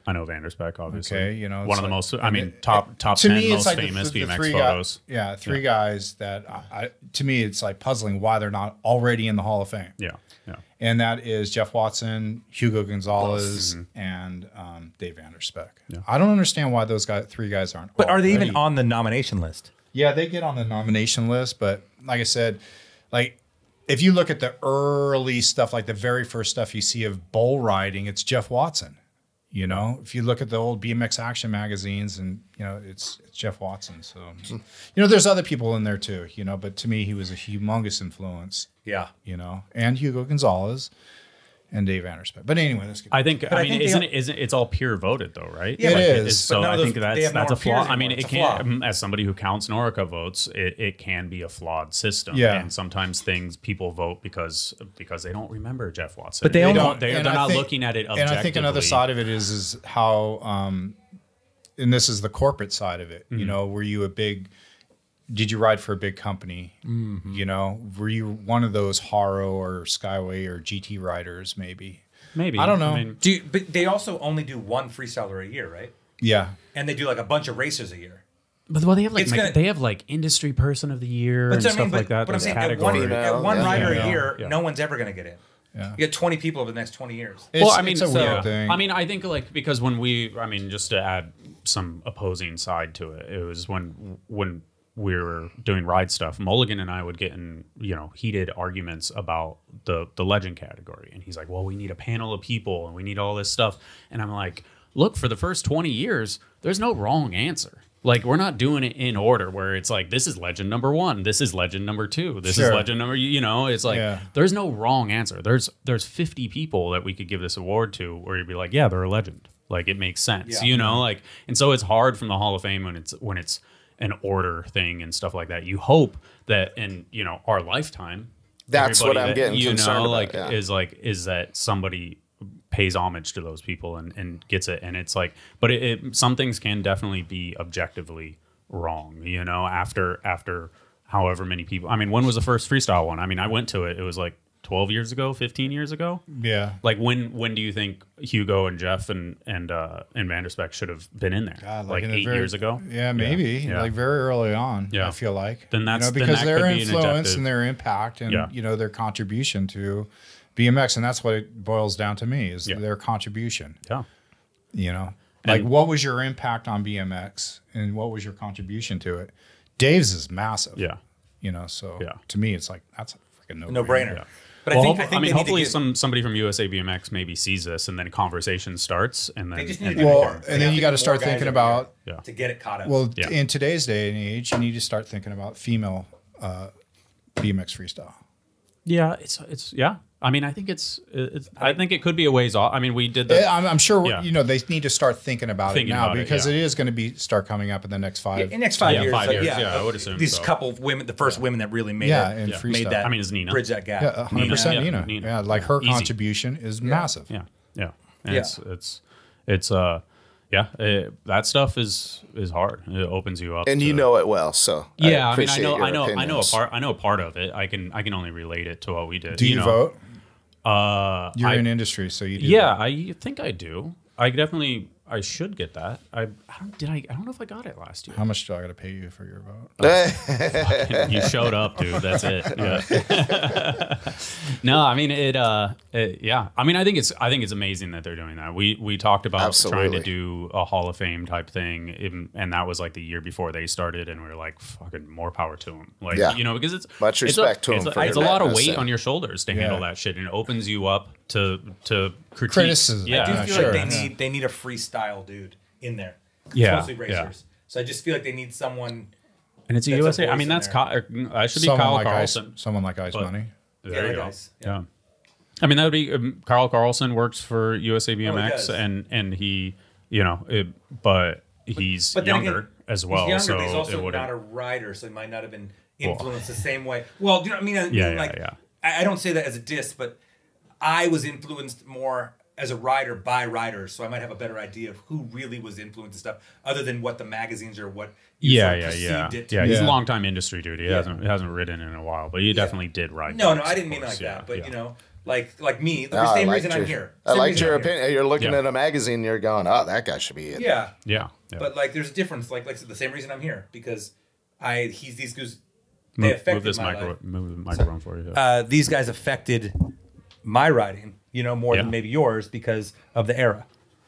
I know Vanderspek, obviously. Okay, you know, one it's of the most. I mean, it- top top ten me, most like famous the, the BMX three photos. Guys, yeah, three guys that I, I, to me, it's like puzzling why they're not already in the Hall of Fame. Yeah, yeah. and that is Jeff Watson, Hugo Gonzalez, Mm-hmm. and um, Dave Vanderspek. I don't understand why those guys, three guys aren't. But are they even on the nomination list? Yeah, they get on the nomination list, but like I said, like if you look at the early stuff, like the very first stuff you see of bull riding, it's Jeff Watson. You know, if you look at the old BMX action magazines, and you know, it's it's Jeff Watson. So, you know, there's other people in there too. You know, but to me, he was a humongous influence. Yeah. You know, and Hugo Gonzalez, and Dave Vanderspek. But anyway, let's get. I think. I, I mean, think isn't all- it? Isn't it's all peer voted though, right? Yeah, It Like, is, So I think that's that's no a flaw. peers I mean, anymore. it can't, As somebody who counts Nora Cup votes, it, it can be a flawed system. Yeah. And sometimes things people vote because because they don't remember Jeff Watson. But they don't. don't- They're, they're not think- looking at it And. I think another side of it is is how, um, and this is the corporate side of it. Mm-hmm. You know, were you a big? Did you ride for a big company? Mm-hmm. You know, were you one of those Haro or Skyway or GT riders? Maybe. Maybe I don't know. mean, Do you, but they also only do one freestyler a year, right? Yeah. And they do like a bunch of races a year. but well, they have like It's like- gonna- they have like industry person of the year But and so, I stuff mean, but, like that. but I'm There's saying at one, at one yeah. rider Yeah. a year, Yeah. no one's ever going to get in. Yeah. You get 20 people over the next 20 years. It's, well, I mean, it's a so- weird thing. I mean, I think like because when we, I mean, just to add some opposing side to it, it was when when we were doing ride stuff. Mulligan and I would get in, you know, heated arguments about the the legend category, and he's like, "Well, we need a panel of people, and we need all this stuff," and I'm like, "Look, for the first 20 years, there's no wrong answer." Like we're not doing it in order where it's like this is legend number one, this is legend number two, this is legend number you know it's like Yeah. there's no wrong answer. There's there's 50 people that we could give this award to where you'd be like, yeah, they're a legend. Like it makes sense, Yeah. you know. Like and so it's hard from the Hall of Fame when it's when it's an order thing and stuff like that. You hope that in you know our lifetime, That's what I'm that, getting you concerned know about, like yeah. is like is that somebody pays homage to those people and, and gets it and it's like but it, it some things can definitely be objectively wrong you know after after however many people i mean when was the first freestyle one i mean i went to it it was like 12 years ago 15 years ago yeah. like when when do you think hugo and jeff and and uh and Vanderspek should have been in there God, like, in eight very- years ago Yeah, maybe Yeah. like very early on. Yeah. I feel like Then that's- you know, then because that their could be influence and their impact and Yeah. you know their contribution to BMX, and that's what it boils down to me is Yeah. their contribution. yeah You know, like what was your impact on BMX and what was your contribution to it? Dave's is massive. yeah you know, so Yeah. to me, it's like that's a freaking no No brainer. Yeah. But well, I think, I think mean, hopefully to give, some somebody from USA BMX maybe sees this, and then conversation starts, and then and then- Well, and have then you got to start thinking about yeah. to get it caught up. well Yeah. in today's day and age, you need to start thinking about female uh, BMX freestyle. Yeah, it's it's yeah. I mean, I think it's, it's I think it could be a ways off. I mean, we did the Yeah, I'm, I'm sure Yeah. you know they need to start thinking about Thinking it now about it, because yeah. it is going to be start coming up in the next five. in next five Yeah, years, five like, years, yeah, yeah, I would assume these so. couple of women, the first women that really made Yeah, it, and Yeah. made that. I mean, it's Nina. bridge that gap. Yeah, hundred percent, Nina, Nina. yeah, Yeah, like her Easy. contribution is massive. Yeah, yeah, and Yeah. it's it's it's uh yeah it, that stuff is is hard. It opens you up, And you know it well, so Yeah, I, mean, I know, I know, I know a part. I know a part of it. I can, I can only relate it to what we did. Do you, know? vote? Uh, You're I- in industry, so you do. yeah, I think I do. I definitely, I should get that. I, I don't, did I? I don't know if I got it last year. How much do I got to pay you for your vote? you showed up, dude. That's it. Yeah. no, I mean it, uh, it. Yeah, I mean I think it's I think it's amazing that they're doing that. We we talked about trying to do a Hall of Fame type thing, in, and that was like the year before they started, and we are like, fucking more power to them. Like Yeah. you know because it's Much it's a- respect to it's 'em a- for It's a lot of weight on your shoulders to handle that shit, and it opens you up to to critique. Criticism. Yeah, I do feel sure. like they need they need a freestyle dude in there. It's Yeah, mostly yeah. racers. So I just feel like they need someone. and it's a USA. I mean that's. Kyle, I should be someone Kyle like Carlson. Ice, someone like Ice But- Money. There Yeah, you like go. guys. Yeah. I mean, that would be um, Carl Carlson works for USA BMX, does. and and he, you know, it, but he's But then younger again, as well. He's younger, so but he's also wouldn't. a rider, so he might not have been influenced the same way. Well, do you know what I mean? I Yeah, mean, yeah, like, yeah. I, I don't say that as a diss, but I was influenced more as a rider by riders, so I might have a better idea of who really was influenced and stuff, other than what the magazines or what you yeah, sort of yeah, yeah, it to yeah. be. He's a Yeah. long time industry dude. He hasn't he hasn't ridden in a while, but he definitely did ride. No, no, I didn't mean it course. like that, but yeah. you know, like like me, the No, same reason your, I'm here. I Same liked reason your I'm here. opinion. You're looking Yeah. at a magazine, you're going, oh, that guy should be in. Yeah, yeah, yeah. but like there's a difference. Like like I said, the same reason I'm here because I he's these guys. They move, affected move this my micro, life. move the microphone for you. uh, these guys affected my riding, you know, more Yeah. than maybe yours because of the era.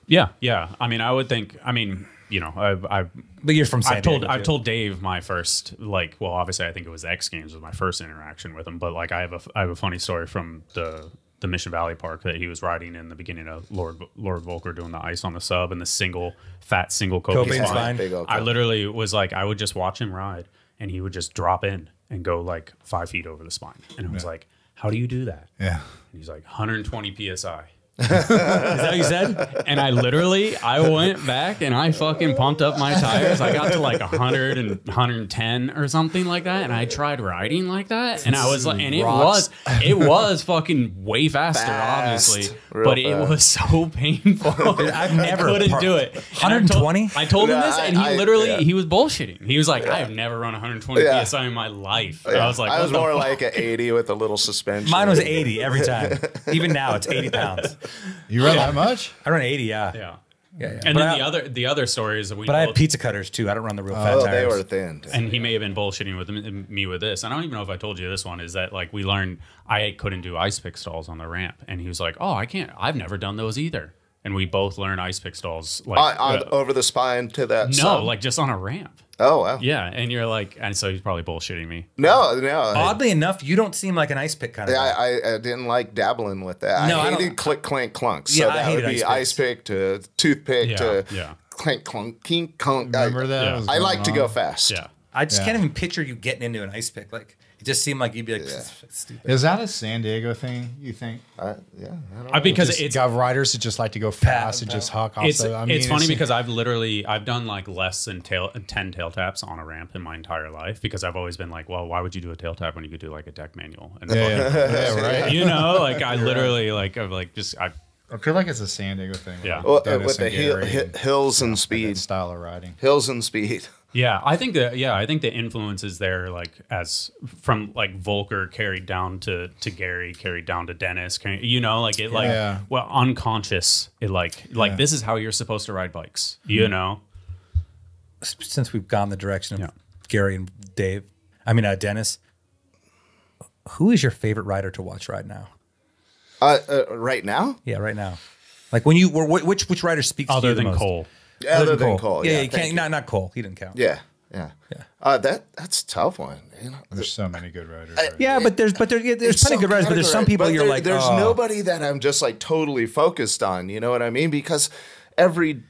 yeah, yeah. I mean, I would think. I mean, you know, I've I've But you're from San I've told Diego, I've too. told Dave my first like well obviously I think it was X Games was my first interaction with him but like I have a I have a funny story from the the Mission Valley Park that he was riding in the beginning of Lord Lord Voelker doing the ice on the sub and the single fat single Cobain Cobain's spine. fine. I literally was like I would just watch him ride and he would just drop in and go like five feet over the spine and I was like how do you do that Yeah. and he's like 120 psi Is that what you said? and I literally, I went back and I fucking pumped up my tires. I got to like 100 and 110 or something like that. And I tried riding like that. And I was like, and it was, it was fucking way faster, Fast. obviously. Real but it was so painful. I've never I couldn't par- do it. And I told- 120? I told him this and he I- literally, yeah. he was bullshitting. He was like, I have never run 120 Yeah. PSI in my life. Yeah. I was like, I was more fuck? like an 80 with a little suspension. Mine was 80 every time. Even now, it's 80 pounds. You run that much? I run 80, yeah. yeah. Yeah, yeah. And but then I, the other, the other story is that we but I have pizza cutters too. I don't run the real fat Oh, tires. they were thin. and he may have been bullshitting with me- me with this. And I don't even know if I told you this one. Is that like we learned I couldn't do ice pick stalls on the ramp, and he was like, "Oh, I can't. I've never done those either." And we both learned ice pick stalls like on, on, uh, over the spine to that. no, sub. like just on a ramp. Oh wow. Yeah, and you're like, and so he's probably bullshitting me. No, no. Oddly enough, you don't seem like an ice pick kind of Yeah, guy. I, I didn't like dabbling with that. No, I I click clank clunk. So Yeah, I that hated would be ice ice pick to toothpick Yeah, to yeah. clank clunk kink clunk. Remember I, that? yeah. I going like to go fast. Yeah, I just Yeah. can't even picture you getting into an ice pick. Like it just seemed like you'd be like, Yeah. stupid. Is that a San Diego thing? You think? I, yeah. I don't I, because Just it's got riders that just like to go fast and just huck off. it's the, I mean, it's funny because I've literally I've done like less than tail ten tail taps on a ramp in my entire life because I've always been like, well, why would you do a tail tap when you could do like a deck manual? And yeah, yeah, yeah, right. you know, like I literally like I've like just I I feel like it's a San Diego thing. Yeah. Well, uh, with the hill, Gary hi- and hills and that speed, style of riding. hills and speed. Yeah, I think that yeah, I think the influence is there like as from like Voelker carried down to to Gary, carried down to Dennis, carried, you know, like it like Yeah. well unconscious. It like like Yeah. this is how you're supposed to ride bikes, Mm-hmm. you know. Since we've gone the direction of Yeah. Gary and Dave, I mean uh, Dennis. Who is your favorite rider to watch ride now? Uh, uh, right now, Yeah, right now. Like when you were which which rider speaks to Other you the than most? Kole. Other than Kole. Yeah, Yeah, you can't. Not not Kole. He didn't count. Yeah, yeah, yeah. Uh, that that's a tough one. You know, There's so many good riders. right? Yeah, but there's but there, yeah, there's It's plenty so of good riders, but there's some people you're there- like, there's oh. nobody that I'm just like totally focused on. You know what I mean? Because every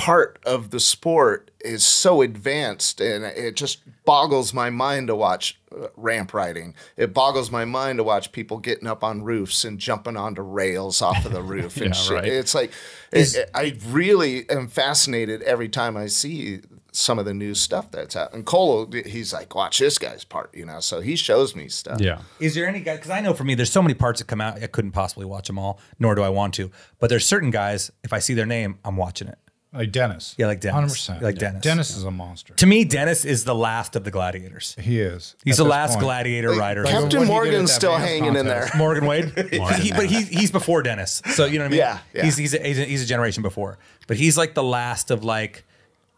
part of the sport is so advanced and it just boggles my mind to watch uh, ramp riding. It boggles my mind to watch people getting up on roofs and jumping onto rails off of the roof and Yeah, shit. right. It's like it, it- I really am fascinated every time I see some of the new stuff that's out. And Kole, he's like, watch this guy's part, you know. So he shows me stuff. Yeah. Is there any guy? Because I know for me, there's so many parts that come out. I couldn't possibly watch them all, nor do I want to. But there's certain guys. If I see their name, I'm watching it. Like Dennis. Yeah, like Dennis. Hundred percent. Like Dennis. Dennis is a monster. To me, Dennis is the last of the gladiators. He is. He's the last point. gladiator rider. Like, Captain what he did Morgan's still Vans hanging in there. Morgan Wade, Morgan, He- but he's he's before Dennis, so you know what I mean. Yeah, yeah. He's he's a, he's a, he's a generation before, but he's like the last of like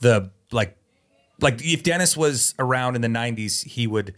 the like like if Dennis was around in the '90s, he would,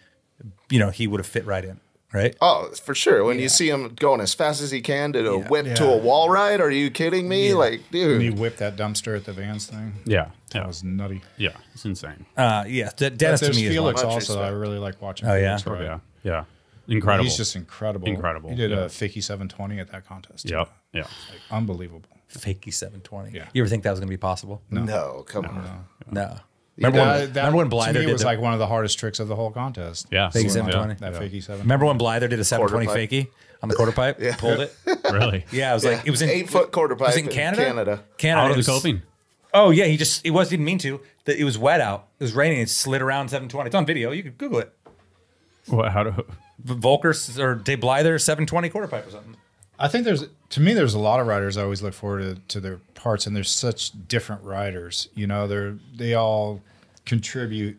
you know, he would have fit right in, right? Oh, for sure. When you see him going as fast as he can to a whip to a wall ride, are you kidding me? Like, dude, When he dude. whipped that dumpster at the Vans thing. Yeah. That Yeah. was nutty. Yeah. It's insane. Uh, yeah, D- But Dennis to me is Felix one. Much also. I really like watching. Oh, yeah? Felix Oh, ride. yeah. Yeah. Incredible. He's just incredible. Incredible, He did yeah. a fakey 720 at that contest. too. Yep. Yeah. Like, unbelievable. fakey 720. Yeah. You ever think that was going to be possible? No, come on. No. Remember That, when, that remember when to Blyther me did was the, like one of the hardest tricks of the whole contest. Yeah. Fakey Yeah. 720? That Fakey 7. Remember when Blyther did a 720 Quarter pipe. fakey on the quarter pipe? yeah, Pulled it. Really? Yeah, it was like it was in Eight foot quarter pipe Was it in in Canada? Canada. Canada. Out of the coping. Oh yeah, he just it was didn't mean to. That it was wet out. It was raining. It slid around 720. It's on video. You could Google it. What, how do? Voelker s- or Dave Blyther 720 quarter pipe or something. I think there's to me there's a lot of riders I always look forward to, to their parts and there's such different riders. You know, they're they all contribute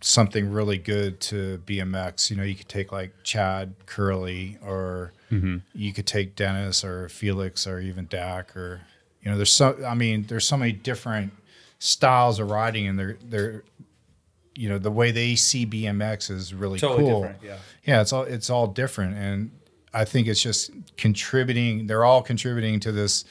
something really good to BMX. You know, you could take like Chad Kerley or mm-hmm. you could take Dennis or Felix or even Dak or you know, there's so I mean, there's so many different styles of riding and they're they're you know, the way they see BMX is really Totally cool. different, yeah. Yeah, it's all it's all different, and I think it's just contributing. They're all contributing to this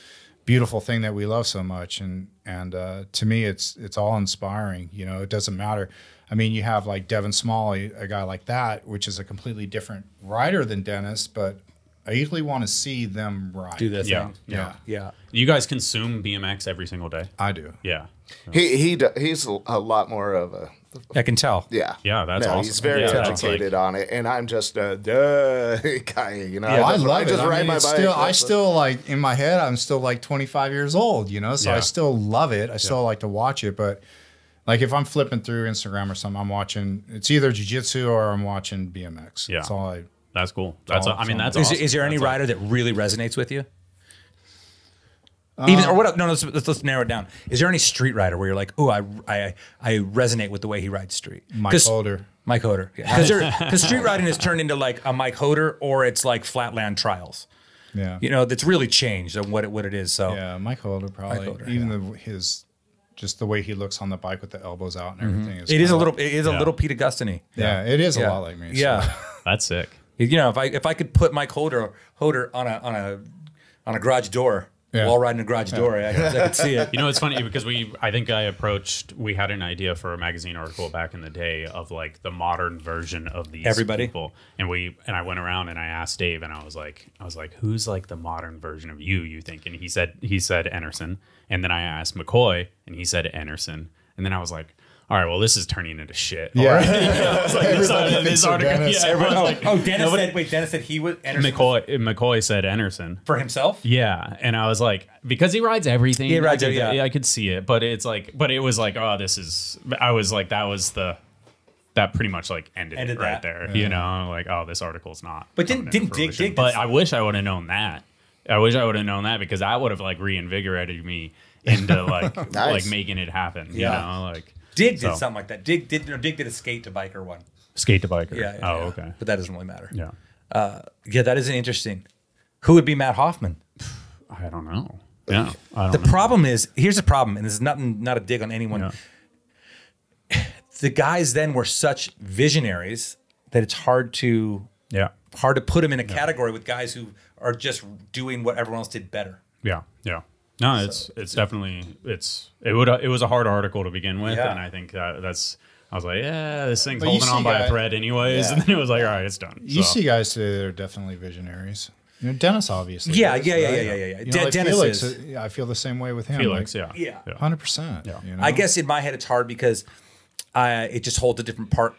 beautiful thing that we love so much, and and uh, to me, it's it's all inspiring. You know, it doesn't matter. I mean, you have like Devin Smalley, a guy like that, which is a completely different rider than Dennis, but I usually want to see them ride. Do this Yeah. thing. Yeah, Yeah. You guys consume BMX every single day? I do. Yeah. He he he's a a lot more of a I can tell. yeah Yeah, that's no, awesome. He's very Yeah, that's educated on it, and I'm just a duh guy. You know, Yeah, I just, love I just it. ride I mean, my bike. still, I still like in my head, I'm still like 25 years old, you know, so I still love it. I still like to watch it, but like if I'm flipping through Instagram or something, I'm watching. It's either jujitsu or I'm watching BMX. Yeah. That's all I. That's cool. That's. all- I mean, that's that's. Is, awesome. is there any That's rider that really resonates with you? Even oh. or what? No, let's, let's let's narrow it down. Is there any street rider where you're like, oh, I I I resonate with the way he rides street? Mike Hoder. Mike Hoder. Because street riding has turned into like a Mike Hoder or it's like flatland trials. Yeah. You know, that's really changed on what it, what it is. So Yeah, Mike Hoder probably. Hoder, even the, his, just the way he looks on the bike with the elbows out and mm-hmm. everything. Is it is a little like- it is a little Pete Augustin. yeah, it is Yeah. a lot like me. so- Yeah. That's sick. you know, if I if I could put Mike Holder Hoder on a on a on a garage door Yeah. while riding a garage door, eh? I, could- I could see it. You know, it's funny because we, I think I approached, we had an idea for a magazine article back in the day of like the modern version of these Everybody? people. And we, and I went around and I asked Dave and I was like, I was like, who's like the modern version of you, you think? And he said, he said Enarson. And then I asked McCoy and he said Enarson. And then I was like, all right, well, this is turning into shit. Yeah. I was like, this, Everybody this thinks of article, Dennis. yeah, everyone's Oh, like, oh, Dennis nobody- said. Wait, Dennis said he was Anderson McCoy, McCoy said Enarson. for himself. Yeah, and I was like, because he rides everything. He rides I could, it, yeah. I could see it, but it's like, but it was like, oh, this is. I was like, that was the, that pretty much like ended, Ended it right that. there. You know, like, oh, this article's not. But didn't- didn't Dig fruition. Dig But I wish I would have known that. I wish I would have known that because that would have like reinvigorated me into like Nice. like making it happen. Yeah. You know, like Dig did So. something like that. Dig did no, Dig did a skate to biker one. skate to biker. Yeah. yeah, oh, yeah. okay. But that doesn't really matter. Yeah. Uh, yeah, that is interesting. Who would be Matt Hoffman? I don't know. Yeah. I don't The know. problem is here's the problem, and this is nothing, not a dig on anyone. Yeah. The guys then were such visionaries that it's hard to Yeah. hard to put them in a category with guys who are just doing what everyone else did better. Yeah, yeah. No, it's it's definitely it's it would it was a hard article to begin with, Yeah. and I think that that's I was like, yeah, this thing's But holding on by guy- a thread, anyways, Yeah. and then it was like, all right, it's done. You So, see guys today that are definitely visionaries. You know, Dennis obviously. Yeah, is, yeah, yeah, right? yeah, yeah, yeah. You De- know, like Dennis Felix, is. uh, yeah, I feel the same way with him. Felix, like, yeah. Yeah. hundred percent. Yeah. You know? I guess in my head it's hard because I it just holds a different part.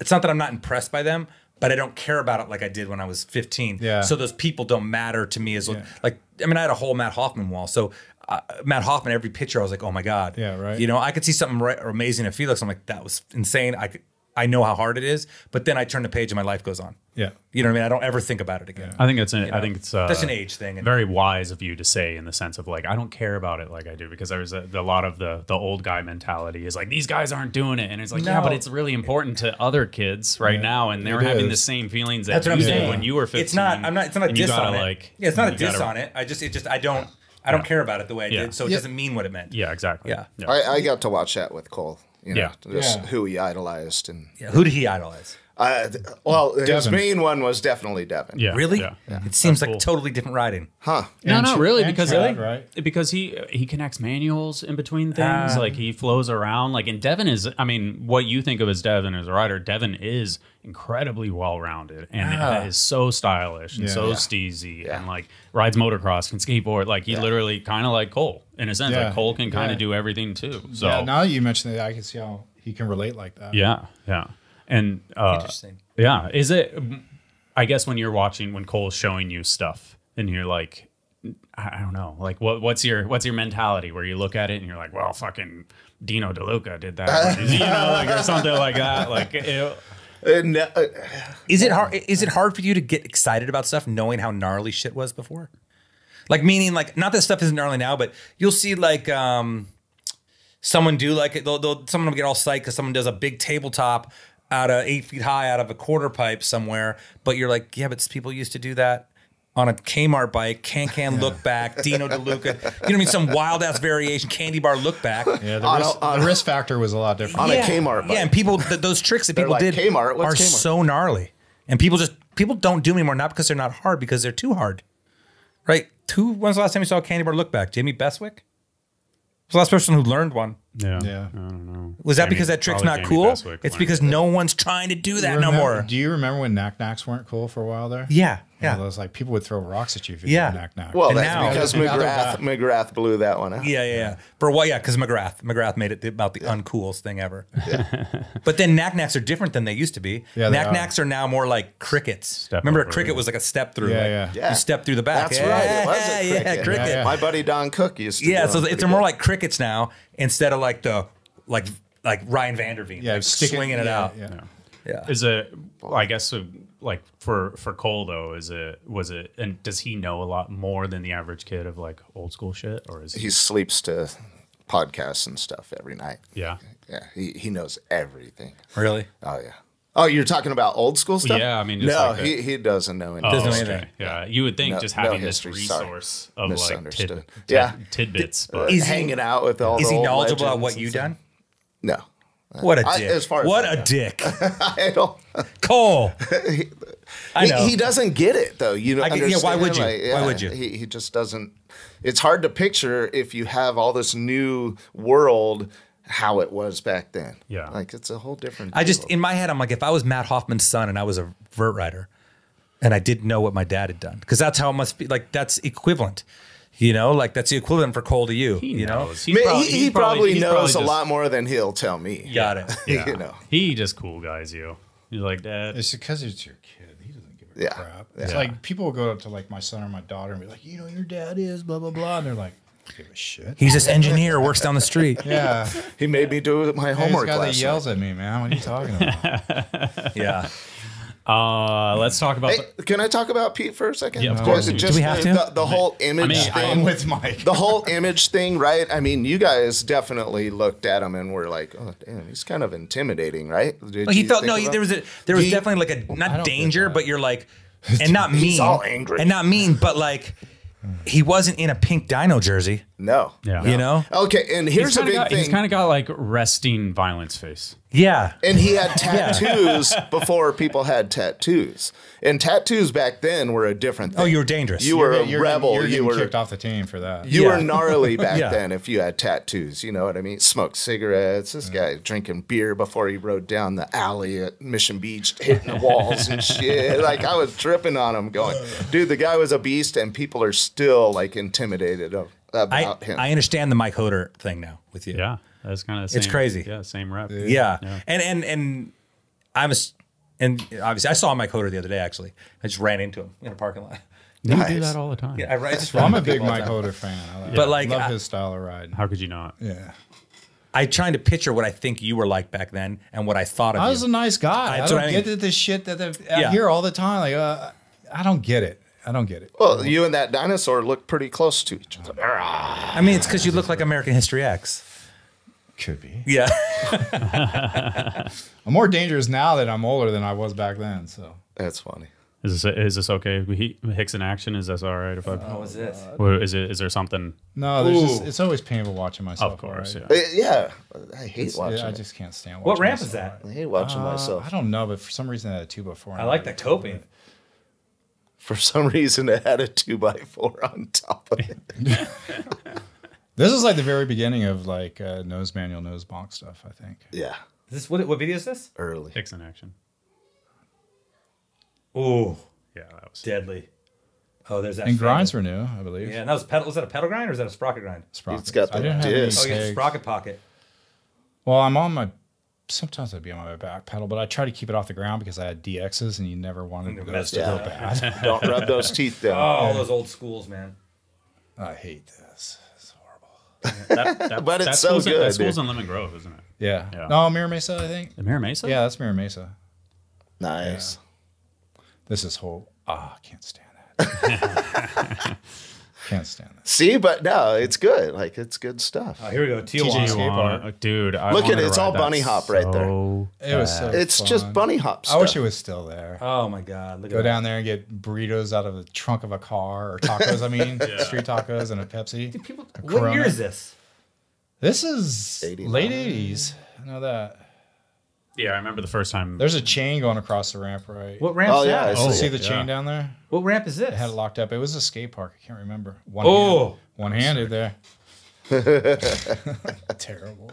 It's not that I'm not impressed by them, but I don't care about it like I did when I was 15. Yeah. So those people don't matter to me as Yeah. like I mean I had a whole Matt Hoffman wall. So uh, Matt Hoffman every picture I was like oh my god. Yeah, right. You know I could see something right, or amazing at Felix. I'm like that was insane. I could I know how hard it is, but then I turn the page and my life goes on. Yeah. You know what I mean? I don't ever think about it again. I think it's an, I know, think it's uh, That's an age thing. And very wise of you to say in the sense of like I don't care about it like I do because there's a, a lot of the the old guy mentality is like these guys aren't doing it and it's like yeah but it's really important to other kids right now and they're It having the same feelings that That's what you I'm did saying. when you were 15 It's not. I'm not. It's not a and diss gotta, on it. like yeah, it's not a you diss gotta- on it. I just. It just. I don't. I don't care about it the way I Yeah. did. So it Yeah. doesn't mean what it meant. yeah exactly Yeah. I, I got to watch that with Kole. You know, Yeah. just Yeah. who he idolized and Yeah. Who did he idolize? Uh, th- well, his main one was definitely Devin. yeah Really? yeah. It seems like cool. totally different writing. Huh. No, And no, Ch- really, because Chad, uh, right? because he he connects manuals in between things. Ah. like he flows around. Like and Devin is, I mean, what you think of as Devin as a writer, Devin is incredibly well rounded and Ah. is so stylish and Yeah. so Yeah. steezy Yeah. and like rides motocross, and skateboard. Like he literally kind of like Kole in a sense. Yeah. Like Kole can kind of Yeah. do everything too. So yeah, yeah, now that you mentioned that, I can see how he can relate like that. Yeah, yeah, And uh, Interesting. yeah, is it? I guess when you're watching, when Kole's showing you stuff, and you're like, I I don't know, like what what's your what's your mentality where you look at it and you're like, well, fucking Dino DeLuca did that, you know, like or something like that, like. It, uh, Is it hard? Is it hard for you to get excited about stuff knowing how gnarly shit was before? Like meaning, like not that stuff isn't gnarly now, but you'll see like um, someone do like they'll, they'll someone will get all psyched because someone does a big tabletop out of eight feet high out of a quarter pipe somewhere, but you're like, yeah, but people used to do that on a Kmart bike, can can look back, Dino DeLuca, you know what I mean? Some wild ass variation, candy bar look back. Yeah, the, On a- risk, on the a- risk factor was a lot different. on a yeah. Kmart bike. Yeah, and people th- those tricks that people like, did Kmart, what's are Kmart? so gnarly, and people just people don't do them anymore. Not because they're not hard, because they're too hard. Right? Two, When's the last time you saw a candy bar look back? Jamie Bestwick was the last person who learned one. Yeah, Yeah. I don't know. Was that Jamie- because that trick's not Jamie cool? It's because it. no one's trying to do that no more. Do you remember when knack knacks weren't cool for a while there? Yeah, Yeah, yeah, those like people would throw rocks at you if you Yeah. did knack knack. well, And that's now- because McGrath. McGrath blew that one out. yeah, yeah, yeah. For what? Yeah, because McGrath McGrath made it the- about the uncoolest thing ever. but then knack knacks are different than they used to be. Yeah, knack knacks are now more like crickets. Step Remember, a cricket was like a step through. Yeah, like, yeah. Yeah. You step through the back. That's right. It was a cricket. Yeah, cricket. Yeah, yeah. My buddy Don Cook used to. Yeah, so it's pretty more like crickets now instead of like the like like Ryan Vanderveen, yeah, like stick swinging it out. Yeah. Yeah. Is it? Well, I guess so, like for for Kole though, is it was it? And does he know a lot more than the average kid of like old school shit, or is he? he sleeps to podcasts and stuff every night. Yeah, Yeah, he, he knows everything. Really? Oh yeah. Oh, you're talking about old school stuff? Yeah, I mean, just no, like the- he, he doesn't know anything. Oh, Doesn't know oh, okay. Yeah, you would think No- just no having this history, sorry. resource of like tid, Misunderstood. tid- Yeah. tidbits, but Is he- hanging out with all Is the he old knowledgeable about what you stuff. done? No. What a I- dick! as far as what I a know. dick, I don't. Kole. I He, know. he doesn't get it though. You know, I yeah, why would you? Like, Why would you? He, he just doesn't. It's hard to picture if you have all this new world how it was back then. Yeah. like it's a whole different. I just in my head, I'm like, if I was Matt Hoffman's son and I was a vert writer, and I didn't know what my dad had done, because that's how it must be. Like that's equivalent. You know, like that's the equivalent for Kole to you. he you know, knows. I He's mean, prob- he, he's he probably, he's knows a just- lot more than he'll tell me. got it. Yeah. you know. he just cool guys you. He's like Dad. It's because it's your kid. He doesn't give a Yeah. crap. It's Yeah. like people will go up to like my son or my daughter and be like, you know, your dad is blah blah blah, and they're like, give a shit. He's this engineer, works down the street. Yeah, He made me do my he's homework guy that yells night. at me, man. What are you talking about? Yeah. Uh, let's talk about. Hey, can I talk about Pete for a second? Yeah, of Just- course. Just Do we have the, to? The, the whole image mean, I- thing. I'm with Mike. the whole image thing, right? I mean, you guys definitely looked at him and were like, "Oh, damn, he's kind of intimidating, right?" Did Like he felt no. about- There was a there was He- definitely like a not danger, but you're like, and not mean. He's all angry. and not mean, but like he wasn't in a pink dino jersey. No. Yeah. You know? Okay, and here's He's a big got, he's kind of got like resting violence face. Yeah. and he had tattoos before people had tattoos. And tattoos back then were a different thing. Oh, you were dangerous. You were a You're rebel. Getting, you're you were kicked off the team for that. You Yeah. were gnarly back Yeah. then if you had tattoos. You know what I mean? Smoked cigarettes. This guy drinking beer before he rode down the alley at Mission Beach, hitting the walls and shit. Like I was tripping on him, going, dude, the guy was a beast, and people are still like intimidated of, I, him. I understand the Mike Hoder thing now with you. Yeah, that's kind of It's crazy. Yeah, same rep. Yeah. And and and I was and obviously I saw Mike Hoder the other day actually. I just ran into him in a parking lot. You Nice. do that all the time. Yeah, I, I just well, I'm a big people all the Mike time. Hoder fan. I like, But, like, love I- his style of riding. How could you not? Yeah, I trying to picture what I think you were like back then and what I thought of I you. was a nice guy. I That's don't I get mean. it, this shit that I Yeah. hear all the time. Like, uh, I don't get it. I don't get it. well, you and that dinosaur look pretty close to each other. I mean, it's because you look like American History X. Could be. Yeah. I'm more dangerous now that I'm older than I was back then. So That's funny. Is this is this okay? He, Hicks in action. Is this all right? If I what was this? Or is it is there something? no, there's just, it's always painful watching myself. Of course, ride. yeah. Uh, Yeah, I hate It's- watching. yeah, I just can't stand. What watching ramp is that? I hate watching. Uh, myself. I don't know, but for some reason I had a two by four. I like that coping. For some reason, it had a two by four on top of it. This is like the very beginning of like uh, nose manual, nose bonk stuff. I think. Yeah, Is this what what video is this? early. Hicks in action. Ooh, Yeah, that was. deadly. Oh, there's that. And fender. grinds were new, I believe. Yeah, and that was pedal. Was that a pedal grind or is that a sprocket grind? Sprockets. It's got the didn't have any disc. Oh, yeah, pegs. sprocket pocket. Well, I'm on my. Sometimes I'd be on my back pedal, but I try to keep it off the ground because I had DXs, and you never wanted those to it go bad. Don't rub those teeth down. Oh, down. all those old schools, man. I hate this. It's horrible. That, that, But it's so school's in- good, That school's dude. in Lemon Grove, isn't it? Yeah. Yeah. No, Mira Mesa, I think. The Mira Mesa. Yeah, that's Mira Mesa. Nice. This is whole. Ah, I can't stand that. can't stand that. See, but no, it's good. Like it's good stuff. Oh, here we go. TJ Tijuana. Tijuana. dude. I Look at it, it's all bunny hop right there. It was so. it's fun. just bunny hop I wish it was still there. Oh my God! Look Go at down there and get burritos out of the trunk of a car or tacos. I mean, street tacos and a Pepsi. that. People, A what year is this? This is 89. late '80s. I know that. Yeah, I remember the first time. There's a chain going across the ramp, right? What ramp Oh, is yeah. I You Oh, see the yeah. chain down there? What ramp is this? It had it locked up. It was a skate park. I can't remember. One Oh. hand, one handed there. Terrible.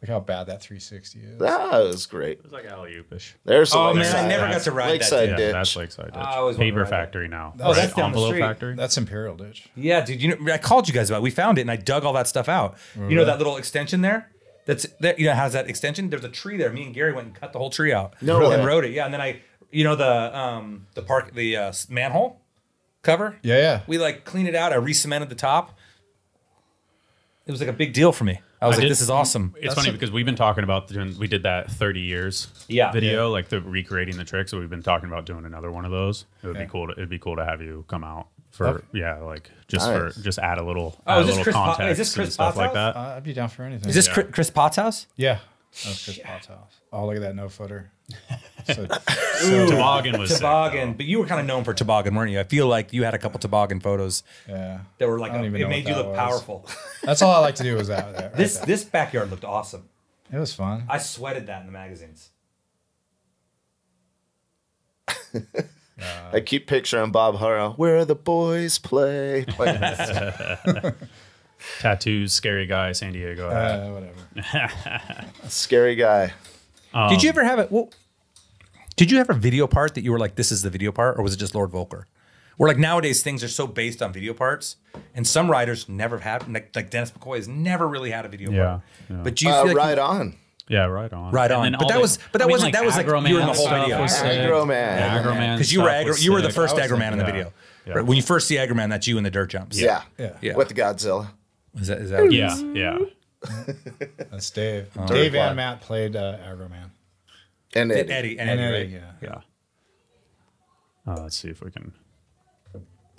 Look how bad that 360 is. that was great. it was like alley oopish. There's the Oh, man, lakeside. I never got to ride that Lakeside Yeah, ditch. that's Lakeside Ditch. I always wanted Paper ride that. Factory now. Oh, that's down the street. Factory. That's Imperial Ditch. Yeah, dude. You know, I called you guys about. it. We found it, and I dug all that stuff out. You know that little extension there. That's that. You know has that extension. There's a tree there. Me and Gary went and cut the whole tree out. No and way. rode it. Yeah, and then I, you know the um the park the uh, manhole cover. Yeah, yeah. We like cleaned it out. I re-cemented the top. It was like a big deal for me. I was I like, did- this is awesome. It's funny because we've been talking about doing. We did that 30 years Yeah. video, like the recreating the trick. So we've been talking about doing another one of those. It would Yeah. be cool. To, it'd be cool to have you come out for Okay. yeah, like just Nice. for just add a little, Oh, add is a this little Chris Po- context is this Chris and stuff Potts' like that. Uh, I'd be down for anything. Is this Yeah. Chris, Chris Potts' house? Yeah. That was Chris Potts' house. Oh, look at that no footer. So, so Toboggan was Toboggan, though. but you were kind of known for toboggan, weren't you? I feel like you had a couple toboggan photos yeah. that were like I don't it made you look was. powerful. That's all I like to do is that. that right this there. this backyard looked awesome. It was fun. I sweated that in the magazines. I keep picturing Bob Haro. Where the boys play. Like, Tattoos, scary guy, San Diego. Uh, whatever. scary guy. did you ever have it? Well, did you have a video part that you were like, "This is the video part," or was it just Lord Voelker? Where like nowadays things are so based on video parts, and some writers never have. Like, like Dennis McCoy has never really had a video Yeah, part. yeah. But do you Uh, feel like right you- on. Yeah, right on. Right on. But that the- was- but that I mean, wasn't- that was, like, Aggroman you were in the whole video. was sick. Aggro Man. Aggroman because you were stuff was aggro, you were the first I was in the video. Yeah. Right? When you first see Aggroman, that's you in the dirt jumps. Yeah. Yeah. Yeah. With the Godzilla. Is that, is that what Yeah, yeah. That's Dave. Oh. Dave and Matt played uh, Aggroman. And Eddie, Eddie. Eddie, and And Eddie, Eddie, right? yeah. yeah. Uh, let's see if we can.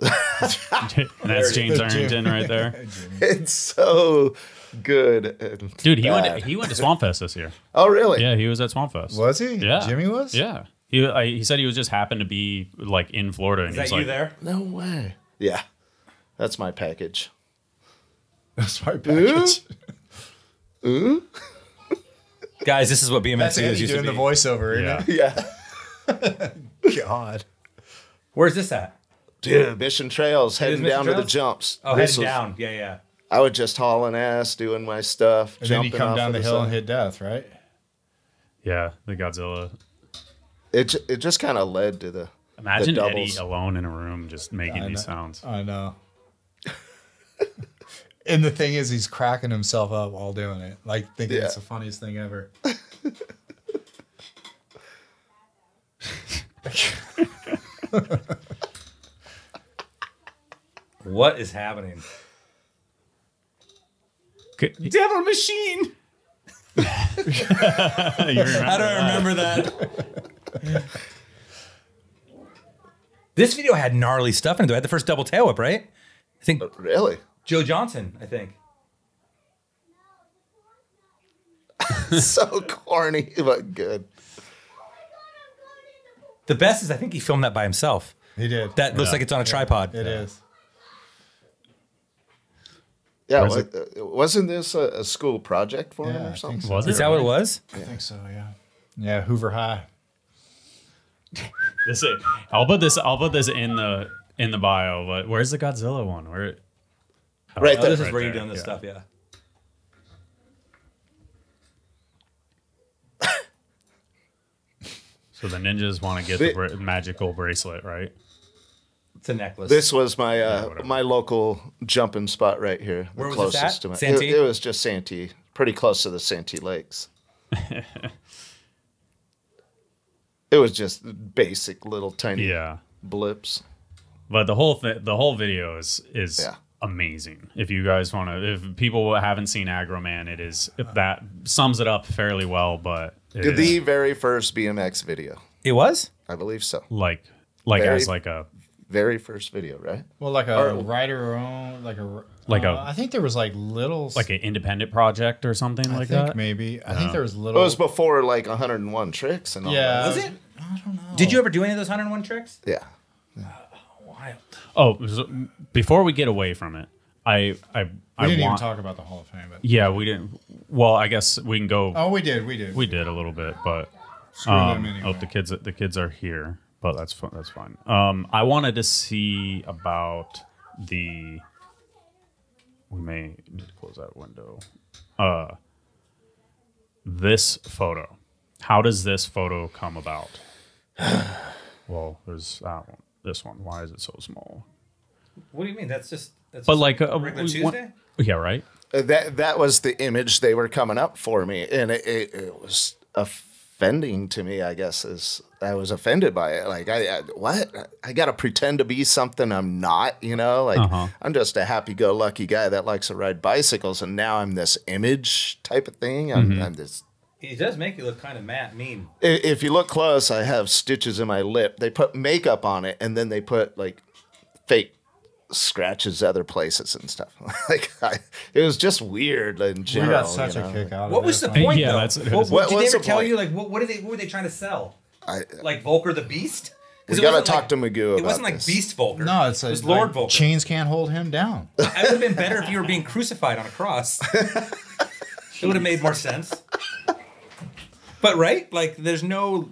that's James Arrington right there, It's so good. and dude. He went. To, he went to Swamp Fest this year. oh, really? Yeah, he was at Swamp Fest. Was he? Yeah, Jimmy was? Yeah, he I, he said he was just happened to be like in Florida. And Is he was that you like, there? No way. Yeah. That's my package. That's my package. Guys, this is what That's BMX Andy videos used to doing the be. voiceover, isn't Yeah. Yeah. it? God. Where's this at? Dude, Mission Trails, heading Mission down to the Trails? jumps. Oh, This heading was- down. Yeah, yeah. I was just hauling ass, doing my stuff. And then you jumping come down of the hill and hit death, right? Yeah, the Godzilla. It, it just kind of led to the. Imagine the Eddie alone in a room just making I these know. sounds. I know. and the thing is, he's cracking himself up while doing it, like thinking Yeah. it's the funniest thing ever. What is happening? Could- Devil machine. you remember How do I remember that? this video had gnarly stuff in it. though. It had the first double tail whip, right? I think uh, Really? Joe Johnson. I think. so corny, but good. The best is I think he filmed that by himself. He did. That looks Yeah. like it's on a tripod. it is. Yeah, Where's wa- uh, wasn't this a, a school project for him Yeah, I or something? so. Was Is it? that what it was? I think so. Yeah. Yeah. Hoover High. This is, I'll put this. I'll put this in the in the bio. But where's the Godzilla one? Where? Right Oh, there. this is Right where you're doing this yeah. stuff, yeah. So the ninjas want to get The- the bra- magical bracelet, right? It's a necklace. This was my uh, whatever. my local jumping spot right here. The Where was closest at? to my. It, it was just Santee, pretty close to the Santee Lakes. it was just basic little tiny Yeah. blips. But the whole thing, the whole video is is Yeah. amazing. If you guys want to, if people haven't seen Aggroman, it is that sums it up fairly well. But it is The very first BMX video, it was? I believe so. like like Very- as like a Very first video, right? Well, like a Or- writer own, like a Like uh, a- I think there was like little. like an independent project or something I like think that. maybe. I think there was little. It was before like 101 tricks and all Yeah. that. Was it? I don't know. Did you ever do any of those 101 tricks? Yeah. Wild. Oh, so before we get away from it, I I we I didn't want. even talk about the Hall of Fame, but yeah, we didn't. Well, I guess we can go. oh, we did, we did. We did a little bit, but Screw um, them anyway. oh, the kids the kids are here, but that's fun. That's fine. Um, I wanted to see about the. We may need to close that window. Uh, this photo. How does this photo come about? well, there's that one. This one. Why is it so small? What do you mean? That's just that's But just like, a, regular we want- Tuesday? yeah, right. Uh, That that was the image they were coming up for me, and it, it, it was offending to me. I guess is I was offended by it. Like I, I what I got to pretend to be something I'm not. You know, like Uh-huh. I'm just a happy-go-lucky guy that likes to ride bicycles, and now I'm this image type of thing. I'm, Mm-hmm. I'm this. It does make you look kind of mad, mean. If you look close, I have stitches in my lip. They put makeup on it, and then they put like fake scratches other places and stuff. like I, it was just weird in we general. got such you a kick out What of was this the point Yeah, though? that's- what, What- did they ever the tell point? you like what, what did they what were they trying to sell? I, Like Voelker the Beast? 'Cause We it gotta talk like- to Magoo It wasn't like this. Beast Voelker. No, it's it a, was Lord like, Voelker. Chains can't hold him down. It would have been better if you were being crucified on a cross. it would have made more sense. But right, like there's no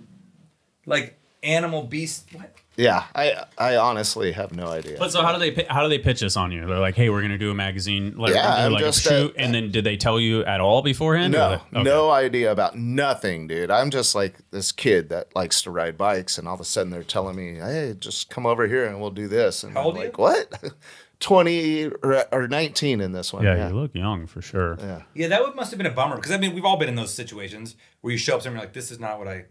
like animal beast. What? Yeah, I I honestly have no idea. But so how do they how do they pitch this on you? They're like, hey, we're gonna do a magazine, like, Yeah, they're like a shoot, and then did they tell you at all beforehand? no, they- okay. no idea about nothing, dude. I'm just like this kid that likes to ride bikes, and all of a sudden they're telling me, "Hey, just come over here and we'll do this." And How I'm old like, you? "What?" Twenty or, or nineteen in this one. Yeah, Yeah, you look young for sure. yeah. Yeah, that would, must have been a bummer because I mean we've all been in those situations where you show up somewhere and you're like this is not what I,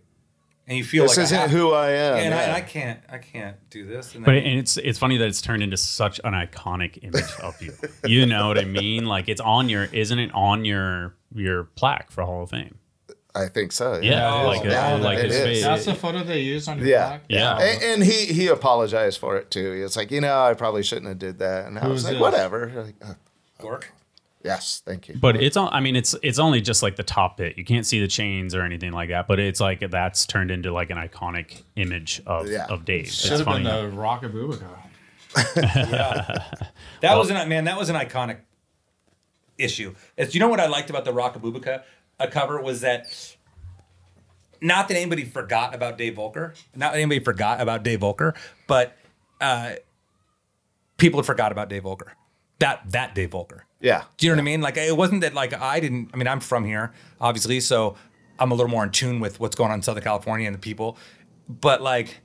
and you feel This like isn't I have, who I am. and, I, and I can't I can't do this. And But then, and it's it's funny that it's turned into such an iconic image of you. You know what I mean? Like it's on your isn't it on your your plaque for Hall of Fame? I think so. Yeah, it like is. Yeah, like it his is. face. That's the photo they use on your Yeah. plaque? Yeah. And, and he he apologized for it too. It's like you know I probably shouldn't have did that, and I Who was like, this? whatever. Like, uh, Gork. Yes, thank you. But it's on. I mean, it's it's only just like the top bit. You can't see the chains or anything like that. But it's like that's turned into like an iconic image of Yeah. of Dave. It's Should have funny. been the Rock of Bubaka. That was an man. That was an iconic issue. It's, you know what I liked about the Rockabubica uh, cover was that not that anybody forgot about Dave Voelker, not that anybody forgot about Dave Voelker, but uh, people had forgot about Dave Voelker. That that Dave Voelker. Yeah. Do you know what I mean? Like it wasn't that like I didn't. I mean, I'm from here, obviously, so I'm a little more in tune with what's going on in Southern California and the people. But like,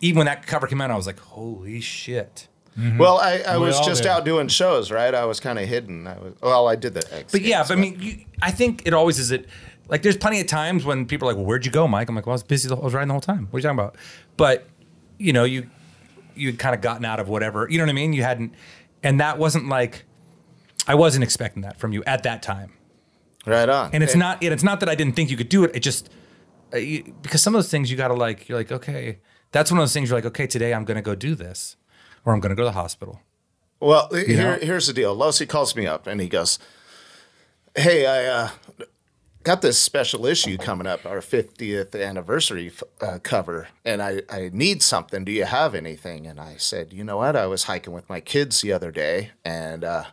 even when that cover came out, I was like, holy shit. Mm-hmm. Well, I, I was just did. out doing shows, right? I was kind of hidden. I was well, I did the X. But yeah, Games, but I mean, you, I think it always is it. Like, there's plenty of times when people are like, "Well, where'd you go, Mike?" I'm like, "Well, I was busy. The, I was riding the whole time. What are you talking about?" But you know, you you'd kind of gotten out of whatever. You know what I mean? You hadn't, and that wasn't like I wasn't expecting that from you at that time. right on. And it's not. And it's not that I didn't think you could do it. It just uh, you, because some of those things you got to like. You're like, okay, that's one of those things. You're like, okay, today I'm going to go do this, or I'm going to go to the hospital. Well, here, know? here's the deal. Losey calls me up and he goes, "Hey, I uh, got this special issue coming up, our 50th anniversary uh, cover, and I, I need something. Do you have anything?" And I said, "You know what? I was hiking with my kids the other day, and uh,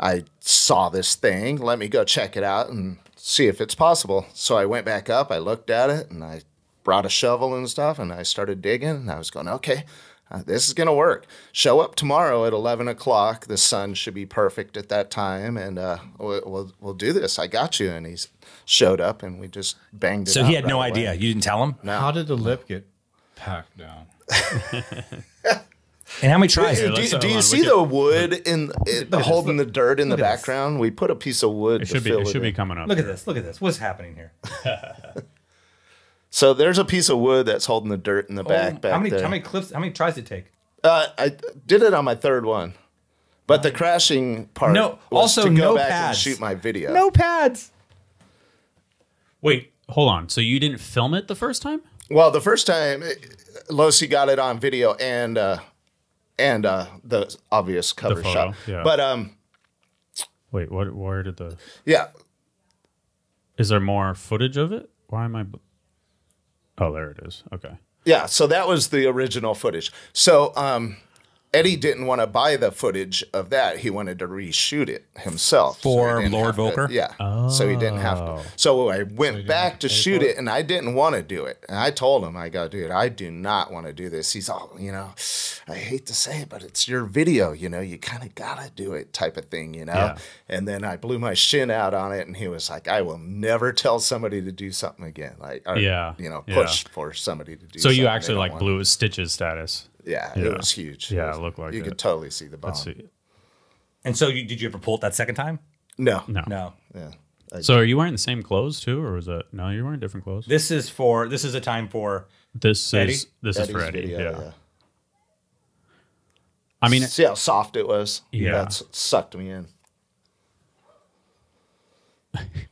I saw this thing. Let me go check it out and see if it's possible." So I went back up. I looked at it, and I brought a shovel and stuff, and I started digging. And I was going, "Okay." Uh, this is going to work. Show up tomorrow at 11 o'clock. The sun should be perfect at that time, and uh, we'll, we'll, we'll do this. I got you. And he showed up, and we just banged it So out he had no away. idea. You didn't tell him. How did the lip get packed down? And how many tries? Do, let's do, you see we the wood in it, at holding the dirt in the Look at this. background? We put a piece of wood It to should be. fill It it should be coming up. Look at this. Look at this. What's happening here? So there's a piece of wood that's holding the dirt in the back. back how many there. how many clips? How many tries did it take? Uh, I did it on my third one, but the crashing part. No, was also to go no back pads. and shoot my video. No pads. Wait, hold on. So you didn't film it the first time? Well, the first time, Losey got it on video and uh, and uh, the obvious cover photo, shot. yeah. But um, Wait, what? Where did the? yeah, Is there more footage of it? Why am I? bl- Oh, there it is. Okay. yeah. So that was the original footage. So um, Eddie didn't want to buy the footage of that. He wanted to reshoot it himself For didn't Lord have to- Volker? yeah. So he didn't have Oh. to. So I went back to shoot it, and I didn't want to do it. And I told him, I go, dude, I do not want to do this. He's all, you know, I hate to say it, but it's your video. You know, you kind of gotta do it, type of thing. You know. Yeah. And then I blew my shin out on it, and he was like, I will never tell somebody to do something again. Like, or, Yeah, you know, yeah. for somebody to do. So you actually like blew Stitches status. Yeah, Yeah. it was huge. Yeah, was- it looked like you it. could totally see the bomb. Let's see. And so you did you ever pull it that second time? No, No. No. yeah. So are you wearing the same clothes too, or was that no? You're wearing different clothes. This is for this is a time for This Eddie? is this is for Eddie. video, yeah. I mean, see how soft it was. Yeah. that sucked me in.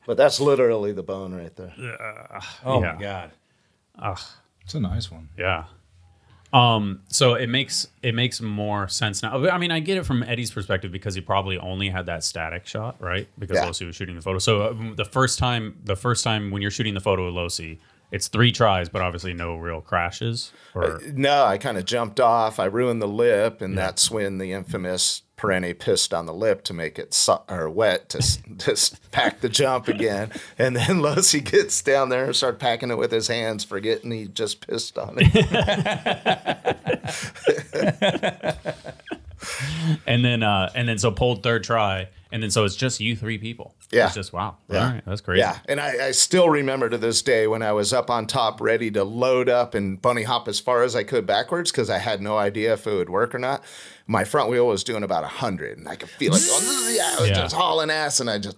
but that's literally the bone right there. oh Yeah. my god. Ugh. It's a nice one. Yeah. Um, so it makes it makes more sense now. I mean, I get it from Eddie's perspective because he probably only had that static shot, right? Because Yeah. Losey was shooting the photo. So um, the first time, the first time when you're shooting the photo of Losey, it's three tries, but obviously no real crashes. Or uh, No, I kind of jumped off. I ruined the lip, and that's when the infamous Perenne pissed on the lip to make it su- or wet to to pack the jump again. And then Losey gets down there and start packing it with his hands, forgetting he just pissed on it. and then uh, and then so pulled third try, and then so it's just you three people. Yeah. it's just wow. Yeah. All right, that's crazy. Yeah, and I, I still remember to this day when I was up on top, ready to load up and bunny hop as far as I could backwards because I had no idea if it would work or not. My front wheel was doing about hundred, and I could feel it going. Yeah, I was Yeah. just hauling ass, and I just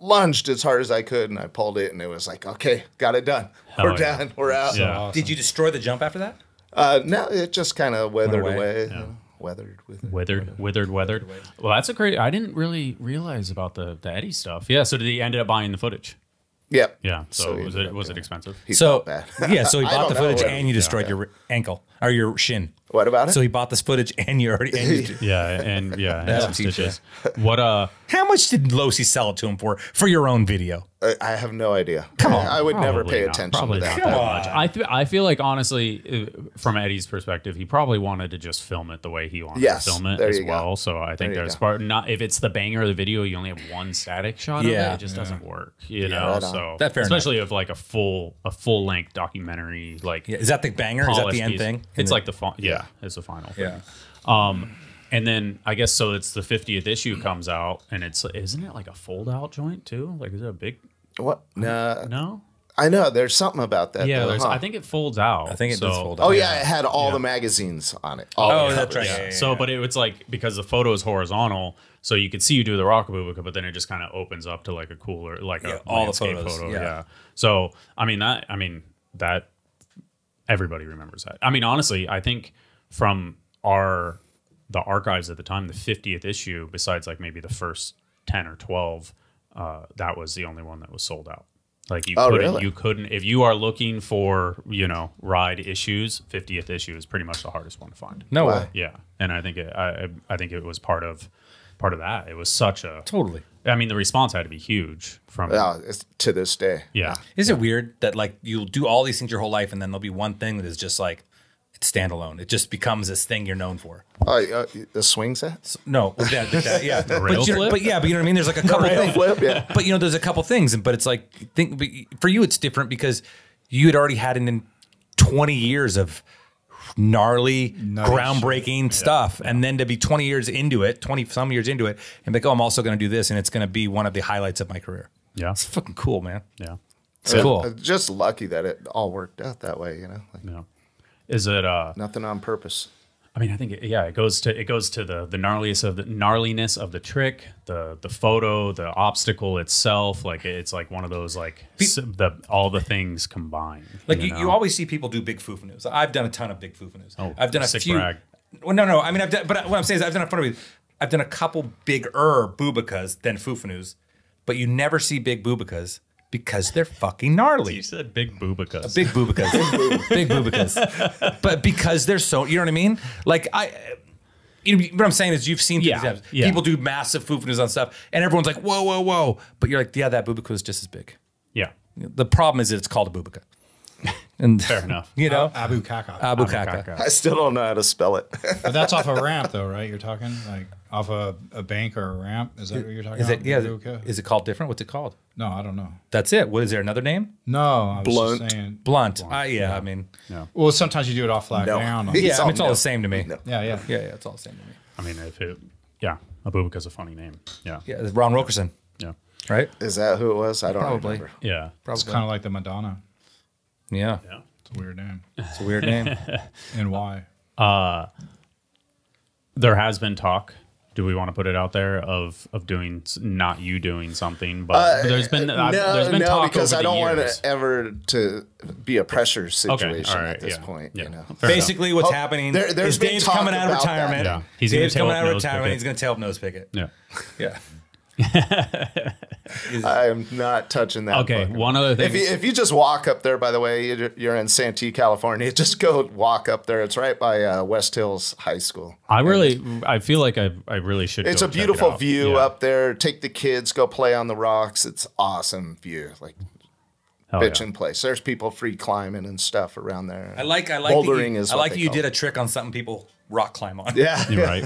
lunged as hard as I could, and I pulled it, and it was like, okay, got it done. Hell We're yeah. done. We're out. Yeah. Awesome. Did you destroy the jump after that? Uh, no, it just kind of weathered away. away. uh, Weathered with it. Withered, withered, weathered. Well, that's a great. I didn't really realize about the the Eddie stuff. Yeah, so did he ended up buying the footage? Yep. Yeah. So, So was it was it expensive? He So bad. yeah, so he bought the know footage and you destroyed your ankle or your shin. What about it? So he bought this footage and you already. And you, Yeah, and yeah, and That'll some stitches. What uh how much did Losey sell it to him for for your own video? I I have no idea. Come on. I would never pay not. attention Probably to that. not that much. I th- I feel like honestly, uh, from Eddie's perspective, he probably wanted to just film it the way he wanted Yes, to film it there as you go. well. So I think There there's go. part not if it's the banger of the video, you only have one static shot of Yeah. it. It just doesn't work, you know. right so That fair especially of like a full a full length documentary, like Yeah, is that the banger? Is that the end piece. thing? It's And like the fi- yeah, it's the final. Thing. Yeah. Um, and then I guess so. It's the 50th issue comes out, and it's isn't it like a fold out joint too? Like is it a big? What? No, No. I know. There's something about that. Yeah, though, huh? I think it folds out. I think it so, does fold out. Oh yeah, it had all the magazines on it. Oh, All the that's right. Yeah, yeah, So, but it was like because the photo is horizontal, so you could see you do the Rockabuca, but then it just kind of opens up to like a cooler, like Yeah, a all the photos, photo. yeah. Yeah. So, I mean that. I mean that. Everybody remembers that. I mean, honestly, I think from our the archives at the time, the 50th issue, besides like maybe the first 10 or 12, uh, that was the only one that was sold out. Like you Oh, couldn't, really? you couldn't. If you are looking for, you know, ride issues, 50th issue is pretty much the hardest one to find. No Wow. way. Yeah, and I think it, I I think it was part of part of that. It was such a. Totally. I mean, the response had to be huge from. Yeah, it's to this day. Yeah. Is it weird that like you'll do all these things your whole life and then there'll be one thing that is just like it's standalone. It just becomes this thing you're known for. Oh, uh, the swing set, No, that, that- yeah, rail but, you're- flip? but yeah, but you know what I mean. There's like a couple rail things. flip, yeah. But you know, there's a couple things, but it's like think for you, it's different because you had already had in 20 years of gnarly, Nice. groundbreaking stuff, and then to be 20 years into it, 20 some years into it, and be like, oh, I'm also going to do this, and it's going to be one of the highlights of my career. Yeah. It's fucking cool, man. Yeah. It's cool. Just lucky that it all worked out that way. You know, like Yeah. Is it? uh nothing on purpose. I mean, I think it, yeah, it goes to it goes to the the gnarliest of the gnarliness of the trick, the the photo, the obstacle itself. Like it's like one of those like the all the things combined. Like you, you, know? always see people do big foofanus. I've done a ton of big foofanus. Oh, I've done a sick few. brag. Well, no, no. I mean, I've done, but what I'm saying is, I've done a funny. I've done a couple bigger bubicas than foofanus, but you never see big bubicas because they're fucking gnarly. You said big boobicas. Big bubicas, big bubicas, but because they're so, you know what I mean? Like I. You know, what I'm saying is, you've seen Yeah, things- yeah. people do massive foofanus on stuff, and everyone's like, "Whoa, whoa, whoa!" But you're like, "Yeah, that bubica is just as big." yeah. The problem is that it's called a bubica, and Fair enough. You know, Abu Kaka. Abu Kaka. I still don't know how to spell it. but that's off a ramp, though, right? You're talking like off a, a bank or a ramp. Is that what you're talking Is about? it? Yeah. Abu Kaka? Is it called different? What's it called? no, I don't know. That's it. What is there another name? No, I was Blunt. just saying. Blunt. Uh, yeah, I mean, no. Well, sometimes you do it off flat No. down. Yeah. yeah, It's I mean, all it's all the same to me. No. yeah, yeah. Yeah, yeah, it's all the same to me. I mean, if it, yeah, a boobica's a funny name. Yeah. Yeah, Ron Wilkerson, Yeah. right? Is that who it was? I don't Probably. remember. Yeah. Probably. It's kind of like the Madonna. Yeah, Yeah. It's a weird name. it's a weird name. And why? Uh, there has been talk. Do we want to put it out there of of doing not you doing something? But uh, there's been uh, uh, no, there's been no, talk because over I don't want years. it ever to be a pressure situation all right, at this yeah, point. yeah. You know, Fair enough. Basically, what's Oh, happening there- there's is been Dave's talk coming out of about that. retirement. Yeah. He's gonna Dave's tail coming out of retirement. picket. He's going to tail up nose picket. Yeah. Yeah. I am not touching that. Okay. fucking- One other thing. If you, if you just walk up there, by the way, you're- you're in Santee, California. Just go walk up there. It's right by uh, West Hills High School. I really, I feel like I, I really should. It's go a check it beautiful out. view Yeah. up there. Take the kids, go play on the rocks. It's awesome view, like Hell yeah. place. There's people free climbing and stuff around there. I like I like bouldering that you, is I like that you did it. a trick on something people rock climb on. Yeah, You're right.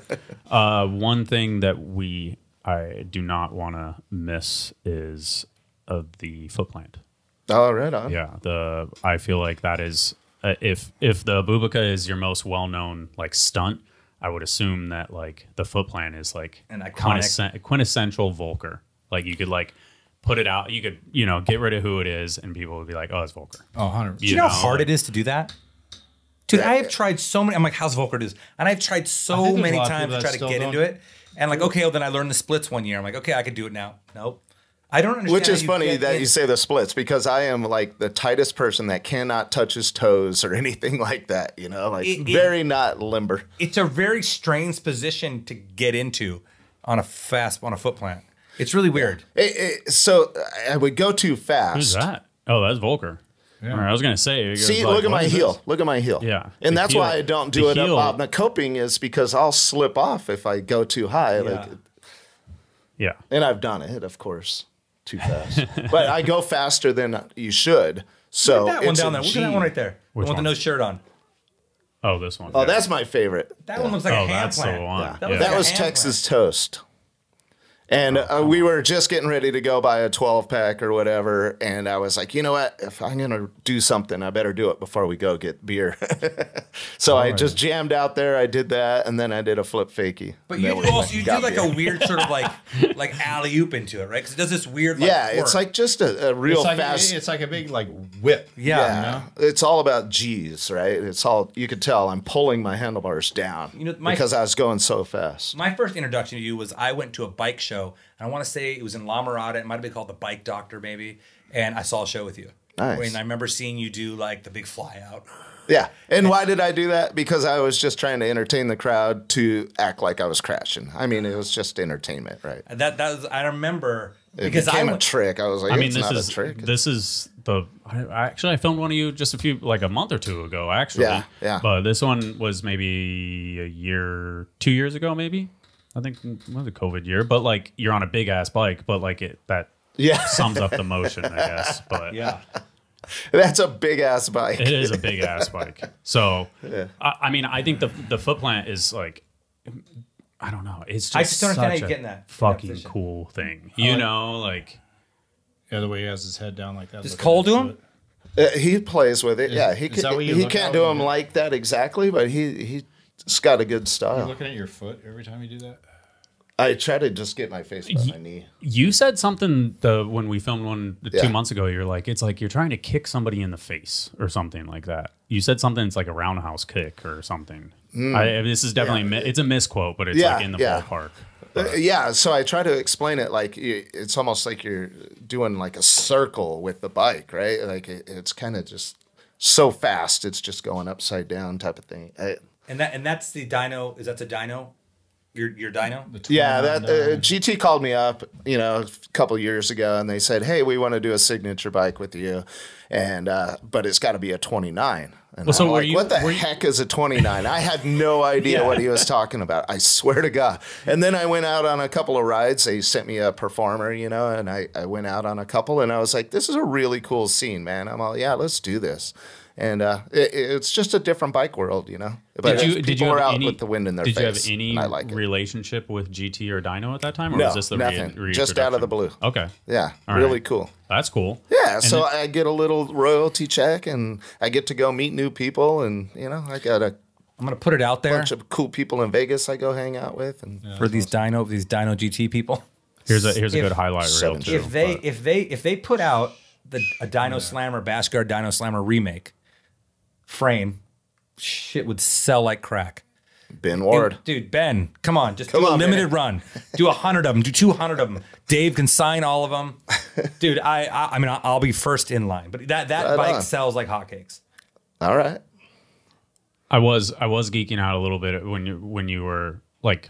uh, one thing that we I do not want to miss is uh, the foot plant. Oh, right on. Yeah, the I feel like that is uh, if if the Bubica is your most well known like stunt, I would assume that like the foot plant is like An iconic- quintessential, quintessential Voelker. Like you could like put it out, you could you know get rid of who it is, and people would be like, oh, it's Voelker. Oh, 100 Do you know how hard it is to do that? Dude, I have tried so many. I'm like, how's Voelker do this? And I've tried so many a lot of times people to that try to get don't- into it. And like, okay, well, then I learned the splits one year. I'm like, okay, I could do it now. Nope. I don't understand. Which is funny that in- you say the splits because I am like the tightest person that cannot touch his toes or anything like that. You know, like It- it- very not limber. It's a very strange position to get into on a fast on a foot plant. It's really weird. It- it- so I would go too fast. Who's that? Oh, that's Voelker. All right, I was gonna say. See, like, look at my heel. this? Look at my heel. Yeah. And The that's heel- why I don't do it heel- up. The coping is because I'll slip off if I go too high. Like, Yeah. and I've done it, of course, too fast. but I go faster than you should. So that one it's a down there. Look at that one right there. Which the one with one? the no shirt on. Oh, this one. Oh, that's my favorite. That one looks like Oh, a hand that's the plant. one. That Yeah. was, That was Texas plant. toast. And uh, we were just getting ready to go buy a 12 pack or whatever. And I was like, you know what? If I'm going to do something, I better do it before we go get beer. so I just jammed out there. I did that. And then I did a flip fakie. But you do also you do like beer. a weird sort of like like alley oop into it, right? Because it does this weird. Like, Yeah, it's like just a, a real It's like fast. it's like a big like whip. yeah. yeah, it's all about G's, right? It's all you could tell. I'm pulling my handlebars down You know, my- because I was going so fast. My first introduction to you was I went to a bike show. And I want to say it was in La Mirada. It might have been called the Bike Doctor, maybe. And I saw a show with you. Nice. And I remember seeing you do like the big fly out. Yeah. And why did I do that? Because I was just trying to entertain the crowd to act like I was crashing. I mean, it was just entertainment, right? That that was I remember It because I became a trick. I was like, I mean, it's this not is a trick. this is the. I, I actually I filmed one of you just a few like a month or two ago. Actually, Yeah, yeah. But this one was maybe a year, two years ago, maybe. I think it was a COVID year, but like you're on a big ass bike, but like it that yeah. sums up the motion, I guess. But yeah. That's a big ass bike. it is a big ass bike. So I, I mean, I think the the foot plant is like. I don't know. It's just, I just don't understand how such a get that- in that fucking cool thing. You know, like Yeah, the way he has his head down like that. Does look Kole at his do 'em? foot. Uh, he plays with it. yeah. He, can, that what you he can't do when them you- like that exactly, but he he, he's got a good style. You style. looking at your foot every time you do that? I try to just get my face by my knee. You said something the when we filmed one Yeah. two months ago. You're like, it's like you're trying to kick somebody in the face or something like that. You said something. It's like a roundhouse kick or something. I, this is definitely mi- it's a misquote, but it's Mm. Yeah, like in the yeah. ballpark. Uh, yeah, so I try to explain it like it's almost like you're doing like a circle with the bike, right? Like it, it's kind of just so fast, it's just going upside down type of thing. I, And that and that's the dyno. Is that the dyno? Your your dyno? yeah, that uh, GT called me up, you know, a couple years ago, and they said, "Hey, we want to do a signature bike with you, and uh, but it's got to be a 29." And Well, so I'm were like, you- what the were you- heck is a 29? I had no idea Yeah. what he was talking about. I swear to God. And then I went out on a couple of rides. They sent me a performer, you know, and I, I went out on a couple, and I was like, this is a really cool scene, man. I'm all, yeah, let's do this. And uh, it, it's just a different bike world, you know. But Did you did you have out any with the wind in their Did face. you have any and I like it. relationship with GT or Dyno at that time, or No, was this the nothing. Re- Just out of the blue. Okay, Yeah, All really right. cool. that's cool. Yeah, And so it- I get a little royalty check, and I get to go meet new people, and you know, I got a I'm gonna put it out there bunch of cool people in Vegas I go hang out with, and for these dyno these dyno GT people. here's a here's a If- good highlight reel Seven- too. if they but- if they if they put out the a Dyno Slammer Bashguard Dyno Slammer remake frame, shit would sell like crack. Ben Ward. Dude, Ben, come on, just Come do a on, limited man. run. Do a hundred of them. Do two hundred of them. Dave can sign all of them. Dude, I I, I mean I'll, I'll be first in line. But that that Right bike on. sells like hotcakes. All right. I was I was geeking out a little bit when you when you were like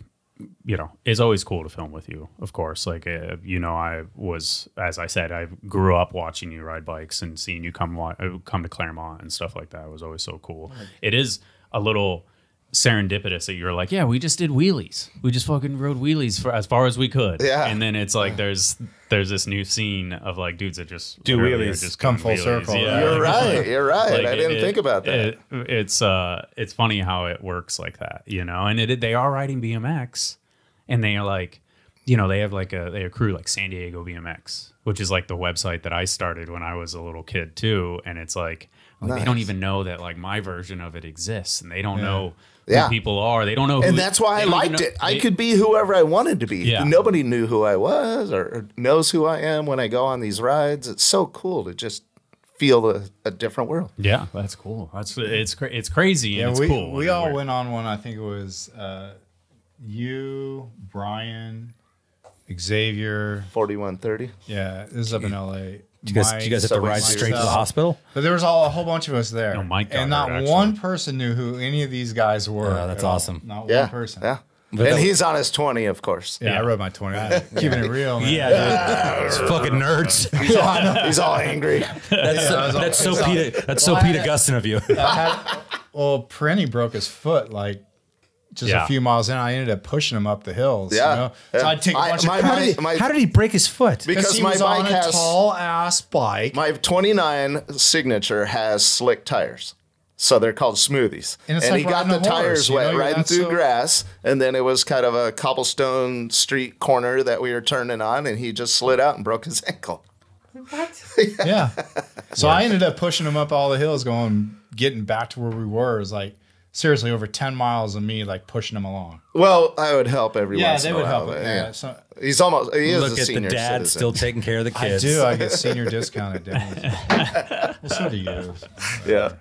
you know it's always cool to film with you of course. Like uh, you know I was as I said I grew up watching you ride bikes and seeing you come uh, come to Claremont and stuff like that It was always so cool. It is a little serendipitous that you're like yeah we just did wheelies we just fucking rode wheelies for as far as we could Yeah. and then it's like there's there's this new scene of like dudes that just Do wheelies. just Come full wheelies. circle. yeah You're right. You're right. like, I didn't it- think about that. it- it's uh, it's funny how it works like that, you know. And it, they are riding BMX, and they are like, you know, they have like a they accrue like San Diego BMX, which is like the website that I started when I was a little kid too. And it's like, like, they don't even know that like my version of it exists, and they don't know who Yeah. people are. They don't know, who, and that's why I liked know- it. I they- could be whoever I wanted to be. Yeah. Nobody knew who I was or, or knows who I am when I go on these rides. It's so cool to just feel a, a different world. Yeah, that's cool. That's it's cra- it's crazy Yeah, and it's we cool. we all went on one. I think it was uh, you, Brian, Xavier. 4130. Yeah, this is up in L.A. Do you guys, do you guys have to ride straight to the hospital? But there was all, a whole bunch of us there, No, Mike got and not hurt, actually. one person knew who any of these guys were. Yeah, that's at all. awesome. Not Yeah. one person. Yeah. But And that- he's on his 20, of course. Yeah, I rode my 20. I- Keeping it real, man. yeah, dude. It's fucking nerds. He's all, he's all angry. That's so, that's so Pete. That's so Pete Augustin of you. Well, Perenni broke his foot like just Yeah. a few miles in. I ended up pushing him up the hills. Yeah, You know? yeah. So I'd take a I- bunch my- of my- How did, he, my- how did he break his foot? Because he my was bike on a has tall ass bike. my 29 signature has slick tires. So they're called smoothies. And And, like he got the horse, tires wet you're riding through so- grass. And then it was kind of a cobblestone street corner that we were turning on. And he just slid out and broke his ankle. What? yeah. So I ended up pushing him up all the hills, going, getting back to where we were. It was like seriously over 10 miles of me like pushing him along. Well, I would help everyone. Yeah, they would help. but, yeah. Yeah. So He's almost, he is Look a at the dad citizen. still taking care of the kids. I do. I get senior discount at Denny's. well, so do you. Yeah.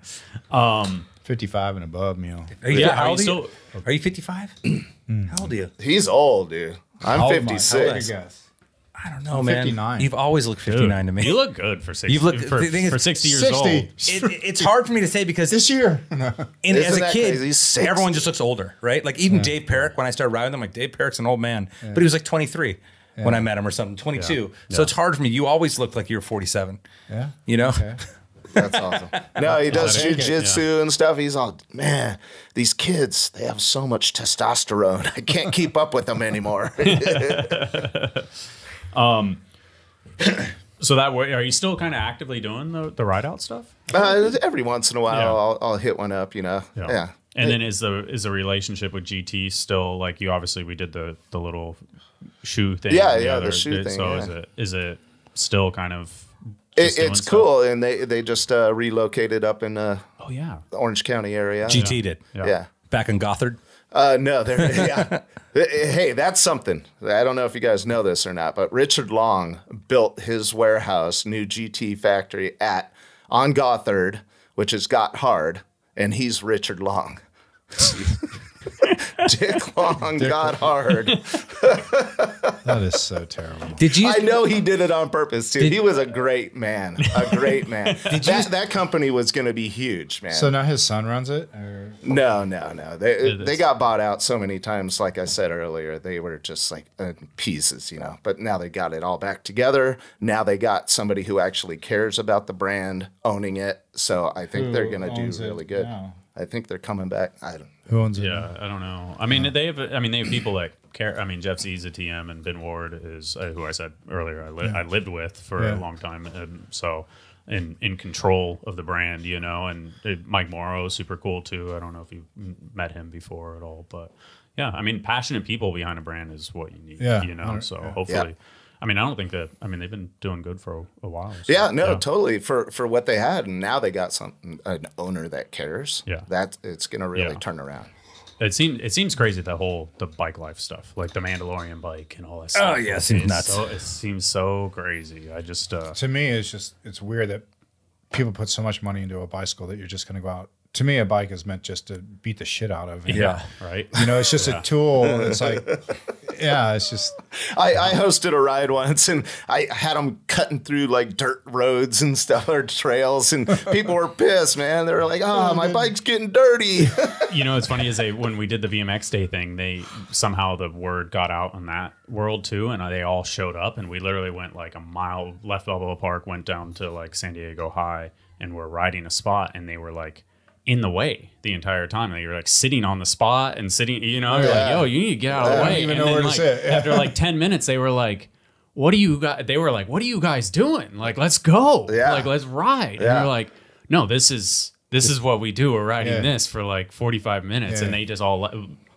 Um, 55 and above meal. Are you, Yeah, how are old you are you? Are you 55? how old are you? He's old, dude. I'm How old am I? How old 56. You guess? I don't know, oh, man. 59. You've always looked 59 to me. You look good for 60. You've looked- for, the thing is- for 60 years 60. old. it, it's hard for me to say because This year. in, Isn't as a kid, crazy? He's 60. everyone just looks older, right? Like even Dave Perrick, when I started riding them, like Dave Perrick's an old man, but he was like 23 when I met him or something, 22. So it's hard for me. You always looked like you were 47. yeah. You know? That's awesome. No, he does Take it, jujitsu and stuff. He's all, man, these kids, they have so much testosterone. I can't keep up with them anymore. So that way, are you still kind of actively doing the, the ride out stuff? uh, every once in a while, Yeah. I'll, I'll hit one up, you know. Yeah. And then is the is the relationship with GT still like you? Obviously, we did the the little shoe thing. Yeah, the yeah, the shoe thing, So is it is it still kind of? It, it's stuff? cool. And they, they just uh, relocated up in uh, Oh yeah. Orange County area. GT did. Yeah. Yeah. Back in Gothard. Uh, no, they're, yeah. hey, that's something. I don't know if you guys know this or not, but Richard Long built his warehouse, new GT factory at on Gothard, which is Got Hard, and he's Richard Long. Dick Long got hard. That is so terrible. Did you? I know he did it on purpose too. he was a great man, a great man. Did that, that company was going to be huge, man. So now his son runs it? Or? No, no, no. They It they is. got bought out so many times. Like I said earlier, they were just like uh, pieces, you know. But now they got it all back together. Now they got somebody who actually cares about the brand owning it. So I think they're gonna owns do it really good. now? I think they're coming back. I don't. Who owns it? Yeah, I don't know. I mean, they have. I mean, they have people that care. I mean, Jeff Z's a TM, and Ben Ward is uh, who I said earlier. I, li- I lived with for Yeah. a long time, and so in in control of the brand, you know. And uh, Mike Morrow is super cool too. I don't know if you have met him before at all, but yeah, I mean, passionate people behind a brand is what you need. Yeah, you know. hundred- So yeah. hopefully. I mean, I don't think that. I mean, they've been doing good for a, a while. so, Yeah, no, totally for for what they had, and now they got some an owner that cares. Yeah. that it's gonna really Yeah. turn around. It seems it seems crazy the whole the bike life stuff, like the Mandalorian bike and all that. stuff. Oh, yeah, it seems It's nuts. So, it seems so crazy. I just uh, To me, it's just it's weird that people put so much money into a bicycle that you're just going to go out. To me, a bike is meant just to beat the shit out of. And, yeah, right. You know, it's just a tool. It's like, yeah, it's just I, I hosted a ride once and I had them cutting through like dirt roads and stuff or trails and people were pissed, man. They were like, oh, my bike's getting dirty. you know, it's funny is they when we did the BMX Day thing, they somehow the word got out in that world too, and they all showed up, and we literally went like a mile left Balboa Park, went down to like San Diego High, and we're riding a spot, and they were like in the way the entire time. They were like sitting on the spot and sitting, you know, you're like, yo, you need to get out of the I way. even And know where to sit. After like ten minutes, they were like. What do you guys? They were like, "What are you guys doing? Like, let's go! Yeah. Like, let's ride!" And Yeah. we're like, "No, this is this is what we do. We're riding Yeah. this for like 45 minutes and they just all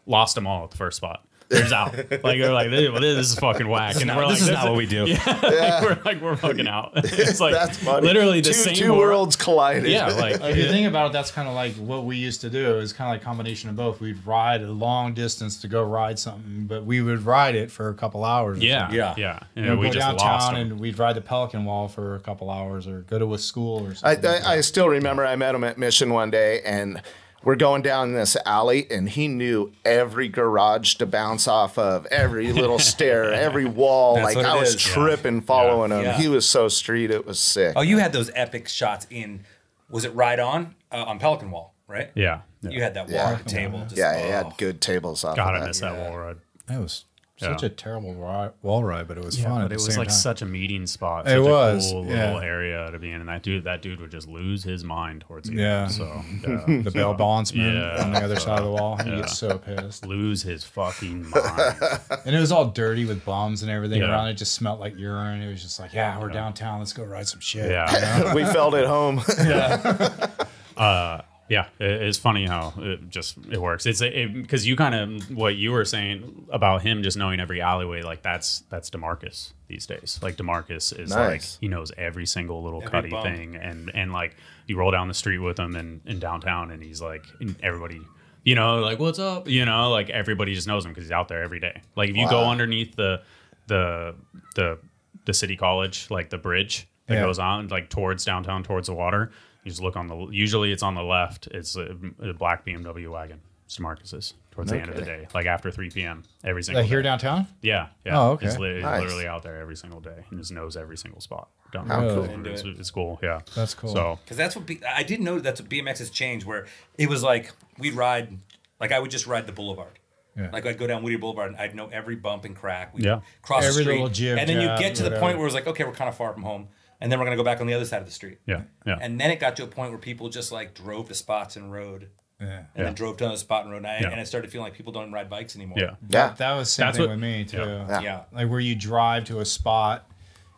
lost them all at the first spot. There's out. like they're like, this, this is fucking whack. And not- we're this like, is not what we do. Yeah, we're like, we're fucking out. It's like That's funny. literally the two, same two world. worlds collided. Yeah, like if you think about it, that's kind of like what we used to do. It's kind of like a combination of both. We'd ride a long distance to go ride something, but we would ride it for a couple hours. yeah, yeah, Yeah. yeah. And You know, we go just downtown them. and we'd ride the Pelican Wall for a couple hours, or go to a school or I, something. I, I still remember I met him at Mission one day and we're going down this alley and he knew every garage to bounce off of, every little stair, every wall. That's like I was is. Yeah. tripping following him. Yeah. He was so street, it was sick. Oh, you had those epic shots in. Was it Ride On uh, on Pelican Wall? right? Yeah. yeah. You had that Yeah. walk table. Just, Yeah, he oh. had good tables off. God, of I that. miss that wall ride. It was such Yeah. a terrible ri- wall ride, but it was fun. but at it the was same like time. such a meeting spot. It was, a cool yeah. little area to be in, and that dude, that dude would just lose his mind towards you. Yeah. So yeah. the bail bondsman Yeah. on the other side of the wall. He Yeah. gets so pissed. lose his fucking mind. And it was all dirty with bums and everything Yeah. around. It just smelled like urine. It was just like, yeah, we're downtown. Let's go ride some shit. Yeah. we felt at home. Yeah, uh, it, it's funny how it just it works. It's because you kind of what you were saying about him just knowing every alleyway. Like that's that's Demarcus these days. Like Demarcus is like he knows every single little Every cutty bump. thing, and and like you roll down the street with him in, in downtown, and he's like and everybody. You know, like what's up? You know, like everybody just knows him because he's out there every day. Like if you go underneath the the the the city college, like the bridge that Yeah. goes on like towards downtown, towards the water. You just look on the. Usually, it's on the left. It's a, a black BMW wagon. It's Marcus's towards the end of the day, like after 3 p.m. every single. Like here day. downtown? Yeah, yeah. Oh, okay. He's, li- Nice. literally out there every single day and just knows every single spot. Down How there. cool. And It's, it's cool. Yeah, That's cool. So Because that's what B- I didn't know that's what BMX has changed. Where it was like we'd ride, like I would just ride the boulevard. Yeah. Like I'd go down Whittier Boulevard and I'd know every bump and crack. We'd Yeah. cross Every the street, little jib, and then you jab, get to the whatever. point where it was like, okay, we're kind of far from home, and then we're gonna go back on the other side of the street. yeah, yeah. And then it got to a point where people just like drove to spots and rode, Yeah. and Yeah. then drove to another spot and rode, and, I, Yeah. and I started feeling like people don't ride bikes anymore. yeah. Yeah. That was same That's thing what- with me too. Yeah. Yeah. yeah. Like where you drive to a spot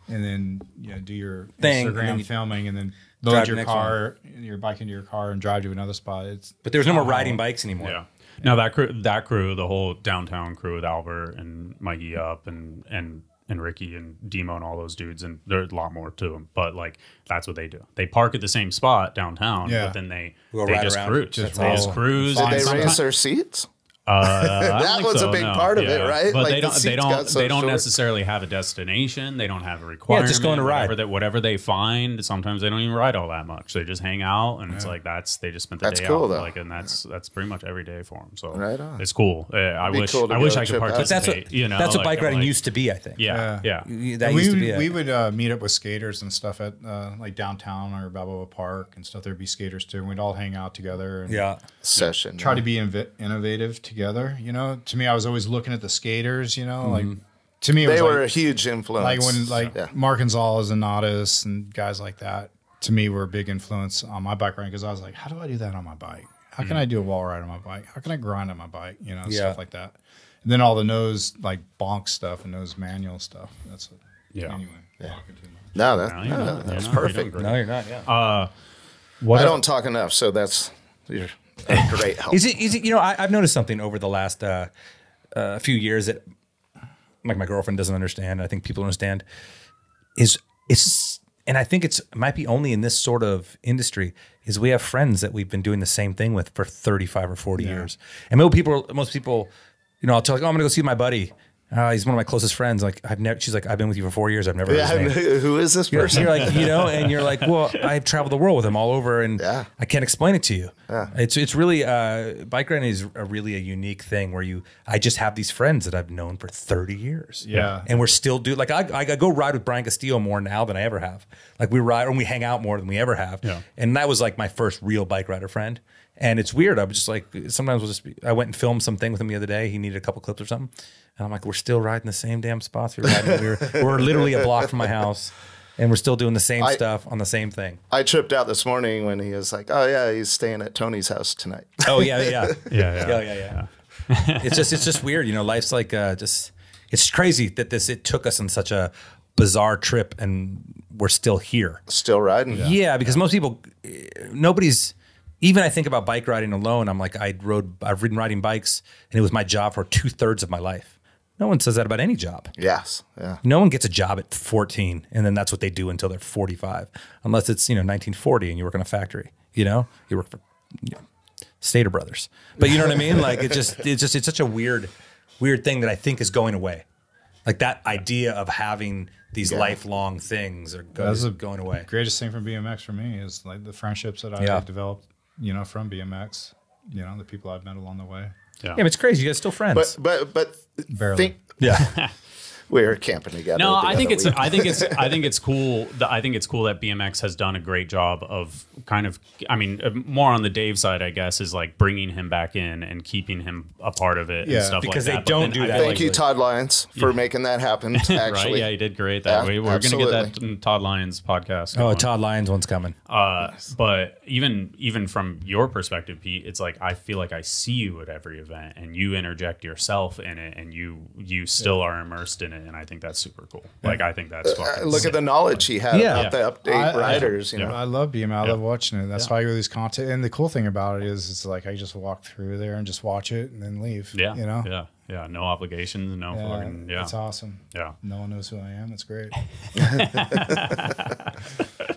and then you know do your Thing, and Instagram then you filming and then drive load your next car, your bike into your car and drive to another spot. It's But there's no more oh. riding bikes anymore. Yeah. Now that crew, that crew, the whole downtown crew with Albert and Mikey Up and and and Ricky and Demo and all those dudes, and there's a lot more to them. But like that's what they do. They park at the same spot downtown, Yeah. but then they they ride just around. cruise. Just they just cruise. Did they raise their seats? Uh, That think was a big no. part of it, right? But Like, they don't. They don't. so they don't short. necessarily have a destination. They don't have a requirement. just going to ride. Whatever, that, whatever they find. Sometimes they don't even ride all that much. They just hang out, and it's like that's they just spent the That's day cool, out. though. Like, and that's that's pretty much every day for them. So Right on. it's cool. Uh, I wish. cool I wish I could trip out. But that's participate. what you know, that's what like, bike riding like- used to be. I think. Yeah, yeah. You- That we used to would, be. we would uh, meet up with skaters and stuff at uh, like downtown or Balboa Park and stuff. There'd be skaters too, and we'd all hang out together. And yeah. Session. try to be inv- innovative together. You know, to me, I was always looking at the skaters. You know, like to me, it Mm-hmm. They was were a huge influence. like when like yeah. Mark Gonzalez and Natas and guys like that. To me, were a big influence on my bike riding because I was like, how do I do that on my bike? How can I do a wall ride on my bike? How can I grind on my bike? You know, Yeah. stuff like that. And then all the nose like bonk stuff and nose manual stuff. That's what, Yeah. Anyway, talking too no, that, No, you're no, that's You're. You're perfect. No, you're not. Yeah. What I el- don't talk enough, so that's you're a great help. Is it? Is it? You know, I, I've noticed something over the last uh, uh, few years that, like, my girlfriend doesn't understand. I think people understand. Is it's and I think it's might be only in this sort of industry is we have friends that we've been doing the same thing with for thirty five or forty years, and most people, most people, you know, I'll tell like, oh, I'm gonna go see my buddy. Uh, he's one of my closest friends. Like I've never. She's like, I've been with you for four years. I've never. yeah, heard his name. who is this You're, person? you're like, you know, and you're like, well, I've traveled the world with him all over, and Yeah. I can't explain it to you. Yeah. It's it's really uh, bike riding is a really a unique thing where you I just have these friends that I've known for 30 years. Yeah. and we're still do like I, I go ride with Brian Castillo more now than I ever have. Like we ride and we hang out more than we ever have. Yeah. and that was like my first real bike rider friend. And it's weird. I was just like, sometimes we'll just be, I went and filmed something with him the other day. He needed a couple clips or something. And I'm like, we're still riding the same damn spots. We were riding. we were, we're literally a block from my house and we're still doing the same I- stuff on the same thing. I tripped out this morning when he was like, "Oh yeah, he's staying at Tony's house tonight." Oh yeah, yeah, Yeah, yeah, yeah, yeah, yeah. it's just, it's just weird. You know, life's like, uh, just, it's crazy that this, it took us on such a bizarre trip and we're still here. Still riding. Yeah, because most people, eh, nobody's. Even I think about bike riding alone. I'm like, I rode, I've ridden riding bikes, and it was my job for two thirds of my life. No one says that about any job. Yes. Yeah. No one gets a job at 14, and then that's what they do until they're 45, unless it's you know 1940 and you work in a factory. You know, you work for you know, Stater Brothers. But you know what I mean? Like it just, it's just, it's such a weird, weird thing that I think is going away. Like that idea of having these lifelong things are go, is going away. Greatest thing from BMX for me is like the friendships that I Yeah. developed, you know, from BMX. You know, the people I've met along the way. yeah. Yeah, but it's crazy. You guys still friends. But but but Barely. think yeah. we were camping together. No, I think it's week. I think it's I think it's cool. That I think it's cool that BMX has done a great job of kind of. I mean, uh, more on the Dave side, I guess, is like bringing him back in and keeping him a part of it Yeah, and stuff because like they that. Don't do I that, Thank like- you, Todd Lyons, for making that happen. Actually, Right? Yeah, he did great. That Yeah, way, we're gonna get that Todd Lyons podcast. Oh. Todd Lyons one's coming. Uh, but even even from your perspective, Pete, it's like I feel like I see you at every event, and you interject yourself in it, and you you still are immersed in it, and I think that's super cool. Like I think that's Uh, look sick. at the knowledge he had Yeah. about the update I- I- riders. you know, I love BMX. I love watching it. That's why I go to these content. And the cool thing about it is, it's like I just walk through there and just watch it and then leave. yeah, you know. yeah, yeah. No obligations, no Yeah, fucking yeah, it's awesome. yeah. No one knows who I am. It's great.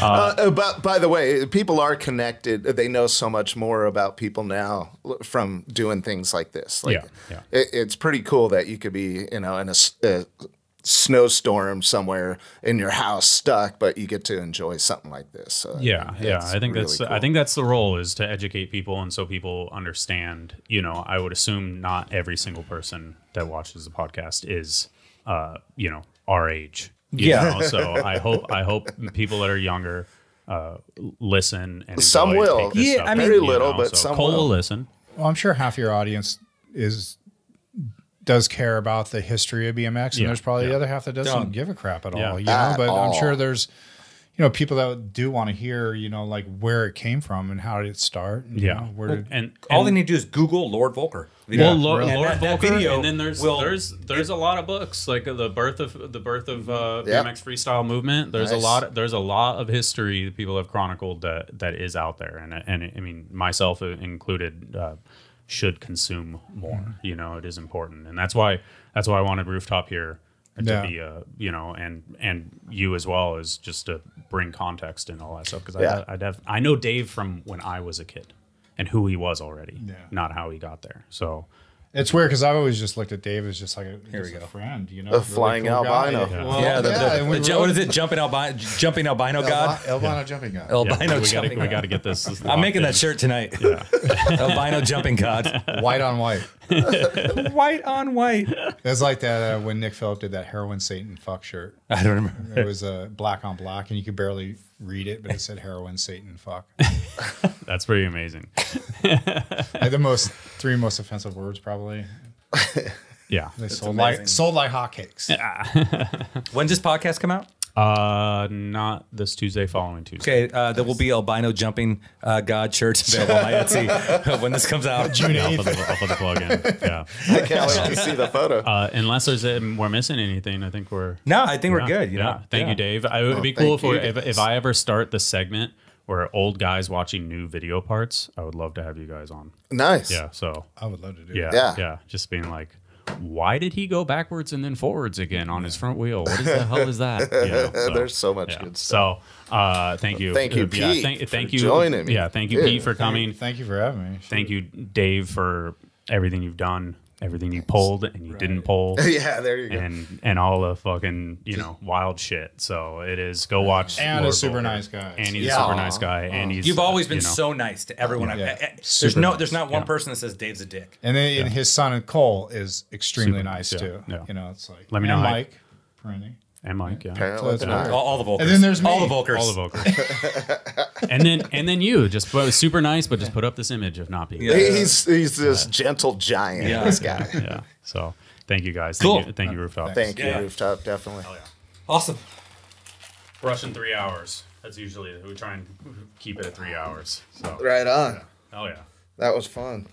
Uh, but by the way, people are connected. They know so much more about people now from doing things like this. Like, Yeah, yeah. It, it's pretty cool that you could be, you know, in a snowstorm somewhere in your house stuck, but you get to enjoy something like this. So, Yeah, yeah. I think really that's cool. I think that's the role is to educate people and so people understand. You know, I would assume not every single person that watches the podcast is, uh, you know, our age. You Yeah. know? So I hope I hope people that are younger uh, listen and Some enjoy, will. Yeah, I mean- Very little, know? but so some Cole will. listen. Well, I'm sure half your audience is does care about the history of BMX, and Yeah, there's probably yeah. the other half that doesn't Don't. give a crap at Yeah. all. You know, At but I'm sure there's you know people that do want to hear you know like where it came from and how did it start. and, you Yeah, know, where did, and, All they need to do is Google Lord Voelker. Well, Lord, And Lord that- that Voelker, video and then there's will- there's there's a lot of books like the birth of the birth of uh, Yep. BMX freestyle movement. There's Nice. a lot there's a lot of history that people have chronicled that that is out there, and and I mean myself included uh, should consume more. You know, it is important, and that's why that's why I wanted rooftop here to Yeah. be uh, you know and and you as well is just to bring context and all that stuff because Yeah. I I, def- I know Dave from when I was a kid. And who he was already, Yeah. not how he got there. So, it's weird because I've always just looked at Dave as just like a, Here just we a go. friend, you know, A flying albino. Yeah. Well, yeah, the, yeah, the, and the ju- what is it? Jumping albino, jumping albino god. albino jumping guy. Albino Yeah, we gotta, jumping. we gotta get this. this I'm making in. that shirt tonight. Yeah. albino jumping god. white on white. white on white. It's like that uh, when Nick Phillip did that heroin Satan fuck shirt. I don't remember. It was uh, black on black, and you could barely read it, but it said heroin Satan fuck. That's pretty amazing. like the most three most offensive words probably. Yeah. They sold amazing. like sold like hotcakes. When does this podcast come out? Uh, not this Tuesday. Following Tuesday. Okay, uh, there will be albino jumping uh, god shirts available on my Etsy when this comes out. June I'll eighth. put, the, I'll put the plug in. Yeah. I can't wait to see the photo. Uh, unless there's a, we're missing anything, I think we're. No, I think we're yeah, good. You yeah. know. Thank Yeah. you, Dave. I, it would Oh, be cool if, we you, if if I ever start the segment where old guys watching new video parts, I would love to have you guys on. nice. Yeah. So I would love to do. Yeah, that. yeah, Yeah. Just being like, why did he go backwards and then forwards again on his front wheel? What is the hell is that? You know, so, There's so much yeah. good stuff. So, uh, thank you, Thank you, Uh, yeah, Pete, thank, for thank you, joining me. Yeah, thank you, Yeah. Pete, for coming. Thank you for having me. Thank you, Dave, for everything you've done, everything you pulled and you didn't pull. yeah, there you go. And and all the fucking you know wild shit. So it is go watch. And a super Voelker. nice guy. And he's Yeah. a super nice guy. And oh. he's You've always been you know, so nice to everyone. I've- Yeah. I- I- there's Super no, nice. there's not one Yeah. person that says Dave's a dick. And then and his son and Kole is extremely Super nice nice, yeah, too. yeah. You know, it's like Let me know Mike, Perenni. And Mike. Yeah. Apparently, that's tonight. All, all the Voelkers. And then there's all the Voelkers. all the vocals. and then and then you just put, super nice, but just put up this image of not being. Yeah. He's he's this gentle giant. Yeah. This guy. Yeah. So thank you guys. Cool. Thank you, thank you Rooftop. Thank Yeah. you, rooftop. Definitely. Oh yeah. Awesome. Russian three hours. That's usually we try and keep it at three hours. So Right on. hell yeah. That was fun.